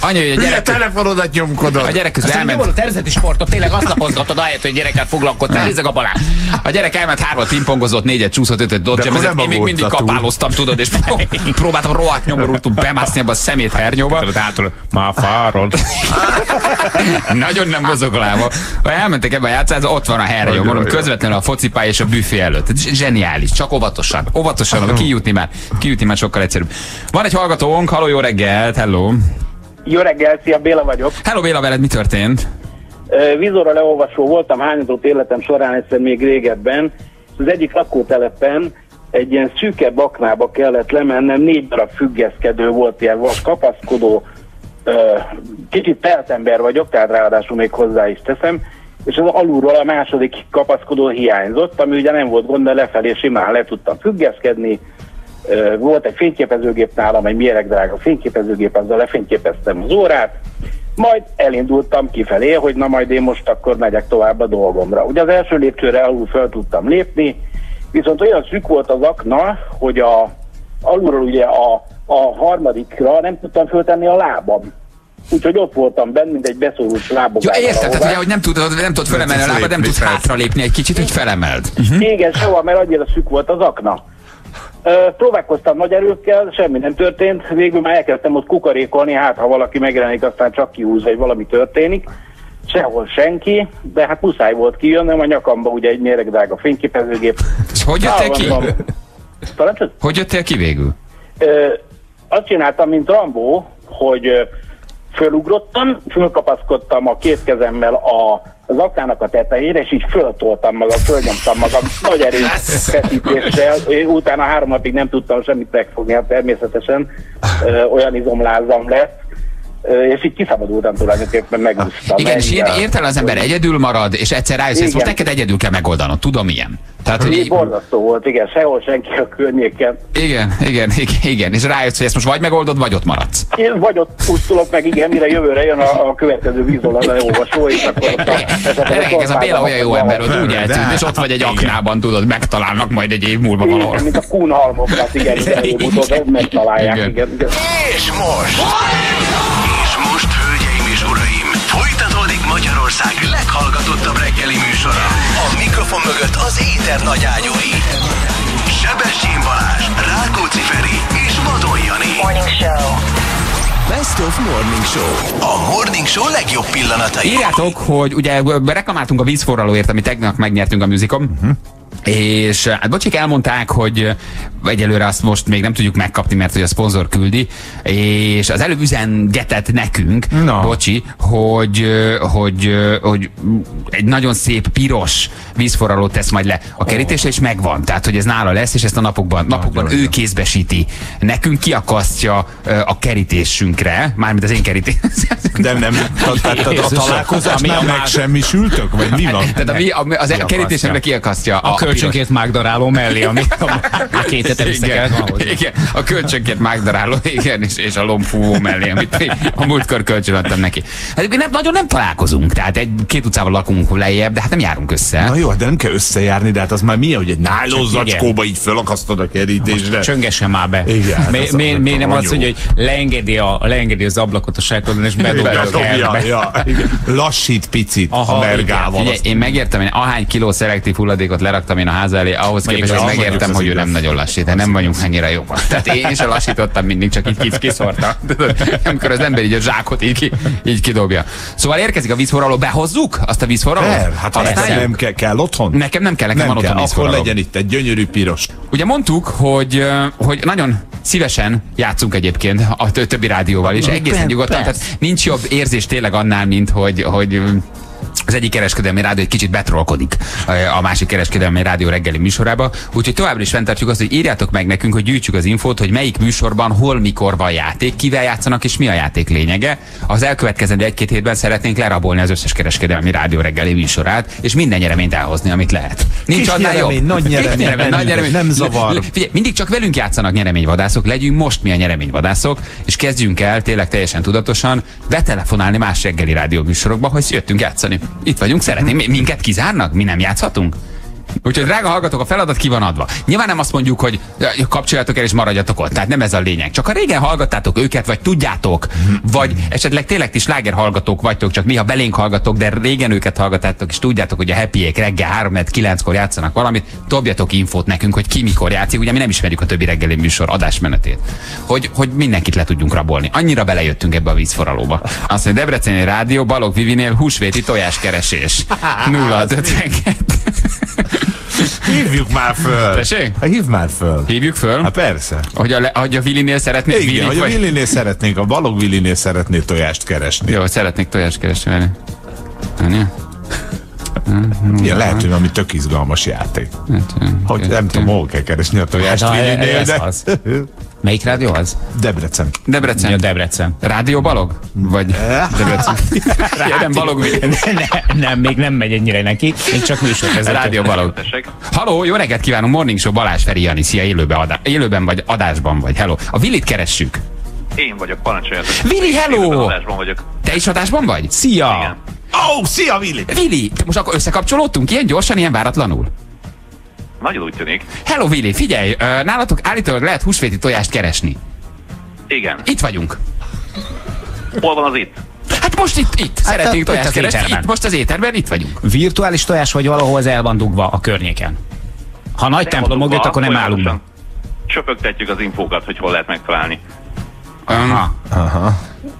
Anya, hogy a gyerek, telefonodat nyomkodod. a gyerek közben elment, nyomorú tervezeti sportot tényleg azt lapozgatod, ahelyett, hogy gyerekkel foglalkoztál. Nézzek a balán. a gyerek elment hármat pingpongozott, négyet csúszott, ötöt dodgemezett, én még mindig kapáloztam, tudod, és (laughs) próbáltam rohadt nyomorultul bemászni abba a szemét hernyóba. Tudod, hátul, ma fárod. Nagyon nem mozog a lába. Ha elmentek ebbe a játszásba, ott van a Nagyon mondom, közvetlenül a focipály és a büfé előtt. Zseniális, csak óvatosan. Óvatosan, kijutni már, kijutni már sokkal egyszerűbb. Van egy hallgatónk, halló, jó reggelt, hello. Jó reggel, szia, Béla vagyok. Hello Béla, veled mi történt? Ö, Vízóra leolvasó voltam hányadott életem során egyszer még régebben. Az egyik lakótelepen egy ilyen szűkebb aknába kellett lemennem, négy darab függeszkedő volt, ilyen vas kapaszkodó, kicsit teltember vagyok, tehát ráadásul még hozzá is teszem, és az alulról a második kapaszkodó hiányzott, ami ugye nem volt gond, de lefelé simán le tudtam függeszkedni, Volt egy fényképezőgép nálam, egy méregdrága fényképezőgép, azzal lefényképeztem az órát, majd elindultam kifelé, hogy na majd én most akkor megyek tovább a dolgomra. Ugye az első lépcsőre alul fel tudtam lépni, viszont olyan szűk volt az akna, hogy a, alulról ugye a, a harmadikra nem tudtam föltenni a lábam. Úgyhogy ott voltam benn, mint egy beszorult Jó, lábogával. érted, tehát ugye, hogy nem tudod, nem tudod felemelni a lábad, nem tudsz hátralépni egy kicsit, hogy felemeld. Igen, sehol, mert annyira szűk volt az akna. Ö, próbálkoztam nagy erőkkel, semmi nem történt, végül már elkezdtem ott kukarékolni, hát ha valaki megjelenik, aztán csak kihúz, vagy valami történik. Sehol senki, de hát muszáj volt kijönnem, a nyakamba ugye egy méregdrága fényképezőgép. És hogy jöttél ki? Parancsolj? Hogy jöttél ki végül? Azt csináltam, mint Rambó, hogy fölugrottam, fölkapaszkodtam a két kezemmel a, az aknának a tetejére, és így föltoltam magam, fölnyomtam magam nagy erőfeszítéssel. Én Utána három napig nem tudtam semmit megfogni, hát természetesen ö, olyan izomlázam lett, és így kiszabadultam tulajdonképpen, megúsztam. Igen, és ilyen értel az ember egyedül marad, és egyszer rájössz, hogy ezt most neked egyedül kell megoldanod. Tudom ilyen. Tehát, hogy Így borzasztó volt, igen, sehol senki a környéken. igen, igen, igen, igen, és rájössz, hogy ezt most vagy megoldod, vagy ott maradsz. Én vagy ott pusztulok meg, igen, mire jövőre jön a, a következő vízol a olvasó, és akkor ott a, ez a Béla olyan jó ember, hogy úgy eltűnt, és ott vagy egy aknában, tudod, megtalálnak majd egy év múlva Igen, valahol. mint a kun halmokat, igen, előbb-utóbb megtalálják, igen. És most! Mikrofon mögött az éter nagyágyúi. Sebestyén Balázs, Rákóczi Feri és Vadon Jani. Morning Show. Best of Morning Show. A Morning Show legjobb pillanatai. Írjátok, hogy ugye reklamáltunk a vízforralóért, amit tegnap megnyertünk a műzikon. És hát bocsik, elmondták, hogy egyelőre azt most még nem tudjuk megkapni, mert hogy a szponzor küldi, és az előbb üzengetett nekünk, Na. bocsi, hogy, hogy, hogy egy nagyon szép piros vízforralót tesz majd le a kerítésre, és megvan. Tehát, hogy ez nála lesz, és ezt a napokban, napokban ő kézbesíti. Nekünk kiakasztja a kerítésünkre, mármint az én kerítés. (laughs) De nem, tehát a Jézusom, találkozásnál ami a meg más- semmisültök, vagy mi van? Tehát a, mi- a, az a kerítésemre kiakasztja A kölcsönkért mágdaráló mellé, ami a két hete igen, vissza kellett hozni. igen, a kölcsönkért mágdaráló, igen, és, és a lombfúvó mellé, amit a múltkor kölcsön adtam neki. Hát nem, nagyon nem találkozunk, tehát egy két utcával lakunk lejjebb, de hát nem járunk össze. Na jó, de nem kell összejárni, de hát az már milyen, hogy egy nálon Csak igen. zacskóba így felakasztod a kerítésre. Csöngessen már be. Igen, hát Mi- mi- a- nem a az, hogy, hogy leengedi, a, leengedi az ablakot a sákodon, és bedobja a kertbe. ja, igen. Lassít picit Aha, a mergával. Figyelj, én megértem, én ahány kiló szelektív hulladékot leraktam én a ház elé, ahhoz Mondjuk képest hogy megértem, hogy ő nem nagyon lassít, de nem vagyunk ennyire jóban. Tehát én sem lassítottam mindig, csak így kis kiszorta. Amikor az ember így a zsákot így, ki, így kidobja. Szóval érkezik a vízforraló, behozzuk azt a vízforralót? Hát azt Használjuk? nem kell, kell otthon? Nekem nem kell, nekem nem van kell, otthon akkor legyen itt egy gyönyörű piros. Ugye mondtuk, hogy, hogy nagyon szívesen játszunk egyébként a tö- többi rádióval, és egészen nyugodtan, tehát nincs jobb érzés tényleg annál, mint hogy, hogy az egyik kereskedelmi rádió egy kicsit betrolkodik ö, a másik kereskedelmi rádió reggeli műsorába. Úgyhogy továbbra is fenntartjuk azt, hogy írjátok meg nekünk, hogy gyűjtsük az infót, hogy melyik műsorban, hol, mikor van játék, kivel játszanak és mi a játék lényege. Az elkövetkezendő egy-két hétben szeretnénk lerabolni az összes kereskedelmi rádió reggeli műsorát, és minden nyereményt elhozni, amit lehet. Nincs Kis annál nyeremény, jobb. nagy Kis nyeremény, nagy nyeremény. nem zavar. Figyelj, mindig csak velünk játszanak nyereményvadászok, legyünk most mi a nyereményvadászok, és kezdjünk el tényleg teljesen tudatosan betelefonálni más reggeli rádió műsorokba, hogy jöttünk játszani. Itt vagyunk, szeretném. Mi- Minket kizárnak? Mi nem játszhatunk? Úgyhogy drága hallgatók, a feladat ki van adva. Nyilván nem azt mondjuk, hogy ja, kapcsoljatok el és maradjatok ott. Tehát nem ez a lényeg. Csak ha régen hallgattátok őket, vagy tudjátok, vagy esetleg tényleg ti sláger hallgatók vagytok, csak néha belénk hallgatok, de régen őket hallgattátok, és tudjátok, hogy a happy reggel 3 9-kor játszanak valamit, dobjatok infót nekünk, hogy ki mikor játszik. Ugye mi nem ismerjük a többi reggeli műsor adásmenetét. Hogy, hogy mindenkit le tudjunk rabolni. Annyira belejöttünk ebbe a vízforralóba. Azt mondja, Debreceni Rádió, Balog Vivinél húsvéti tojáskeresés. (laughs) 0 (laughs) Hívjuk már föl. Tessék? Hát hívd már föl. Hívjuk föl? Hát persze. Hogy a, le- hogy a Willinél szeretnék Igen, Willit, hogy a vagy- Willinél szeretnénk, a Balog Willinél szeretné tojást keresni. Jó, szeretnék tojást keresni vele. Várjál. Igen, lehet, hogy valami tök izgalmas játék. Hogy nem tudom, hol kell keresni a tojást Hát, Willinél, de... az. Melyik rádió az? Debrecen. Debrecen. Ja, Debrecen. Rádió Balog? Vagy (laughs) Debrecen? (laughs) ja, nem Balog Vili. ne, nem, még nem megy ennyire neki. Én csak műsorvezető. Rádió Balog. Haló, jó reggelt kívánunk, Morning Show, Balázs Feri Jani, szia, élőben, adá- élőben vagy adásban vagy, hello. A Vilit keressük. Én vagyok, parancsoljatok. Vili, hello! Adásban vagyok. Te is adásban vagy? Szia! Ó, oh, szia! Vili, te most akkor összekapcsolódtunk ilyen gyorsan, ilyen váratlanul? Nagyon úgy tűnik. Hello Vili, figyelj, nálatok állítólag lehet húsvéti tojást keresni. Igen. Itt vagyunk. Hol van az itt? Hát most itt, itt. Hát Szeretnénk tojást az keresni. Itt, most az étterben, itt vagyunk. Virtuális tojás vagy valahol az el van dugva a környéken. Ha nagy templom mögött, akkor nem állunk be. Csöpögtetjük az infókat, hogy hol lehet megtalálni. Aha. Aha.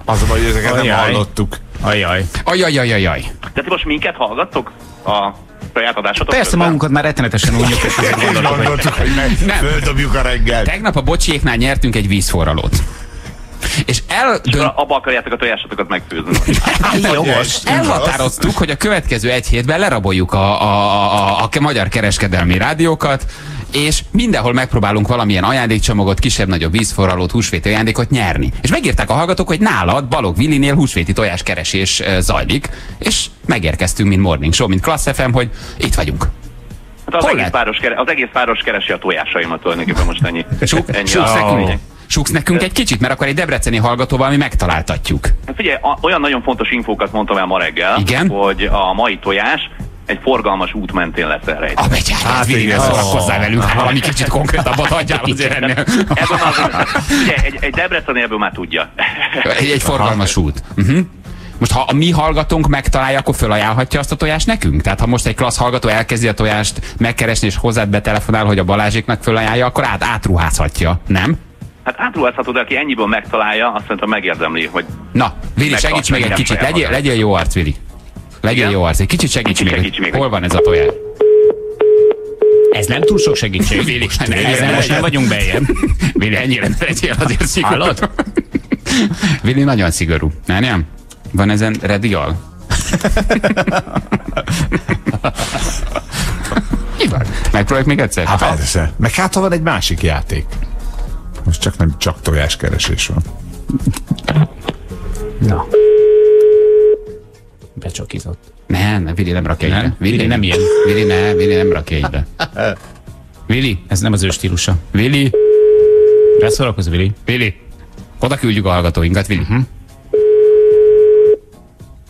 Az a baj, hogy ezeket nem Ajaj. hallottuk. Ajaj. Ajajajajaj. De ti most minket hallgattok? A saját adásotok Persze közben? magunkat már rettenetesen unjuk, és Úgy gondoltuk, hogy meg Nem. földobjuk a reggel. Tegnap a bocsiéknál nyertünk egy vízforralót. És És eldönt, akkor abba akarjátok a tojásotokat megfőzni. (laughs) jogos. elhatároztuk, hogy a következő egy hétben leraboljuk a, a, a, a, a magyar kereskedelmi rádiókat, és mindenhol megpróbálunk valamilyen ajándékcsomagot, kisebb-nagyobb vízforralót, húsvéti ajándékot nyerni. És megírták a hallgatók, hogy nálad Balog Villinél húsvéti tojáskeresés zajlik, és megérkeztünk, mint Morning Show, mint Class FM, hogy itt vagyunk. Hát az, Hol egész város kere, az egész város keresi a tojásaimat tulajdonképpen most ennyi. Suk, ennyi suksz, a suksz nekünk egy kicsit, mert akkor egy debreceni hallgatóval mi megtaláltatjuk. Hát figyelj, olyan nagyon fontos infókat mondtam el ma reggel, Igen? hogy a mai tojás egy forgalmas út mentén lesz elrejtve. A betyár, hát ne szórakozzál velünk, hát valami kicsit konkrétabbat (laughs) adjál azért ennél. Ebből az, ugye, egy, egy Debreceni ebből már tudja. Egy, egy forgalmas út. Uh-huh. Most ha a mi hallgatónk megtalálja, akkor fölajánlhatja azt a tojást nekünk? Tehát ha most egy klassz hallgató elkezdi a tojást megkeresni, és hozzád betelefonál, hogy a Balázséknak fölajánlja, akkor át átruházhatja, nem? Hát átruházhatod, de aki ennyiból megtalálja, azt szerintem megérdemli, hogy Na, Vili, segíts még egy kicsit, legyél, legyél jó arc, Vili. Legyél Igen? jó arc, egy kicsit segíts Kicsit még. segíts még. Hol van ez a tojás? Ez nem túl sok segítség. Vili, Ezzel most nem vagyunk beljebb. Vili, ennyire ne legyél azért szigorú. Vili nagyon szigorú. Nem, nem? Van ezen redial? (laughs) Mi van? Megpróbáljuk még egyszer? Hát persze. Meg hát ha van egy másik játék. Most csak nem csak tojáskeresés van. Na. Becsokizott. Ne, ne, Vili nem rakja Nem? ide. Vili nem ilyen. Vili ne, Vili nem rakja ide. Vili, Ez nem az ő stílusa. Vili, Beszórakozz, Vili. Vili. Oda küldjük a hallgatóinkat, Vili. Uh-huh.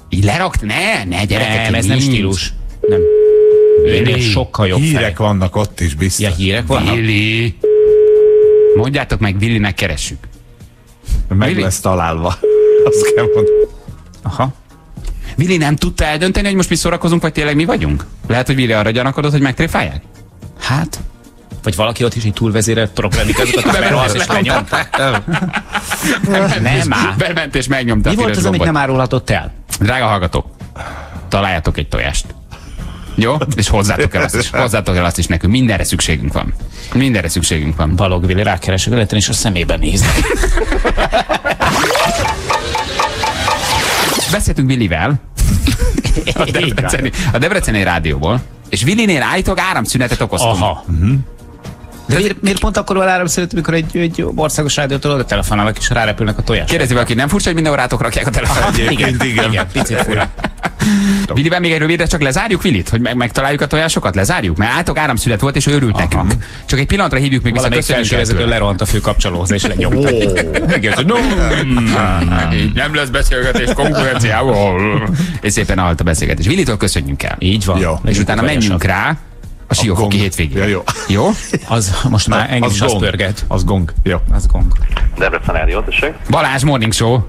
Így lerakt? Ne, ne, gyerekek. Nem, ez nem nincs. stílus. Nem. Őnél sokkal jobb Hírek fej. vannak ott is biztos. Ja, hírek vannak? Vili. Mondjátok meg, Vilinek keressük. Meg Vili? lesz találva. (laughs) Azt kell mondani. Aha. Vili nem tudta eldönteni, hogy most mi szórakozunk, vagy tényleg mi vagyunk? Lehet, hogy Vili arra gyanakodott, hogy megtréfálják? Hát, vagy valaki ott is így túlvezérelt programik azokat a berohadt és lenyomta. Nem már. Bement és megnyomta Mi a volt az, amit nem árulhatott el? Drága hallgatók, találjatok egy tojást. Jó? És hozzátok el azt is. (laughs) Hozzátok el azt is nekünk. Mindenre szükségünk van. Mindenre szükségünk van. Balog Vili rákeresek a és a szemében néznek. (laughs) Beszéltünk Willivel. (laughs) A Debreceni, a Debreceni rádióból. És Willinél állítólag áramszünetet okoztunk. Aha. De miért, miért pont akkor van áramszünet, amikor egy, egy országos rádiótól oda telefonálnak, és rárepülnek a tojás? Kérdezi valaki, nem furcsa, hogy minden órátok rakják a telefont? Egyébként igen. Igen, picit fura. (laughs) Willivel még egy rövidre csak lezárjuk Willit, hogy meg, megtaláljuk a tojásokat? Lezárjuk? Mert általában áramszünet volt, és ő örült nekünk. Csak egy pillanatra hívjuk még vissza, Valamelyik tőle. lerohant a fő kapcsolóhoz, és lenyomta. Igen, nem lesz beszélgetés konkurenciával. És szépen állt a beszélgetés. Willitől köszönjünk el. Így van. És utána menjünk rá siófoki hétvégén. Ja, jó. Jó? (laughs) Az most már engem is az gong. pörget. Az gong. Jó. Az gong. Debrecen rádió, tessék. Balázs Morning Show.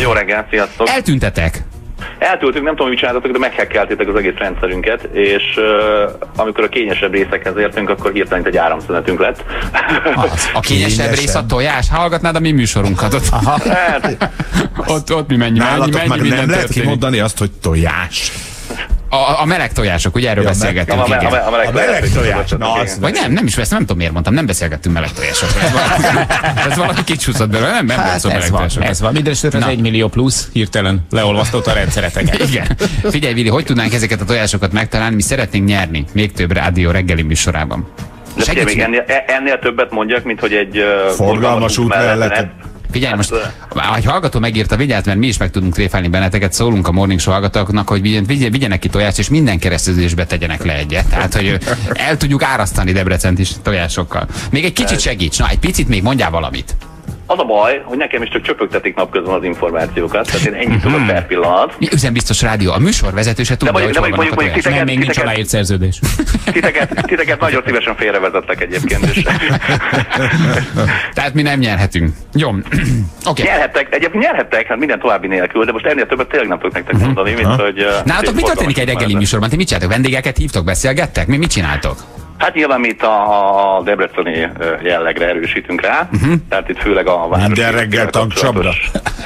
Jó reggelt, sziasztok. Eltűntetek. Eltültünk, nem tudom, mit csináltatok, de meghekkeltétek az egész rendszerünket, és uh, amikor a kényesebb részekhez értünk, akkor hirtelen itt egy áramszünetünk lett. Az, a kényesebb Kényesebb. rész a tojás. Hallgatnád a mi műsorunkat. Ott, hát, (laughs) ott, ott mi mennyi, mennyi, mennyi minden nem lehet történik. kimondani azt, hogy tojás. A, a meleg tojások, ugye erről Ja, beszélgettünk. a, a, igen. a, meleg A meleg tojás. Na, az Vagy nem, nem is ezt nem tudom miért mondtam, nem beszélgettünk meleg tojásokról. Ez valaki, (laughs) ez valaki kicsúszott belőle, nem, nem Hát ez meleg van, ez van. Mindenesetre az Na. egy millió plusz hirtelen leolvasztott a rendszereteket. (laughs) Igen. Figyelj, Vili, hogy tudnánk ezeket a tojásokat megtalálni? Mi szeretnénk nyerni még több rádió reggeli műsorában. De figyelj, még ennél, e- ennél többet mondjak, mint hogy egy Forgalmas út mellett. Figyelj, most, egy hallgató megírta, vigyázz, mert mi is meg tudunk tréfálni benneteket, szólunk a Morning Show hallgatóknak, hogy vigyen, vigyen- vigyenek ki tojást, és minden keresztezésbe tegyenek le egyet. Tehát, hogy el tudjuk árasztani Debrecent is tojásokkal. Még egy kicsit segíts, na, egy picit még mondjál valamit. Az a baj, hogy nekem is csak csöpögtetik napközben az információkat, tehát én ennyit tudok per pillanat. Mi üzenbiztos rádió, a műsorvezető se tudja, hogy de hol vannak mondjuk- a titeket- Nem, még nincs titeket- aláírt szerződés. Titeket, titeket nagyon szívesen félrevezettek egyébként is. Tehát mi nem nyerhetünk. Jó. (clears throat) Oké. Nyerhettek, egyébként nyerhettek, hát minden további nélkül, de most ennél többet tényleg nem tudok nektek mondani, mint hogy... Nálatok mi történik egy reggeli műsorban? Ti mit csináltok? Vendégeket hívtok, beszélgettek? Mi mit csináltok? Hát nyilván mi itt a, a debreceni jellegre erősítünk rá, uh-huh. tehát itt főleg a város. Minden reggel tankcsapda.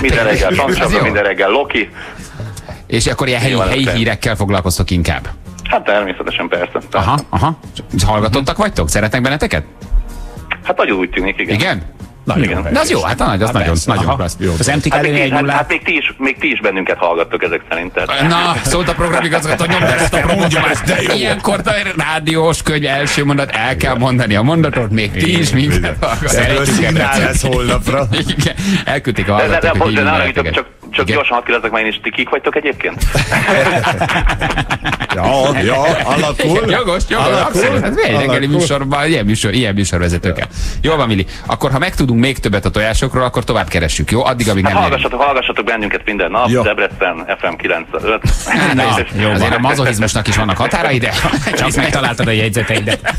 Minden reggel (laughs) tankcsapda, minden reggel Loki. És akkor ilyen helyi, helyi hírekkel foglalkoztok inkább? Hát természetesen persze. Aha, aha. Hallgatottak vagytok? Szeretnek benneteket? Hát nagyon úgy tűnik, igen. Igen? Nagyon igen. De az jó, hát nagy, az nagyon, nagyon klassz. hát, még, ti- hát, hát még, ti is, még ti is bennünket hallgattok ezek szerint. Tehát. Na, szólt a programigazgató, nyomd ezt a programot. Ilyenkor a rádiós könyv első mondat, el kell mondani a mondatot, még ti is minket Ebből színál lesz hallgattok. holnapra. Igen, Elküldték a De, de, de, hallgatók, hogy de, de, de, hívnak csak. Csak, csak gyorsan hadd kérdezzek már én is, ti kik vagytok egyébként? (laughs) Ja, ja, alakul. Jogos, jogos, Alakul. abszolút. Hát miért reggeli műsorban, ilyen, műsor, ilyen műsorvezetőkkel. Jól van, Mili. Akkor ha megtudunk még többet a tojásokról, akkor tovább keressük, jó? Addig, amíg Hát nem hallgassatok, hallgassatok bennünket minden nap, Jó. Debrecen FM 95. Na, (laughs) Jó azért a mazohizmusnak is vannak határai, de Csak megtaláltad a jegyzeteidet.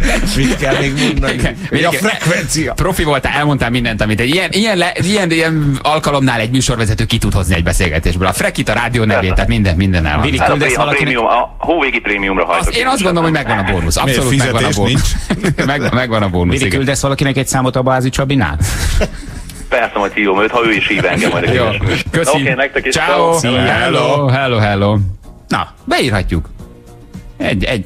(laughs) Mit kell még mondani? Igen. Mi a frekvencia? Profi voltál, elmondtál mindent, amit egy ilyen, ilyen, le, ilyen, ilyen alkalomnál egy műsorvezető ki tud hozni egy beszélgetésből. A Frekit, a rádió nevét, tehát minden, minden el. Hát a, a, prémium, a hóvégi prémiumra hajtok. Én azt gondolom, hogy megvan a bónusz. Abszolút Miért megvan a bónusz. (laughs) Meg, megvan a bónusz. Vili, küldesz valakinek egy számot a Bázi Csabinál? Persze, majd hívom őt, ha ő is hív engem majd Jó, köszi. Oké, nektek is. Ciao. Ciao. Hello, hello, hello. Na, beírhatjuk. Egy, egy.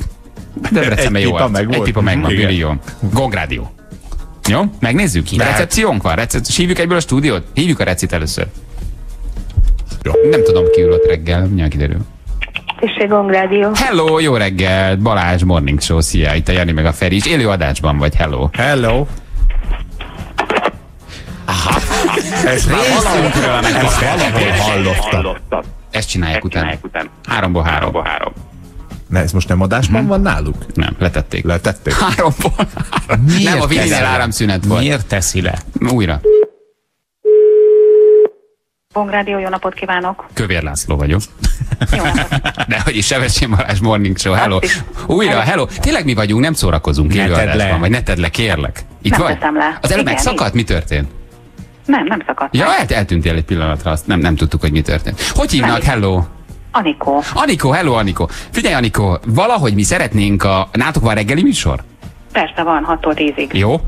Debrecenben Egy jó pipa arc. megvolt. Egy pipa megvan, jó. Gongrádió. Jó, megnézzük. Lehet. Recepciónk van. Recep... Hívjuk egyből a stúdiót? Hívjuk a recit először. Jó. Nem tudom, ki ülött reggel, mindjárt kiderül. Tisztég Gongrádió. Hello, jó reggelt, Balázs Morning Show, szia, itt a Jani meg a Feri is. Élő adásban vagy, hello. Hello. (laughs) Ez már Részünkről meg ezt valahol hallottam. Ezt csinálják utána. Háromból három. három. Ne, ez most nem adásban van náluk? Nem, letették. Letették? Háromból Nem, a Vilinél áramszünet volt. Miért teszi le? Újra. Gongrádió, jó napot kívánok. Kövér László vagyok. Jó. (laughs) De hogy is Sevesén Balázs Morning Show, hello. Újra, hello. Tényleg mi vagyunk, nem szórakozunk Ne tedd le. vagy ne tedd le, kérlek. Itt Nem vagy? teszem le. Az előbb megszakadt, mi történt? Nem, nem szakadt. Ja, el, eltűntél egy pillanatra, azt nem, nem tudtuk, hogy mi történt. Hogy hívnak? Nem. Hello. Anikó. Anikó, hello Anikó. Figyelj Anikó, valahogy mi szeretnénk a... Nátok van reggeli műsor? Persze van, 6-tól 10-ig. Jó?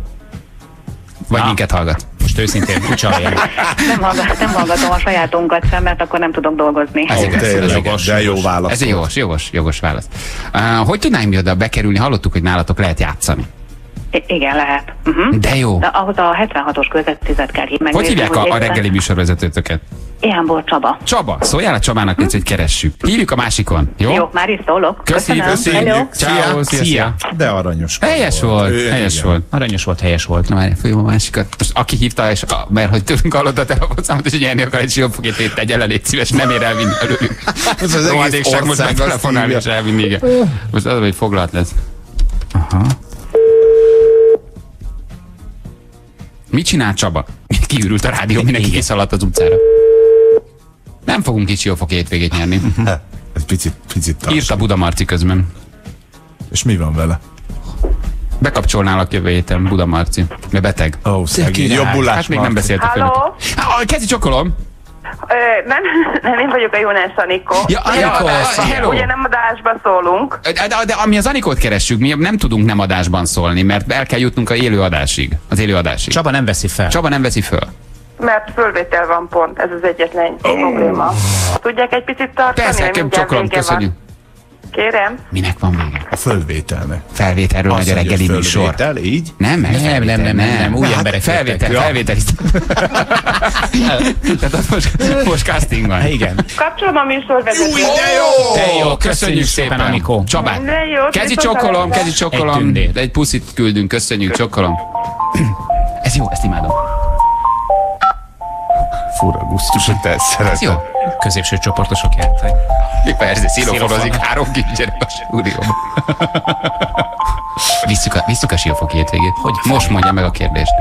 Vagy minket hallgat? Most őszintén, úgy csalja. (laughs) Nem, hallgat, nem hallgatom a sajátunkat sem, mert akkor nem tudok dolgozni. Ez igaz, ez tényleg, jogos, de jó jogos. válasz Ez jogos, jogos, jogos válasz. Uh, hogy tudnánk mi oda bekerülni? Hallottuk, hogy nálatok lehet játszani. I- igen, lehet. Uh-huh. De jó. De ahhoz a 76-os közvetítőt kell hívni. Hogy hívják a, a reggeli műsorvezetőtöket? Ilyenból Csaba. Csaba, szóljál a Csabának, hogy keressük. Hívjuk a másikon, jó? Jó, már is szólok. Köszönöm. Hello. Ciao, szia, szia. De aranyos. Helyes volt, Ő- helyes igen. volt. Aranyos volt, helyes volt. Na már főbb a másikat. Most aki hívta, és a, mert hogy tőlünk hallott a telefonszámot, és hogy nyerni akar egy siófogét, tegye le, légy szíves, nem ér elvinni előlük. (laughs) Ez az egész Rohadékság most ország meg telefonálni és elvinni, igen. Most az, hogy foglalt lesz. Aha. Mit csinál Csaba? (laughs) Kiürült a rádió, mindenki kiszaladt az utcára. Nem fogunk kicsi siófok hétvégét nyerni. (laughs) Ez picit, picit tart. Írta Buda Marci közben. És mi van vele? Bekapcsolnálak jövő héten, Buda Marci. Mert beteg. Ó, szegény, jobbulás. Hát még nem beszéltek Halló? Ah, Kezdj csokolom! Ö, nem, (laughs) nem, én vagyok a Jónás Anikó. Ja, Anikó. Ugye nem adásba szólunk, De, de, de ami az Anikót keressük, mi nem tudunk nem adásban szólni, mert el kell jutnunk a élő adásig. Az élő adásig. Csaba nem veszi fel. Csaba nem veszi föl. mert fölvétel van pont, ez az egyetlen probléma. Tudják egy picit tartani? Persze, csokolom, vége van. Kérem. Minek van vége? A fölvételnek. Felvételről megy a reggeli műsor. fölvétel, így? Nem, meg Nem, felvétel, nem, nem, nem, nem, új Hát emberek felvétel, jöttek. Ja. felvétel. (laughs) Tehát ott most, most casting van. Igen. Kapcsolom a műsorvezetőt. De jó! De jó, köszönjük szépen, Anikó. Csabát. De jó, Kezi csokolom, kezi Egy csokolom. tündér. Egy puszit küldünk, köszönjük, csokolom. (clears throat) Ez jó, ezt imádom. Fura gusztus, hogy te ezt Ez szereted. jó. Középső csoportosok játszani. Persze, sziloforozik három kisgyerek a stúdióban. Visszük a, visszük a siófok hétvégét. Hogy Most mondja meg a kérdést.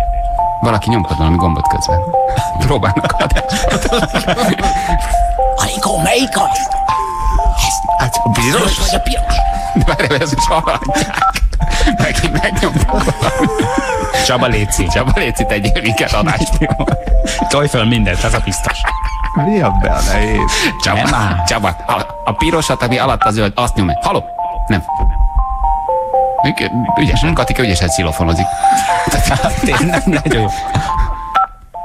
Valaki nyomkod valami gombot közben. Próbálnak adást. Anikó, melyik az? Hát a piros? Vagy a piros? De várj, ez most haladják. (laughs) Megint megnyomtuk Csaba Léci. Csaba Léci, tegyél minket adást. Tolj fel mindent, az a biztos. Mi a be a nehéz? Csaba, Nem. Csaba, a, a pirosat, ami alatt a zöld, azt nyomj. Haló? Nem. Ügy- Ügyesen, Katika ügyesen szilofonozik. Tényleg, nagyon jó.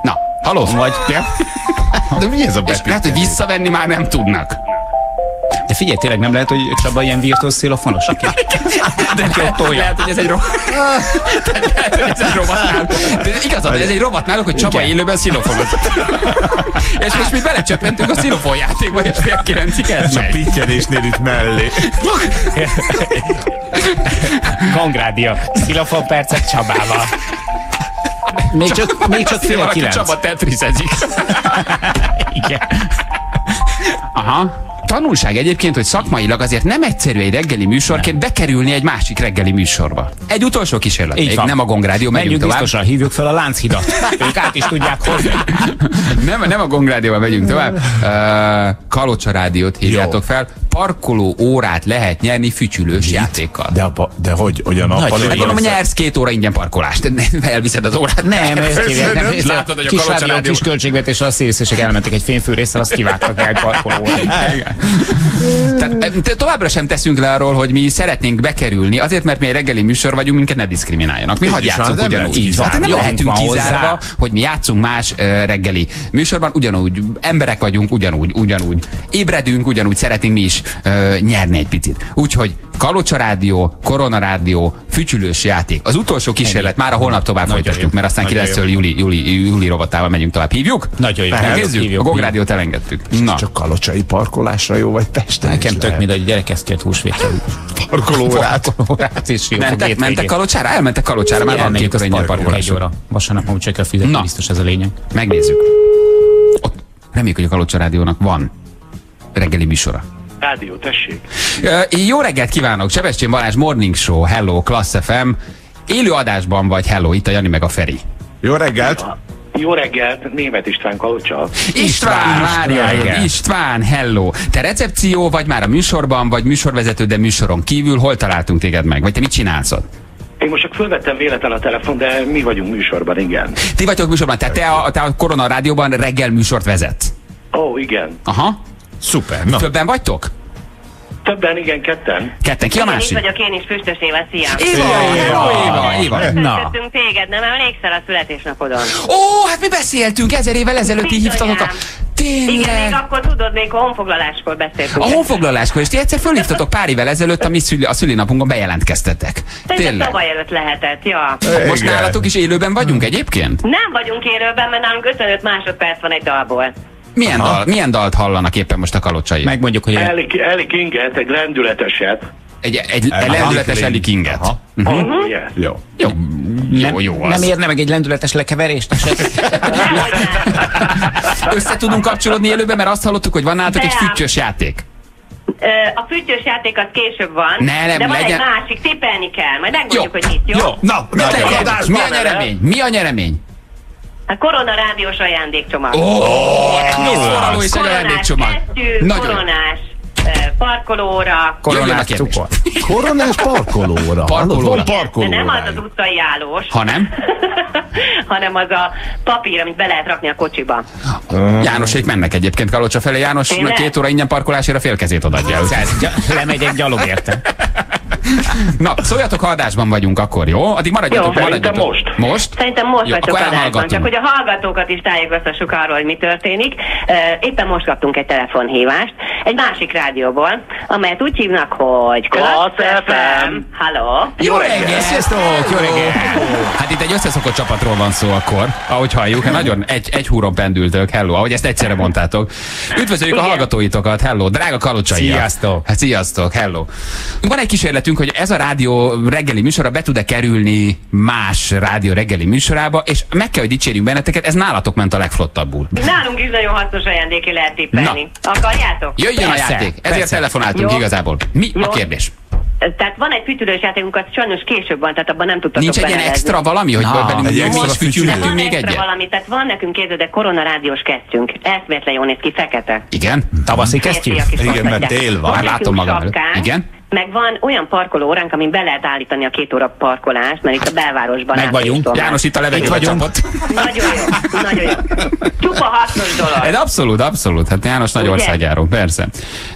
Na, haló? Vagy, ja. De mi ez a És lehet, hogy visszavenni már nem tudnak. De figyelj, tényleg nem lehet, hogy Csaba ilyen virtuóz szélofonos, aki (laughs) de ott tolja. Lehet, hogy ez egy robot. (laughs) Lehet, hogy ez egy robotnál. De igazad, ez egy robotnál, hogy Csaba Igen. élőben szilofonozott. (laughs) és most mi belecsöppentünk a szilofon játékba, és fél kilencig ez Ez a megy. pittyenésnél itt mellé. Gangrádia. Szilofon percek Csabával. Még csak, még csak fél kilenc. Csaba tetrisezik. Igen. Aha. Tanulság egyébként, hogy szakmailag azért nem egyszerű egy reggeli műsorként bekerülni egy másik reggeli műsorba. Egy utolsó kísérlet. Így van. nem a Gongrádió, megyünk Menjünk tovább. biztosan, hívjuk fel a Lánchidat. Ők át is tudják hozni. (laughs) nem, nem a Gongrádióval megyünk tovább. (laughs) Uh, Kalocsa rádiót hívjátok fel. Parkoló órát lehet nyerni fütyülős játékkal. De, a, de hogy, hogy a jó. Mondom, nyersz két óra ingyen parkolást. Elviszed az órát. Nem, ezt hívják, nem, látod, hogy a Kalocsa rádió, kis költségvetésre a szélszések elmentek egy fényfűrészsel, azt kivágtak el egy parkolóra. (laughs) Tehát, továbbra sem teszünk le arról, hogy mi szeretnénk bekerülni, azért, mert mi egy reggeli műsor vagyunk, minket ne diszkrimináljanak. Mi Így van, játszunk nem ugyanúgy. kizárni. Hát nem Jogunk lehetünk van kizárva, hogy mi játszunk más reggeli műsorban, ugyanúgy emberek vagyunk, ugyanúgy, ugyanúgy ébredünk, ugyanúgy szeretnénk mi is nyerni egy picit. Úgyhogy Kalocsa Rádió, Korona Rádió, fütyülős játék. Az utolsó kísérlet, már a holnap tovább Nagyon folytatjuk, jó. mert aztán Nagyon 9 júli, júli, júli rovatával megyünk tovább. Hívjuk? Nagyon jó. Hívjuk, A Gog hívjuk. Rádiót elengedtük. Na. Csak kalocsai parkolásra jó, vagy Pesten Nekem is tök mindegy, hogy gyerek ezt kért húsvétra. Parkolórát. Parkolórát és jó Mentek, mentek Kalocsára? Elmentek Kalocsára, már van két ingyen parkolás. Egy óra. Vasárnap amúgy csak kell fizetni, Na. biztos ez a lényeg. Megnézzük. Ott reméljük, hogy a Kalocsa Rádiónak van reggeli műsora. Rádió, tessék. Jó reggelt kívánok! Sebestyén Balázs Morning Show, Hello, Class FM. Élő adásban vagy, Hello, itt a Jani meg a Feri. Jó reggelt! Jó reggelt, Német István Kalocsa. István, várjál, reggel. István, hello. Te recepció vagy már a műsorban, vagy műsorvezető, de műsoron kívül, hol találtunk téged meg? Vagy te mit csinálsz ott? Én most csak fölvettem véletlen a telefon, de mi vagyunk műsorban, igen. Ti vagytok műsorban, tehát te a, te a Korona Rádióban reggel műsort vezetsz. Ó, igen. Aha. Szuper, na. Többen vagytok? Többen, igen, ketten. Ketten, ki a Én másik? vagyok én is, Füstös Éva, szia! Éva, hello, Éva, Éva. Na. Téged, nem emlékszel a születésnapodon? Ó, hát mi beszéltünk ezer évvel ezelőtt, így hívtatok a... Igen, még Tényleg. akkor tudod, még a honfoglaláskor beszéltünk. A honfoglaláskor, és ti egyszer fölhívtatok pár évvel ezelőtt a mi szüli, a szülinapunkon bejelentkeztetek. Tényleg. tavaly előtt lehetett, ja. Most nálatok is élőben vagyunk egyébként? Nem vagyunk élőben, mert nálunk 55 másodperc van egy dalból. Milyen, dal, milyen dalt hallanak éppen most a kalocsai? Megmondjuk, hogy Eli, Eli Kinget, egy lendületeset. Egy, egy, egy lendületes Eli Kinget. Uh-huh. Oh, yeah. Jó. Jó, jó, nem, jó az. nem érne meg egy lendületes lekeverést? (laughs) Össze tudunk kapcsolódni élőben, mert azt hallottuk, hogy van nálatok egy füttyös játék. A füttyös játék az később van, Ne, nem, de van legyen- egy másik, tippelni kell, majd megmondjuk, hogy mit, jó? Jó, na, mit Nagyon legyen? adás Mi a nyeremény? Mi a nyeremény? A Korona rádiós ajándékcsomag. Ó, oh, forraló és egy koronás ajándékcsomag. kesztyű, Nagyon. koronás parkolóra. Koronás cukor. Koronás parkolóra. Parkolóra. Van De parkolóra. nem az az utcai állós, Ha nem? (laughs) hanem az a papír, amit be lehet rakni a kocsiba. Jánosék mennek egyébként Kalocsa felé. János Tényleg? két óra ingyen parkolásért a fél kezét odaadja. lemegyek gyalog érte. Na, szóljatok, ha adásban vagyunk akkor, jó? Addig maradjatok, Jó, maradjatok. szerintem most. Most? Szerintem most Jó, vagytok adásban, csak hogy a hallgatókat is tájékoztassuk arról, hogy mi történik. Éppen most kaptunk egy telefonhívást, egy másik rádióból, amelyet úgy hívnak, hogy Klassz FM. Halló. Jó reggel! Sziasztok, jó reggel! Hát itt egy összeszokott csapatról van szó akkor, ahogy halljuk. Hát nagyon egy, egy húron pendültök, hello, ahogy ezt egyszerre mondtátok. Üdvözöljük a Igen. hallgatóitokat, hello, drága kalocsai. Sziasztok. Hát sziasztok, hello. Van egy kísérletünk, hogy ez a rádió reggeli műsora be tud-e kerülni más rádió reggeli műsorába, és meg kell, hogy dicsérjünk benneteket, ez nálatok ment a legflottabbul. Nálunk is nagyon hasznos ajándéki lehet tippelni. Akarjátok? Jöjjön a Persze, játék, ezért persze. telefonáltunk Jó. igazából. Mi a Jó. kérdés? Tehát van egy fütyülős játékunk, az sajnos később van, tehát abban nem tudtatok Nincs egy ilyen extra valami, hogy Na, belünk egy mi extra is fütyül fütyülő. nekünk Van még extra egyet? valami, tehát van nekünk képzeld, de koronarádiós kesztyünk. Eszméletlen jól néz ki, fekete. Igen? Tavaszi kesztyű? Igen, mert tél van. Már látom magam Igen? Meg van olyan parkolóránk, amin be lehet állítani a két óra parkolást, mert itt a belvárosban Meg vagyunk. tudom. János itt a Itt levegőbe vagyunk. Nagyon jó, nagyon jó. Csupa hasznos dolog. Ez abszolút, abszolút. Hát János nagy országjáró, persze.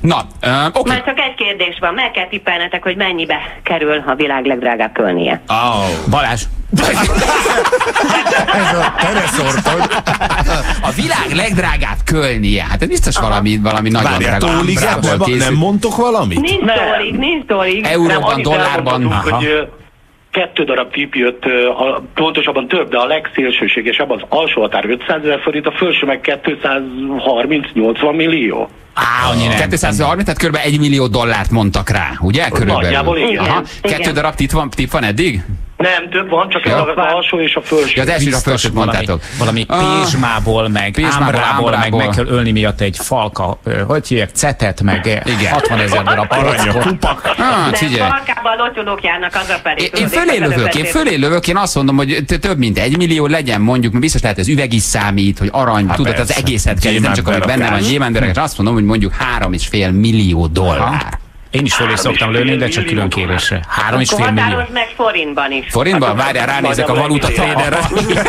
Na, uh, oké. Már csak egy kérdés van, meg kell tippelnetek, hogy mennyibe kerül a világ legdrágább kölnie. Oh. Balázs. (laughs) Ez a tereszortod. A világ legdrágább kölnie. Hát ez biztos valami, valami nagyon Várjál, drága. ámbrából nem, mondtok valamit? Nincs tólig, nincs tólig. Euróban, dollárban. hogy kettő darab tipp jött, a, pontosabban több, de a legszélsőségesebb az alsó határ 500 ezer forint, a felső meg 230-80 millió. Á, annyi nem. 230, tehát kb. 1 millió dollárt mondtak rá, ugye? Körülbelül. Nagyjából igen. Aha. Igen. Kettő darab tipp van, tipp van eddig? Nem, több van, csak Ja. az alsó és a felső. Ja, az első a felsőt valami, mondtátok. valami Ah. pézsmából, meg Pézsmából, ámbrából, meg ámbrából. meg kell ölni miatt egy falka, hogy hívják, cetet, meg Igen. 60 ezer darab palackot. Ah, De figyelj. farkában lotyolók járnak hazafelé. Én, én tudod, fölé lövök, én fölé lövök, én azt mondom, hogy több mint egy millió legyen mondjuk, mert biztos lehet, ez üveg is számít, hogy arany, Hát tudod, az egészet kell, nem csak ami benne van gyémántberakás, azt mondom, hogy mondjuk három és fél millió dollár. Én is fölé szoktam lőni, de csak külön kérésre. Három és fél millió. meg forintban is. Forintban? Várjál, ránézek a valuta traderre.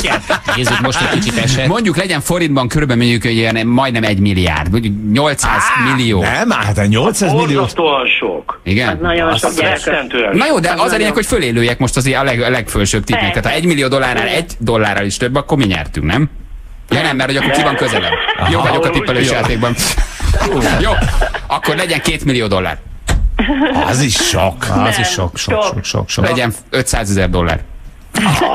(laughs) Nézzük most egy kicsit eset. Mondjuk legyen forintban körülbelül mondjuk hogy ilyen majdnem egy milliárd, mondjuk 800 millió. Nem, hát a 800 millió. Borzasztóan sok. Igen? Nagyon Az sok rettentően Na jó, de az a lényeg, hogy fölélőjek most azért a, leg, a legfősőbb tippnek. Persze. Tehát ha egy millió dollárnál egy dollárral is több, akkor mi nyertünk, nem? Ja nem, mert hogy akkor ki van közelebb. Jó vagyok a tippelős játékban. Jó, akkor legyen két millió dollár. Az is sok. Az is sok, sok, sok, sok, sok. Legyen 500 ezer dollár.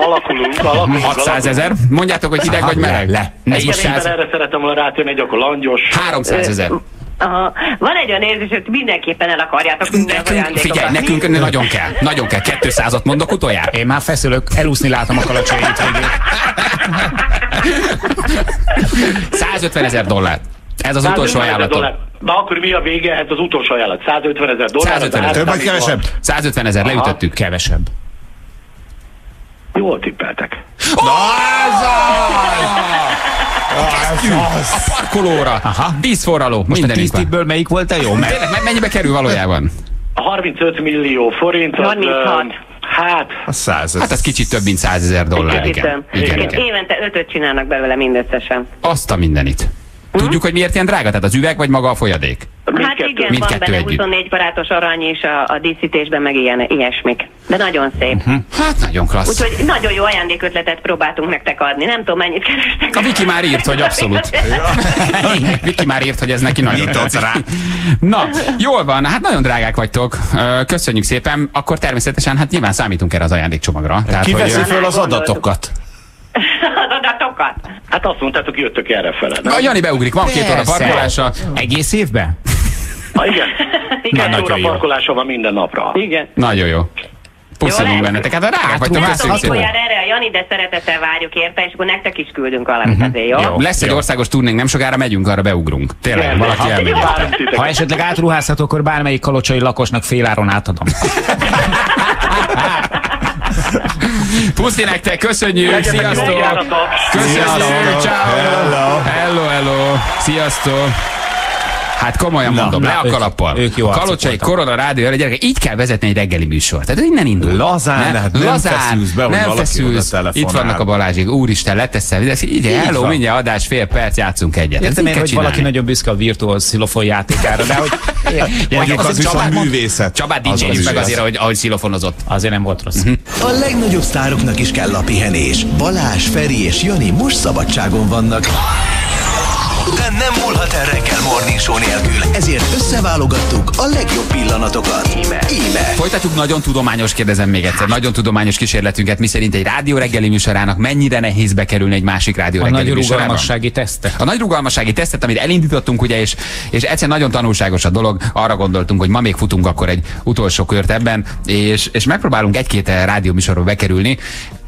Alakulunk, alakulunk. 600 ezer. Mondjátok, hogy hideg vagy meleg? le. Igen, éppen 400, erre szeretem volna rátérni, egy akkor langyos. 300 ezer. Aha. Van egy olyan érzés, hogy mindenképpen el akarjátok Nekünk, figyelj, nekünk nagyon kell. Nagyon kell. 200-at mondok utoljára. Én már feszülök, elúszni látom a kalacsony hétvégét. 150 ezer dollár. Ez az 150 utolsó dollár. Na akkor mi a vége? Ez az utolsó ajánlat. 150 ezer dollár. 150 az ezer. Több vagy kevesebb? 150 ezer, leütöttük. Kevesebb. Jól tippeltek. A parkolóra, Aha. vízforraló, Most a tíz tippből melyik volt a jó? Tényleg, me- mennyibe kerül valójában? 35 millió forint. Az, 36. öm, Hát, A 100 Hát ez kicsit több, mint 100 ezer dollár. Igen, Igen. igen. Évente ötöt csinálnak belőle mindösszesen. Azt a mindenit. Tudjuk, hogy miért ilyen drága? Tehát az üveg vagy maga a folyadék? Hát igen, Mindkettő van benne együtt. 24 karátos arany is a, a díszítésben, meg ilyen, ilyesmik. De nagyon szép. Hát nagyon klassz. Úgyhogy nagyon jó ajándékötletet próbáltunk nektek adni. Nem tudom, mennyit kerestek. A Viki már írt, hogy abszolút. (laughs) Viki már írt, hogy ez neki nagyon Nyitott rá. Na, jól van, hát nagyon drágák vagytok. Köszönjük szépen. Akkor természetesen, hát nyilván számítunk erre az ajándékcsomagra. Tehát, Ki veszi hogy, föl az adatokat? Az (laughs) adatokat. hát azt mondtátok, jöttök erre fele. a Jani beugrik, van két óra parkolása. Egész évben? Ha, igen. (laughs) Igen. Két óra jó. parkolása van minden napra. Igen. Nagyon jó. Puszolunk Jó, benneteket. Hát Hát, vagytok, hát, köszönjük hát, szépen. Erre a Jani, de szeretettel várjuk érte, és akkor nektek is küldünk valamit azért, jó? Jó, lesz egy országos turnénk, nem sokára megyünk, arra beugrunk. Tényleg, Igen, valaki ha- elmegy. Ha esetleg átruházható, akkor bármelyik kalocsai lakosnak féláron átadom. (laughs) Puszi nektek, köszönjük, sziasztok! Köszönjük, ciao. Hello. Hello, hello, sziasztok! Hát komolyan mondom, na, le a ők- kalappal. ők jó arcok Kalocsai voltak. Korona Rádió, előtt, gyerekek, így kell vezetni egy reggeli műsort. Tehát innen indul. Lazán, hát nem feszülsz be, nem feszülsz. Itt vannak a Balázsik. Úristen, leteszem. Ide, ide hello, van. mindjárt adás, fél perc, játszunk egyet. Értem így én, hogy valaki nagyon büszke a virtual szilofon játékára, de hogy (laughs) Mondjuk az az Csabát mond- művészet. Csabát Az dicsérjük az meg azért, hogy ahogy szilofonozott. azért nem volt rossz. A legnagyobb sztároknak is kell a pihenés. Balázs, Feri és Jani most szabadságon vannak. De nem múlhat el reggel Morning Show nélkül, ezért összeválogattuk a legjobb pillanatokat. Íme. Íme. Folytatjuk nagyon tudományos, kérdezem még egyszer, nagyon tudományos kísérletünket, miszerint egy rádió reggeli műsorának mennyire nehéz bekerülni egy másik rádió A reggeli nagy műsorába. rugalmassági teszte. A nagy rugalmassági tesztet, amit elindítottunk, ugye, és, és egyszerűen nagyon tanulságos a dolog. Arra gondoltunk, hogy ma még futunk akkor egy utolsó kört ebben, és, és megpróbálunk egy-két eh, rádióműsorba bekerülni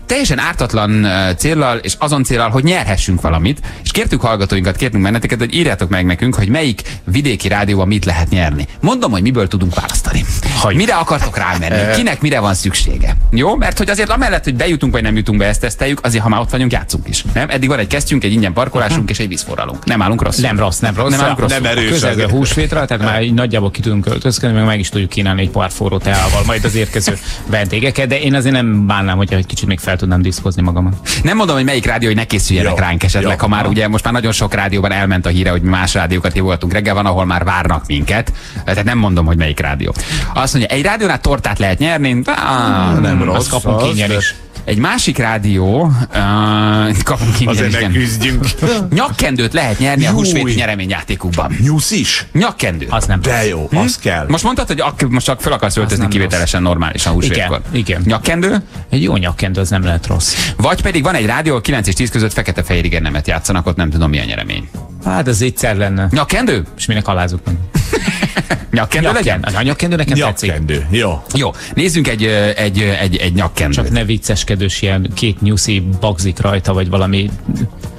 teljesen ártatlan céllal, és azon céllal, hogy nyerhessünk valamit, és kértük hallgatóinkat, kértünk benneteket, hogy írjátok meg nekünk, hogy melyik vidéki rádióban mit lehet nyerni. Mondom, hogy miből tudunk választani. Hogy. Mire akartok rámenni? Kinek mire van szüksége? Jó? Mert hogy azért amellett, hogy bejutunk vagy nem jutunk be, ezt teszteljük, azért ha már ott vagyunk, játszunk is. Nem? Eddig van egy kesztyünk, egy ingyen parkolásunk és egy vízforralunk. Nem állunk rossz. Nem rossz, nem rossz. Nem állunk rossz. Nem erős Közelgő a (laughs) húsvétra, tehát már így nagyjából ki tudunk költözködni, meg meg is tudjuk kínálni egy pár forró teával majd az érkező vendégeket, de én azért nem bánnám, hogyha egy kicsit még fel tudnám diszkozni magamat. Nem mondom, hogy melyik rádió, hogy ne készüljenek Jó, ránk esetleg, jó. ha már ugye most már nagyon sok rádióban elment a híre, hogy mi más rádiókat hívogatunk reggel, van, ahol már várnak minket. Tehát nem mondom, hogy melyik rádió. Azt mondja, egy rádiónál tortát lehet nyerni, ah, Nem rossz. Azt kapunk az, is. Egy másik rádió, uh, kapunk ingyen Azért is, igen. megküzdjünk. (laughs) Nyakkendőt lehet nyerni a Júj. húsvéti nyereményjátékukban. Nyusz is? Nyakkendő. Az nem De jó, az kell. Most mondtad, hogy ak- most csak fel akarsz öltözni kivételesen normálisan húsvétkor. Igen, igen. Nyakkendő, Egy jó nyakkendő, az nem lehet rossz. vagy pedig van egy rádió, ahol 9 és 10 között fekete-fehér igen nemet játszanak, ott nem tudom mi a nyeremény. Hát ez egyszer lenne. Nyakkendő? És minek alázunk meg? (laughs) Nyakkendő legyen? A nyakkendő nekem tetszik. Nyakkendő. Jó. Jó, nézzünk egy, egy, egy, egy nyakkendőt. Csak ne vicceskedős ilyen két nyuszi bagzik rajta, vagy valami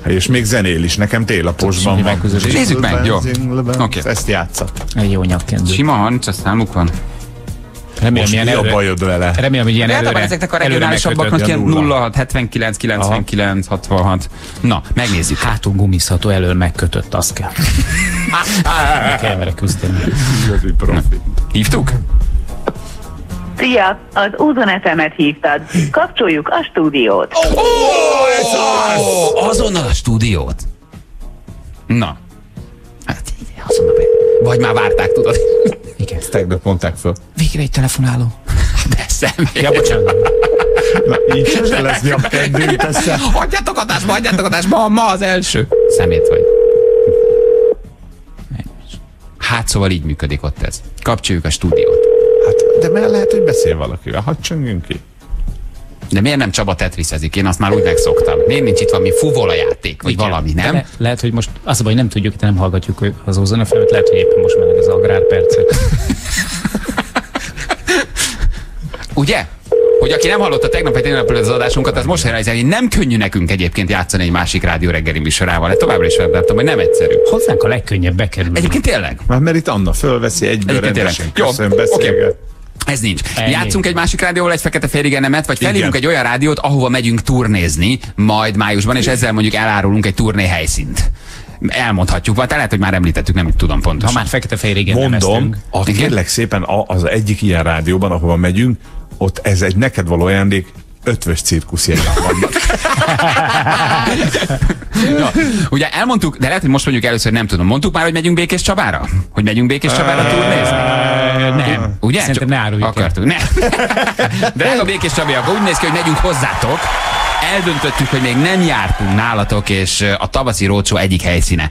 És még zenél is, nekem télaposban van. Nézzük meg, jó. Oké. Oké. Ezt játszat. egy jó nyakkendő. Sima 30 számuk van. Remélem, Most mi ilyen a előre, bajod vele? remélem, hogy ilyen De előre, általában ezeknek a előre regionálisabbaknak ilyen nulla. 06, 79, 99, 66. Na, megnézzük. Hátul gumizható, elől megkötött, az kell. Meg (laughs) kell vele küzdeni. Igazi profi. Hívtuk? Szia! Az Úzonetemet hívtad. Kapcsoljuk a stúdiót. Ó, azonnal a stúdiót. Na. Hát, azonnal be. Vagy már várták, tudod. Igen. Ezt tegnap mondták föl. Végre egy telefonáló. De személy. Ja, bocsánat. Na, így se lesz nyakkendő, teszem. Hagyjátok adásba, hagyjátok adásba, ma, ma az első. Szemét vagy. Hát szóval így működik ott ez. Kapcsoljuk a stúdiót. Hát, de mert lehet, hogy beszél valakivel. Hadd csöngjünk ki. De miért nem Csaba tetriszezik? Én azt már úgy megszoktam. Miért nincs itt valami fuvola játék, vagy Igen. valami, nem? Le, lehet, hogy most az a baj, nem tudjuk, de nem hallgatjuk hogy az Ózona felvet, lehet, hogy éppen most meleg az agrárpercek. (laughs) Ugye? Hogy aki nem hallotta tegnap egy tegnap az adásunkat, az most realizál, hogy nem könnyű nekünk egyébként játszani egy másik rádió reggeli műsorával. Hát továbbra is feltartom, hogy nem egyszerű. Hozzánk a legkönnyebb bekerülni. Egyébként tényleg. Már mert itt Anna fölveszi egyből Egyébként rendesen. tényleg. Jó, Köszönöm, beszélget. Ez nincs. Ennyi. Játszunk egy másik rádióval egy fekete félig nemet, vagy felhívunk Igen. egy olyan rádiót, ahova megyünk turnézni, majd májusban, és ezzel mondjuk elárulunk egy turné helyszínt. Elmondhatjuk, vagy lehet, hogy már említettük, nem tudom Ha pontosan. már fekete-fehér igen Mondom, a, kérlek szépen a, az egyik ilyen rádióban, ahova megyünk, ott ez egy neked való ajándék, ötvös cirkuszjegyek vannak. (laughs) Ja, ugye elmondtuk, de lehet, hogy most mondjuk először nem tudom. Mondtuk már, hogy megyünk Békés Csabára? Hogy megyünk Békés Csabára turnézni? Nem. Ugye? Szerintem ne áruljuk. Akartuk. Nem. (laughs) Drága Békés Csabi, akkor úgy néz ki, hogy megyünk hozzátok. Eldöntöttük, hogy még nem jártunk nálatok, és a tavaszi rócsó egyik helyszíne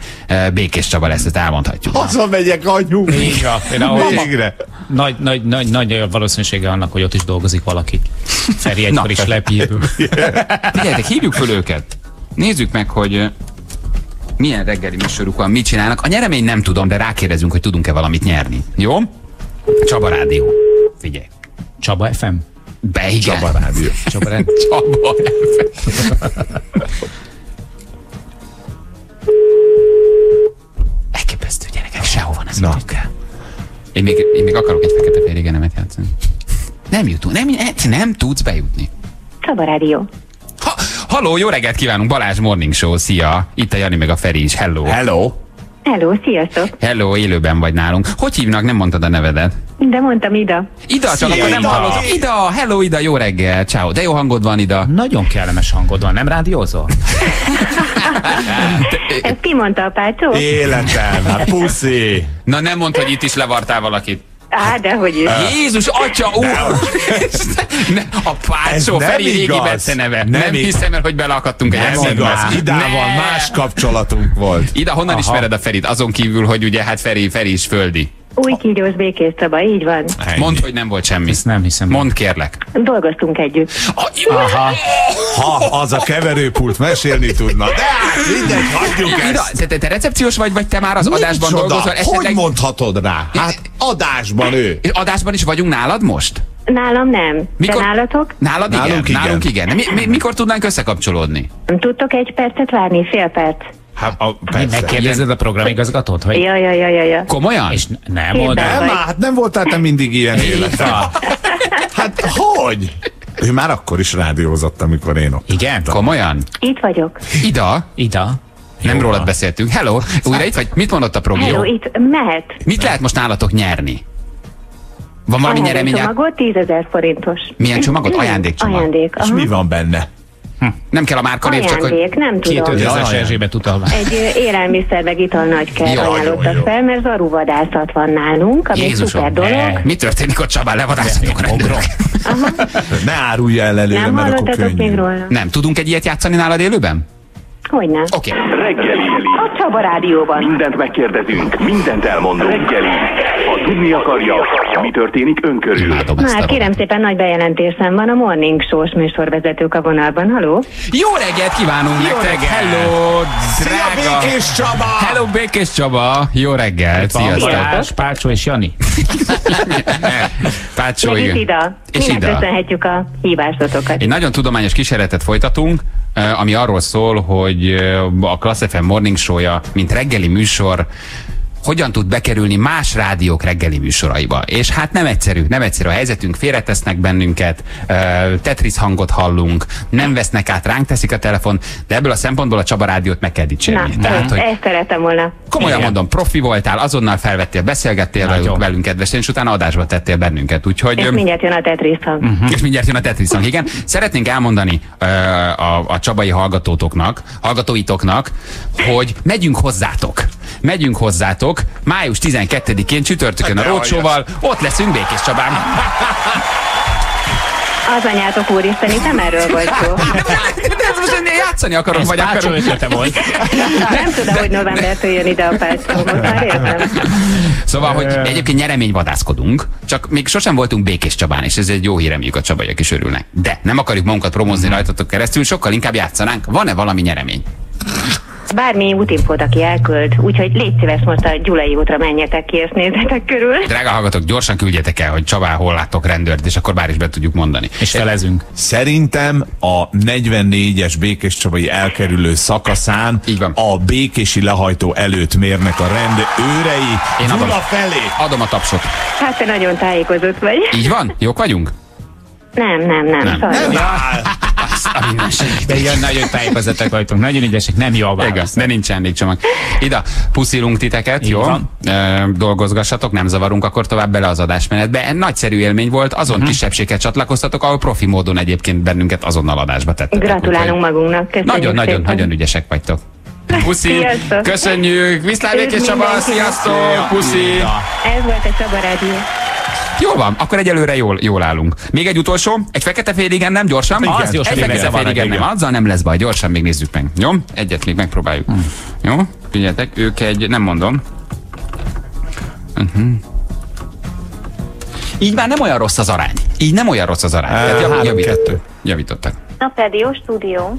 Békés Csaba lesz, ezt elmondhatjuk. Hazamegyek, anyu! Így van. Például Végre! nagy, nagy, nagy, nagy valószínűsége annak, hogy ott is dolgozik valaki. Feri egykor is lepírül. Figyeljetek, hívjuk föl őket. Nézzük meg, hogy milyen reggeli műsoruk van, mit csinálnak. A nyeremény nem tudom, de rákérdezünk, hogy tudunk-e valamit nyerni. Jó? Csaba Rádió. Figyelj. Csaba FM? Be, igen. Csaba rádió. Csaba FM. (laughs) Csaba Elképesztő gyerekek, sehova nem Na. el. Én még, én még akarok egy fekete férigenemet játszani. Nem jutunk, nem, nem, nem tudsz bejutni. Csaba Rádió. Ha, halló, jó reggelt kívánunk, Balázs Morning Show, szia! Itt a Jani meg a Feri is, hello! Hello! Hello, sziasztok! Hello, élőben vagy nálunk. Hogy hívnak, nem mondtad a nevedet? De mondtam Ida. Ida, csak Szia, akkor nem Ida. hallottam. Ida, hello Ida, jó reggel, ciao. De jó hangod van Ida. Nagyon kellemes hangod van, nem rádiózol? Ezt ki mondta a pácsó? Életem, hát puszi! Na nem mondd, hogy itt is levartál valakit. Á, dehogy is. Jézus, atya, úr! Ne, a Pácsó, Ez nem Feri régi. Bence neve. Nem, Nem hiszem el, hogy beleakadtunk egy Nem igaz, Idával Ne. más kapcsolatunk volt. Ida, honnan Aha. ismered a Ferit? Azon kívül, hogy ugye hát Feri, Feri is földi. Új kígyós békés Csaba, így van. Mondd, hogy nem volt semmi. Ezt nem hiszem. Mondd kérlek. Dolgoztunk együtt. Aha. Ha az a keverőpult mesélni tudna. De hát mindegy, hagyjuk ezt. te, te, te recepciós vagy, vagy te már az adásban Micsoda? dolgozol? Hogy mondhatod rá? Hát adásban ő. És adásban is vagyunk nálad most? Nálam nem. Mikor- De nálatok? Nálad igen? Nálunk igen. Nálunk igen. Mi, mi, mikor tudnánk összekapcsolódni? Tudtok egy percet várni? Fél perc? Hát, a, persze. Megkérdezed a programigazgatót, hogy... Ja, ja, ja, ja, ja. Komolyan? És nem oda. Nem, vagy. hát nem voltál te mindig ilyen életben. Hát hogy? Ő már akkor is rádiózott, amikor én ott. Igen? Komolyan? Itt vagyok. Ida? Ida. Nem rólad beszéltünk. Hello, újra itt vagy? Mit mondott a progi? Hello, itt mehet. Mit lehet most nálatok nyerni? Van valami Ajándék nyeremény? csomagot 10 ezer forintos. Milyen csomagot? Ajándékcsomag. Ajándék, És aha. mi van benne? Nem kell a márkanév, csak hogy... Nem tudom. 2000-es Jaj. Erzsébet utalvány. Egy élelmiszer meg ital nagy kell ajánlottak fel, mert zaruvadászat van nálunk, ami Jézusom, szuper dolog. ne. Mi történik ott Csabán? Levadászatok rendőrök. Ne árulja el előre, Nem hallottatok még róla? Nem, tudunk egy ilyet játszani nálad élőben? Hogyne? Oké. Reggeli. A Csaba rádióban. Mindent megkérdezünk, mindent elmondunk. Reggeli. Ha tudni akarja, mi történik ön körül. Imádom a Már kérem szépen nagy bejelentésem van a Morning Show-s műsorvezetők a vonalban. Haló? Jó reggelt kívánunk Jó nektek! reggelt! Hello, Szia! Békés Csaba! Hello, Békés Csaba! Jó reggelt! Sziasztok! Balázs, Pácsó és Jani. Pácsó, igen. Ida. És Ida. köszönhetjük a hívásotokat. Egy nagyon tudományos kísérletet folytatunk, ami arról szól, hogy a Class FM Morning Show-ja, mint reggeli műsor, hogyan tud bekerülni más rádiók reggeli műsoraiba. És hát nem egyszerű, nem egyszerű a helyzetünk, félretesznek bennünket, Tetris hangot hallunk, nem vesznek át, ránk teszik a telefon, de ebből a szempontból a Csaba rádiót meg kell Na, dicsérni. Tehát, hogy ezt szeretem volna. komolyan Igen. mondom, profi voltál, azonnal felvettél, beszélgettél Nagyon. velünk, velünk kedvesen, és utána adásba tettél bennünket. Úgyhogy... És mindjárt jön a Tetris hang. Uh-huh. És mindjárt jön a Tetris hang, igen. Szeretnénk elmondani uh, a, a csabai hallgatótoknak, hallgatóitoknak, hogy megyünk hozzátok. Megyünk hozzátok május 12-én csütörtökön a Rócsóval, ott leszünk Békés Csabán. Az anyátok úristen, itt nem erről volt szó. (laughs) De ez most én játszani akarok, Ez vagy akarok. ötlete volt. Nem tudom, hogy novembertől jön ide a pácsó, most már értem. Szóval, hogy egyébként nyereményvadászkodunk, csak még sosem voltunk Békés Csabán, és ez egy jó hír, reméljük a csabaiak is örülnek. De nem akarjuk magunkat promózni rajtatok keresztül, sokkal inkább játszanánk. Van-e valami nyeremény? Bármi útinfót, aki elkölt, úgyhogy légy szíves most a Gyulai útra menjetek ki, és nézzetek körül. Drága hallgatók, gyorsan küldjetek el, hogy Csabán hol láttok rendőrt, és akkor bár is be tudjuk mondani. És felezünk. Szerintem a 44-es Békés Csabai elkerülő szakaszán Így van. a békési lehajtó előtt mérnek a rendőrei Én adom. Gyula felé. Adom a tapsot. Hát te nagyon tájékozott vagy. Így van? Jók vagyunk? Nem, nem, nem, Nem. sajnos. Nem De ilyen nagyon tájékozatok vagytok, nagyon ügyesek, nem jó a válasz. de nincs emlékcsomag. Ida, puszilunk titeket, jó? dolgozgassatok, nem zavarunk akkor tovább bele az adásmenetbe. Nagyszerű élmény volt, azon Mhm. kisebbséget csatlakoztatok, ahol profi módon egyébként bennünket azonnal adásba tettetek. Gratulálunk magunknak. Köszönjük Nagyon, nagyon, szépen. nagyon ügyesek vagytok. (laughs) Puszi, Sziasztok. köszönjük, viszlát Békés Csaba, sziasztok, puszi. Ez volt a Csaba Rádió. Jó van, akkor egyelőre jól, jól állunk. Még egy utolsó, egy fekete féligen nem, gyorsan? Igen. Az gyorsan, egy fekete féligen nem, azzal nem lesz baj, gyorsan még nézzük meg. Jó? Egyet még megpróbáljuk. Hmm. Jó? Figyeljetek, ők egy, nem mondom. Uh-huh. Így már nem olyan rossz az arány. Így nem olyan rossz az arány. Tehát jav, három, javított, kettő. javítottak. Napedio stúdió.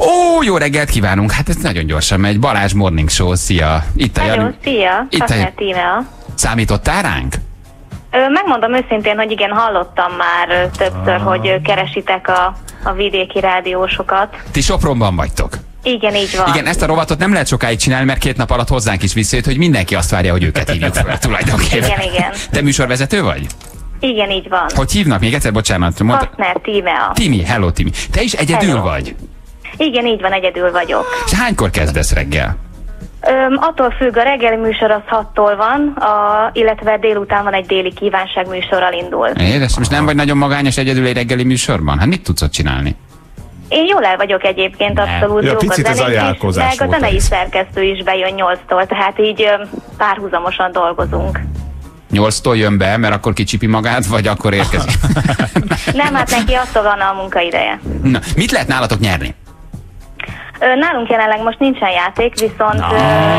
Ó, jó reggelt kívánunk! Hát ez nagyon gyorsan megy. Balázs Morning Show, szia! Itt a Hello, Jani. szia, Itt a-. Számítottál ránk? Megmondom őszintén, hogy igen, hallottam már többször, hogy ö, keresitek a, a vidéki rádiósokat. Ti Sopronban vagytok. Igen, így van. Igen, ezt a rovatot nem lehet sokáig csinálni, mert két nap alatt hozzánk is visszajött, hogy mindenki azt várja, hogy őket hívjuk fel (laughs) tulajdonképpen. Igen, igen. Te műsorvezető vagy? Igen, így van. Hogy hívnak még egyszer? Bocsánat. Mondta... Sasner Tímea. Timi, hello Timi. Te is egyedül Hello. vagy? Igen, így van, egyedül vagyok. És hánykor kezdesz reggel? Öm, attól függ, a reggeli műsor az 6-tól van, a, illetve délután van egy déli kívánság műsorral indul. Édes, most nem vagy nagyon magányos egyedül egy reggeli műsorban? Hát mit tudsz ott csinálni? Én jól el vagyok egyébként, abszolút Ja, picit az is, ajánlkozás meg a zenei ez. szerkesztő is bejön 8-tól, tehát így öm, párhuzamosan dolgozunk. Nyolctól jön be, mert akkor kicsipi magát, vagy akkor érkezik? (laughs) Nem, hát neki attól van a munkaideje. Na, mit lehet nálatok nyerni? Nálunk jelenleg most nincsen játék, viszont ö,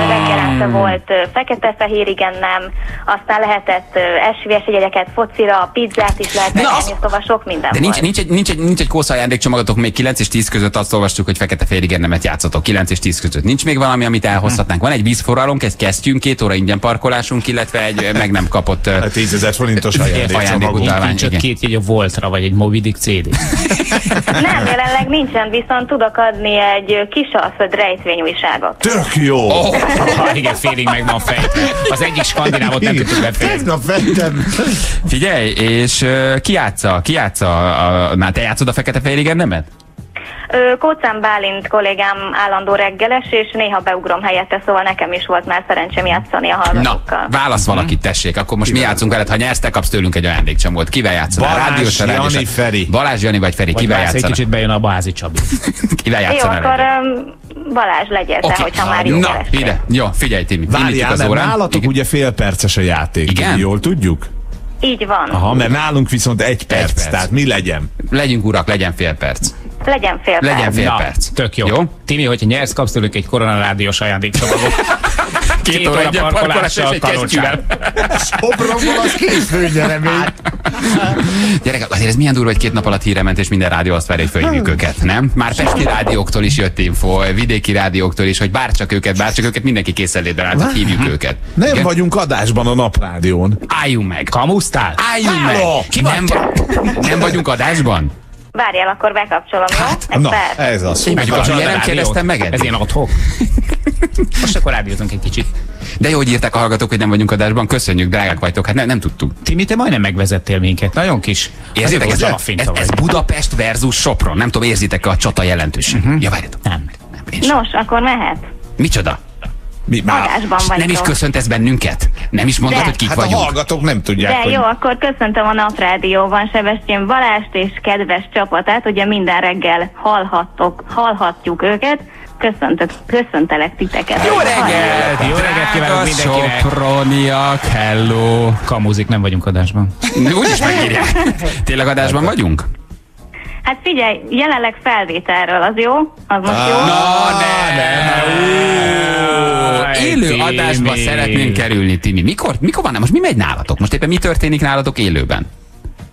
reggelente volt fekete-fehér, igen, nem. Aztán lehetett ö, SVS jegyeket focira, pizzát is lehet venni, az- szóval sok minden De nincs, volt. nincs, egy, nincs, egy, nincs egy kósza ajándékcsomagatok, még 9 és 10 között azt olvastuk, hogy fekete félig érdemet játszotok. 9 és 10 között. Nincs még valami, amit elhozhatnánk. Van egy vízforralónk, egy kesztyünk, két óra ingyen parkolásunk, illetve egy meg nem kapott uh, 10 ezer forintos ott Igen. két jegy a Voltra, vagy egy Moby Dick CD. (laughs) Nem, jelenleg nincsen, viszont tudok adni egy kisalföld rejtvényújságot. Tök jó! Oh. Ha, igen, félig meg van fejtve. Az egyik skandinávot nem tudtuk befejezni. Tegnap vettem. Figyelj, és uh, ki játsza? Ki játsza? A, na, te játszod a fekete félig érdemet? Ö, Kócán Bálint kollégám állandó reggeles, és néha beugrom helyette, szóval nekem is volt már szerencsém játszani a Na, hallgatókkal. válasz valakit, tessék. Akkor most mi játszunk veled, ha nyersz, te kapsz tőlünk egy ajándékcsomót. Kivel játszol? Balázs, Rádiós, Jani, rádiós. Feri. Balázs, Jani vagy Feri, Vagy kivel vársz egy kicsit bejön a Bázi Csabi. (laughs) Kivel Jó, játszanak? akkor Balázs legyen te, hogyha már jó Na, kerestél. ide. Jó, figyelj, Timi. Várjál, az mert órán. nálatok ugye fél perces a játék. Igen? Jól tudjuk? Így van. Aha, mert nálunk viszont egy perc, perc. tehát mi legyen? Legyünk urak, legyen fél perc. Legyen fél Legyen perc. fél Na, perc. Tök jó. Jó? Timi, hogyha nyersz, kapsz tőlük egy koronarádiós ajándékcsomagot. (laughs) Két, óra ingyen parkolás és parkolással egy Kalócsán. Sopronból (laughs) az két főnyeremény. Gyerekek, azért ez milyen durva, hogy két nap alatt hírre ment, és minden rádió azt várja, hogy fölhívjuk őket, nem? Már pesti rádióktól is jött info, vidéki rádióktól is, hogy bárcsak őket, bárcsak őket, mindenki készenlétben állt, hogy hívjuk őket. Nem Igen? vagyunk adásban a naprádión. Álljunk meg! Kamusztál? Álljunk meg! Háló! Ki nem, nem vagyunk adásban? Várjál, akkor bekapcsolom, jó? Egy Na, perc. ez az. A miért nem kérdeztem meg eddig? Ez ilyen adhok. (laughs) Most akkor rádiózunk egy kicsit. De jó, hogy írták a hallgatók, hogy nem vagyunk adásban. Köszönjük, drágák vagytok. Hát nem, nem tudtuk. Timi, te majdnem megvezettél minket. Nagyon kis. Érzitek, ez, ez, ez, ez. Budapest versus Sopron. Nem tudom, érzitek a csata jelentőségét. Uh-huh. Ja, várjatok. Nem. Nem, én. Nos, akkor mehet. Micsoda? Mi már? Adásban Nem is köszöntesz bennünket? Nem is mondod, De. hogy kik Hát a vagyunk? hallgatók nem tudják, De hogy... jó, akkor köszöntöm a Naprádióban Sebestyén Balást és kedves csapatát, ugye minden reggel hallhattok, hallhatjuk őket. Köszöntök, köszöntelek titeket. Jó reggelt! Jó reggelt kívánok mindenkinek! Soproniak, hello! Kamuzik, nem vagyunk adásban. Úgyis megírják. Tényleg adásban vagyunk? Hát figyelj, jelenleg felvételről, az jó? Az most jó? Na, nem! Áj, Élő Timi. adásba szeretnénk kerülni, Timi. Mikor, mikor van? Most mi megy nálatok? Most éppen mi történik nálatok élőben?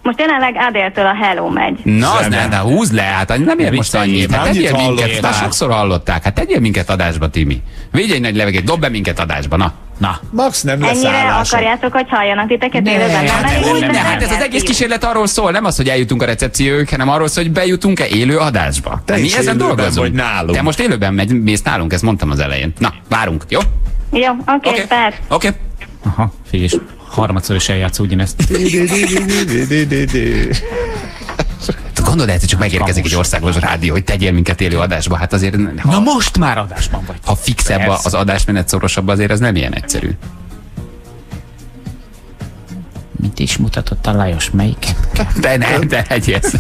Most jelenleg Adéltől a Hello megy. Na, az ne, de húzd le, hát nem ér most annyit. Hát tegyél minket, már sokszor hallották. Hát tegyél minket adásba, Timi. Vigy egy nagy levegét, dob be minket adásba, na. Na, Max nem lesz Ennyire állása. akarjátok, hogy halljanak titeket élőben? Hát, elég hogy minden ne, hát ez az egész kísérlet arról szól, nem az, hogy eljutunk a recepcióig, hanem arról szól, hogy bejutunk-e élő adásba. Te mi is ezen dolgozunk. vagy nálunk. Te most élőben megy, mész nálunk, ezt mondtam az elején. Na, várunk, jó? Jó, oké, okay. perc. Oké. aha, figyelj, harmadszor is eljátsz ugyanezt. Gondolod, el, hogy csak megérkezik egy országos rádió, hogy tegyél minket élő adásba. Hát azért, ha, Na most már adásban vagy. ha fixebb a- Persze. az adásmenet szorosabb, azért ez nem ilyen egyszerű. Mit is mutatott a Lajos, melyiket? De nem, de egyész.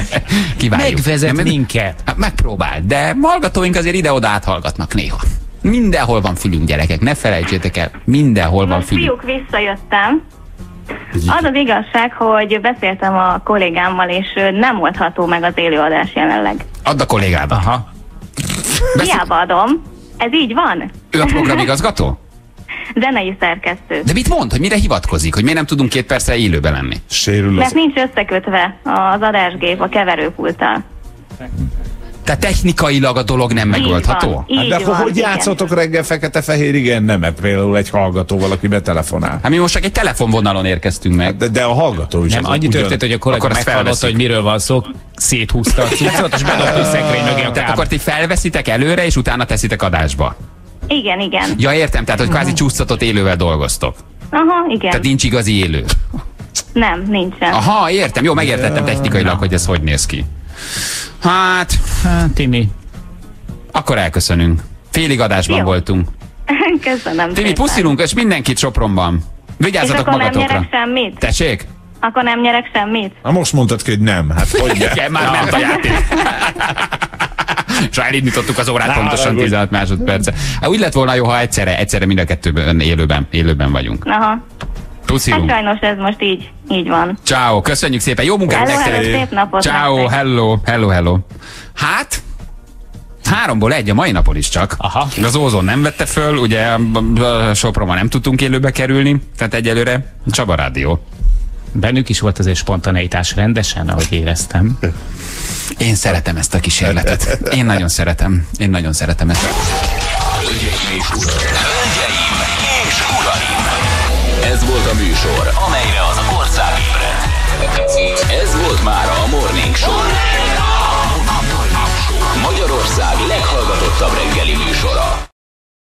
(laughs) Kiváljuk. Megvezet Nem, minket. Hát Megpróbál, de hallgatóink azért ide-oda áthallgatnak néha. Mindenhol van fülünk, gyerekek, ne felejtsétek el, mindenhol van Most fülünk. fiúk visszajöttem. Az az igazság, hogy beszéltem a kollégámmal, és nem oldható meg az élőadás jelenleg. Add a kollégába. Aha. Hiába adom. Ez így van? Ő a programigazgató? (laughs) Zenei szerkesztő. De mit mond, hogy mire hivatkozik, hogy miért nem tudunk két perccel élőben lenni? Sérül Mert nincs összekötve az adásgép a keverőpulttal. Tehát technikailag a dolog nem megoldható? Így Hát de akkor van, hogy igen. játszotok reggel fekete-fehér? Igen, nem, mert például egy hallgató valaki betelefonál. Hát mi most csak egy telefonvonalon érkeztünk meg. De, de a hallgató is Nem, annyi ugyan- történt, hogy a kollega meghallotta, hogy miről van szó, széthúzta a cuccot, és bedobta a szekrény mögé Tehát akkor ti felveszitek előre, és utána teszitek adásba. Igen, igen. Ja, értem, tehát hogy kvázi csúsztatott élővel dolgoztok. Aha, igen. Tehát nincs igazi élő. Nem, nincsen. Aha, értem, jó, megértettem technikailag, hogy ez hogy néz ki. Hát, Hát, Timi, akkor elköszönünk. Félig adásban Jó. voltunk. (laughs) Köszönöm Timi, puszilunk, és mindenkit Sopronban. És Vigyázzatok akkor nem magatokra. nyerek semmit? Tessék? Akkor nem nyerek semmit? Na most mondtad ki, hogy nem. Hát hogy? Igen, már ment a játék. (laughs) És elindítottuk az órát Na, pontosan haragudj. 16 másodperce. Hát úgy lett volna jó, ha egyszerre, egyszerre mind a kettőben élőben, élőben vagyunk. Aha. Puszilunk. Hát sajnos ez most így, így van. Ciao, köszönjük szépen, jó munkát Hello, nektek! hello, szép napot Ciao, nektek. hello, hello, hello. Hát, Háromból egy a mai napon is csak. Aha. Az Ózon nem vette föl, ugye Sopronban nem tudtunk élőbe kerülni, tehát egyelőre Csaba Rádió. Bennük is volt azért spontaneitás rendesen, ahogy éreztem. Én szeretem ezt a kísérletet. Én nagyon szeretem. Én nagyon szeretem ezt. a műsor, amelyre az ország ébred. Ez volt már a Morning Show.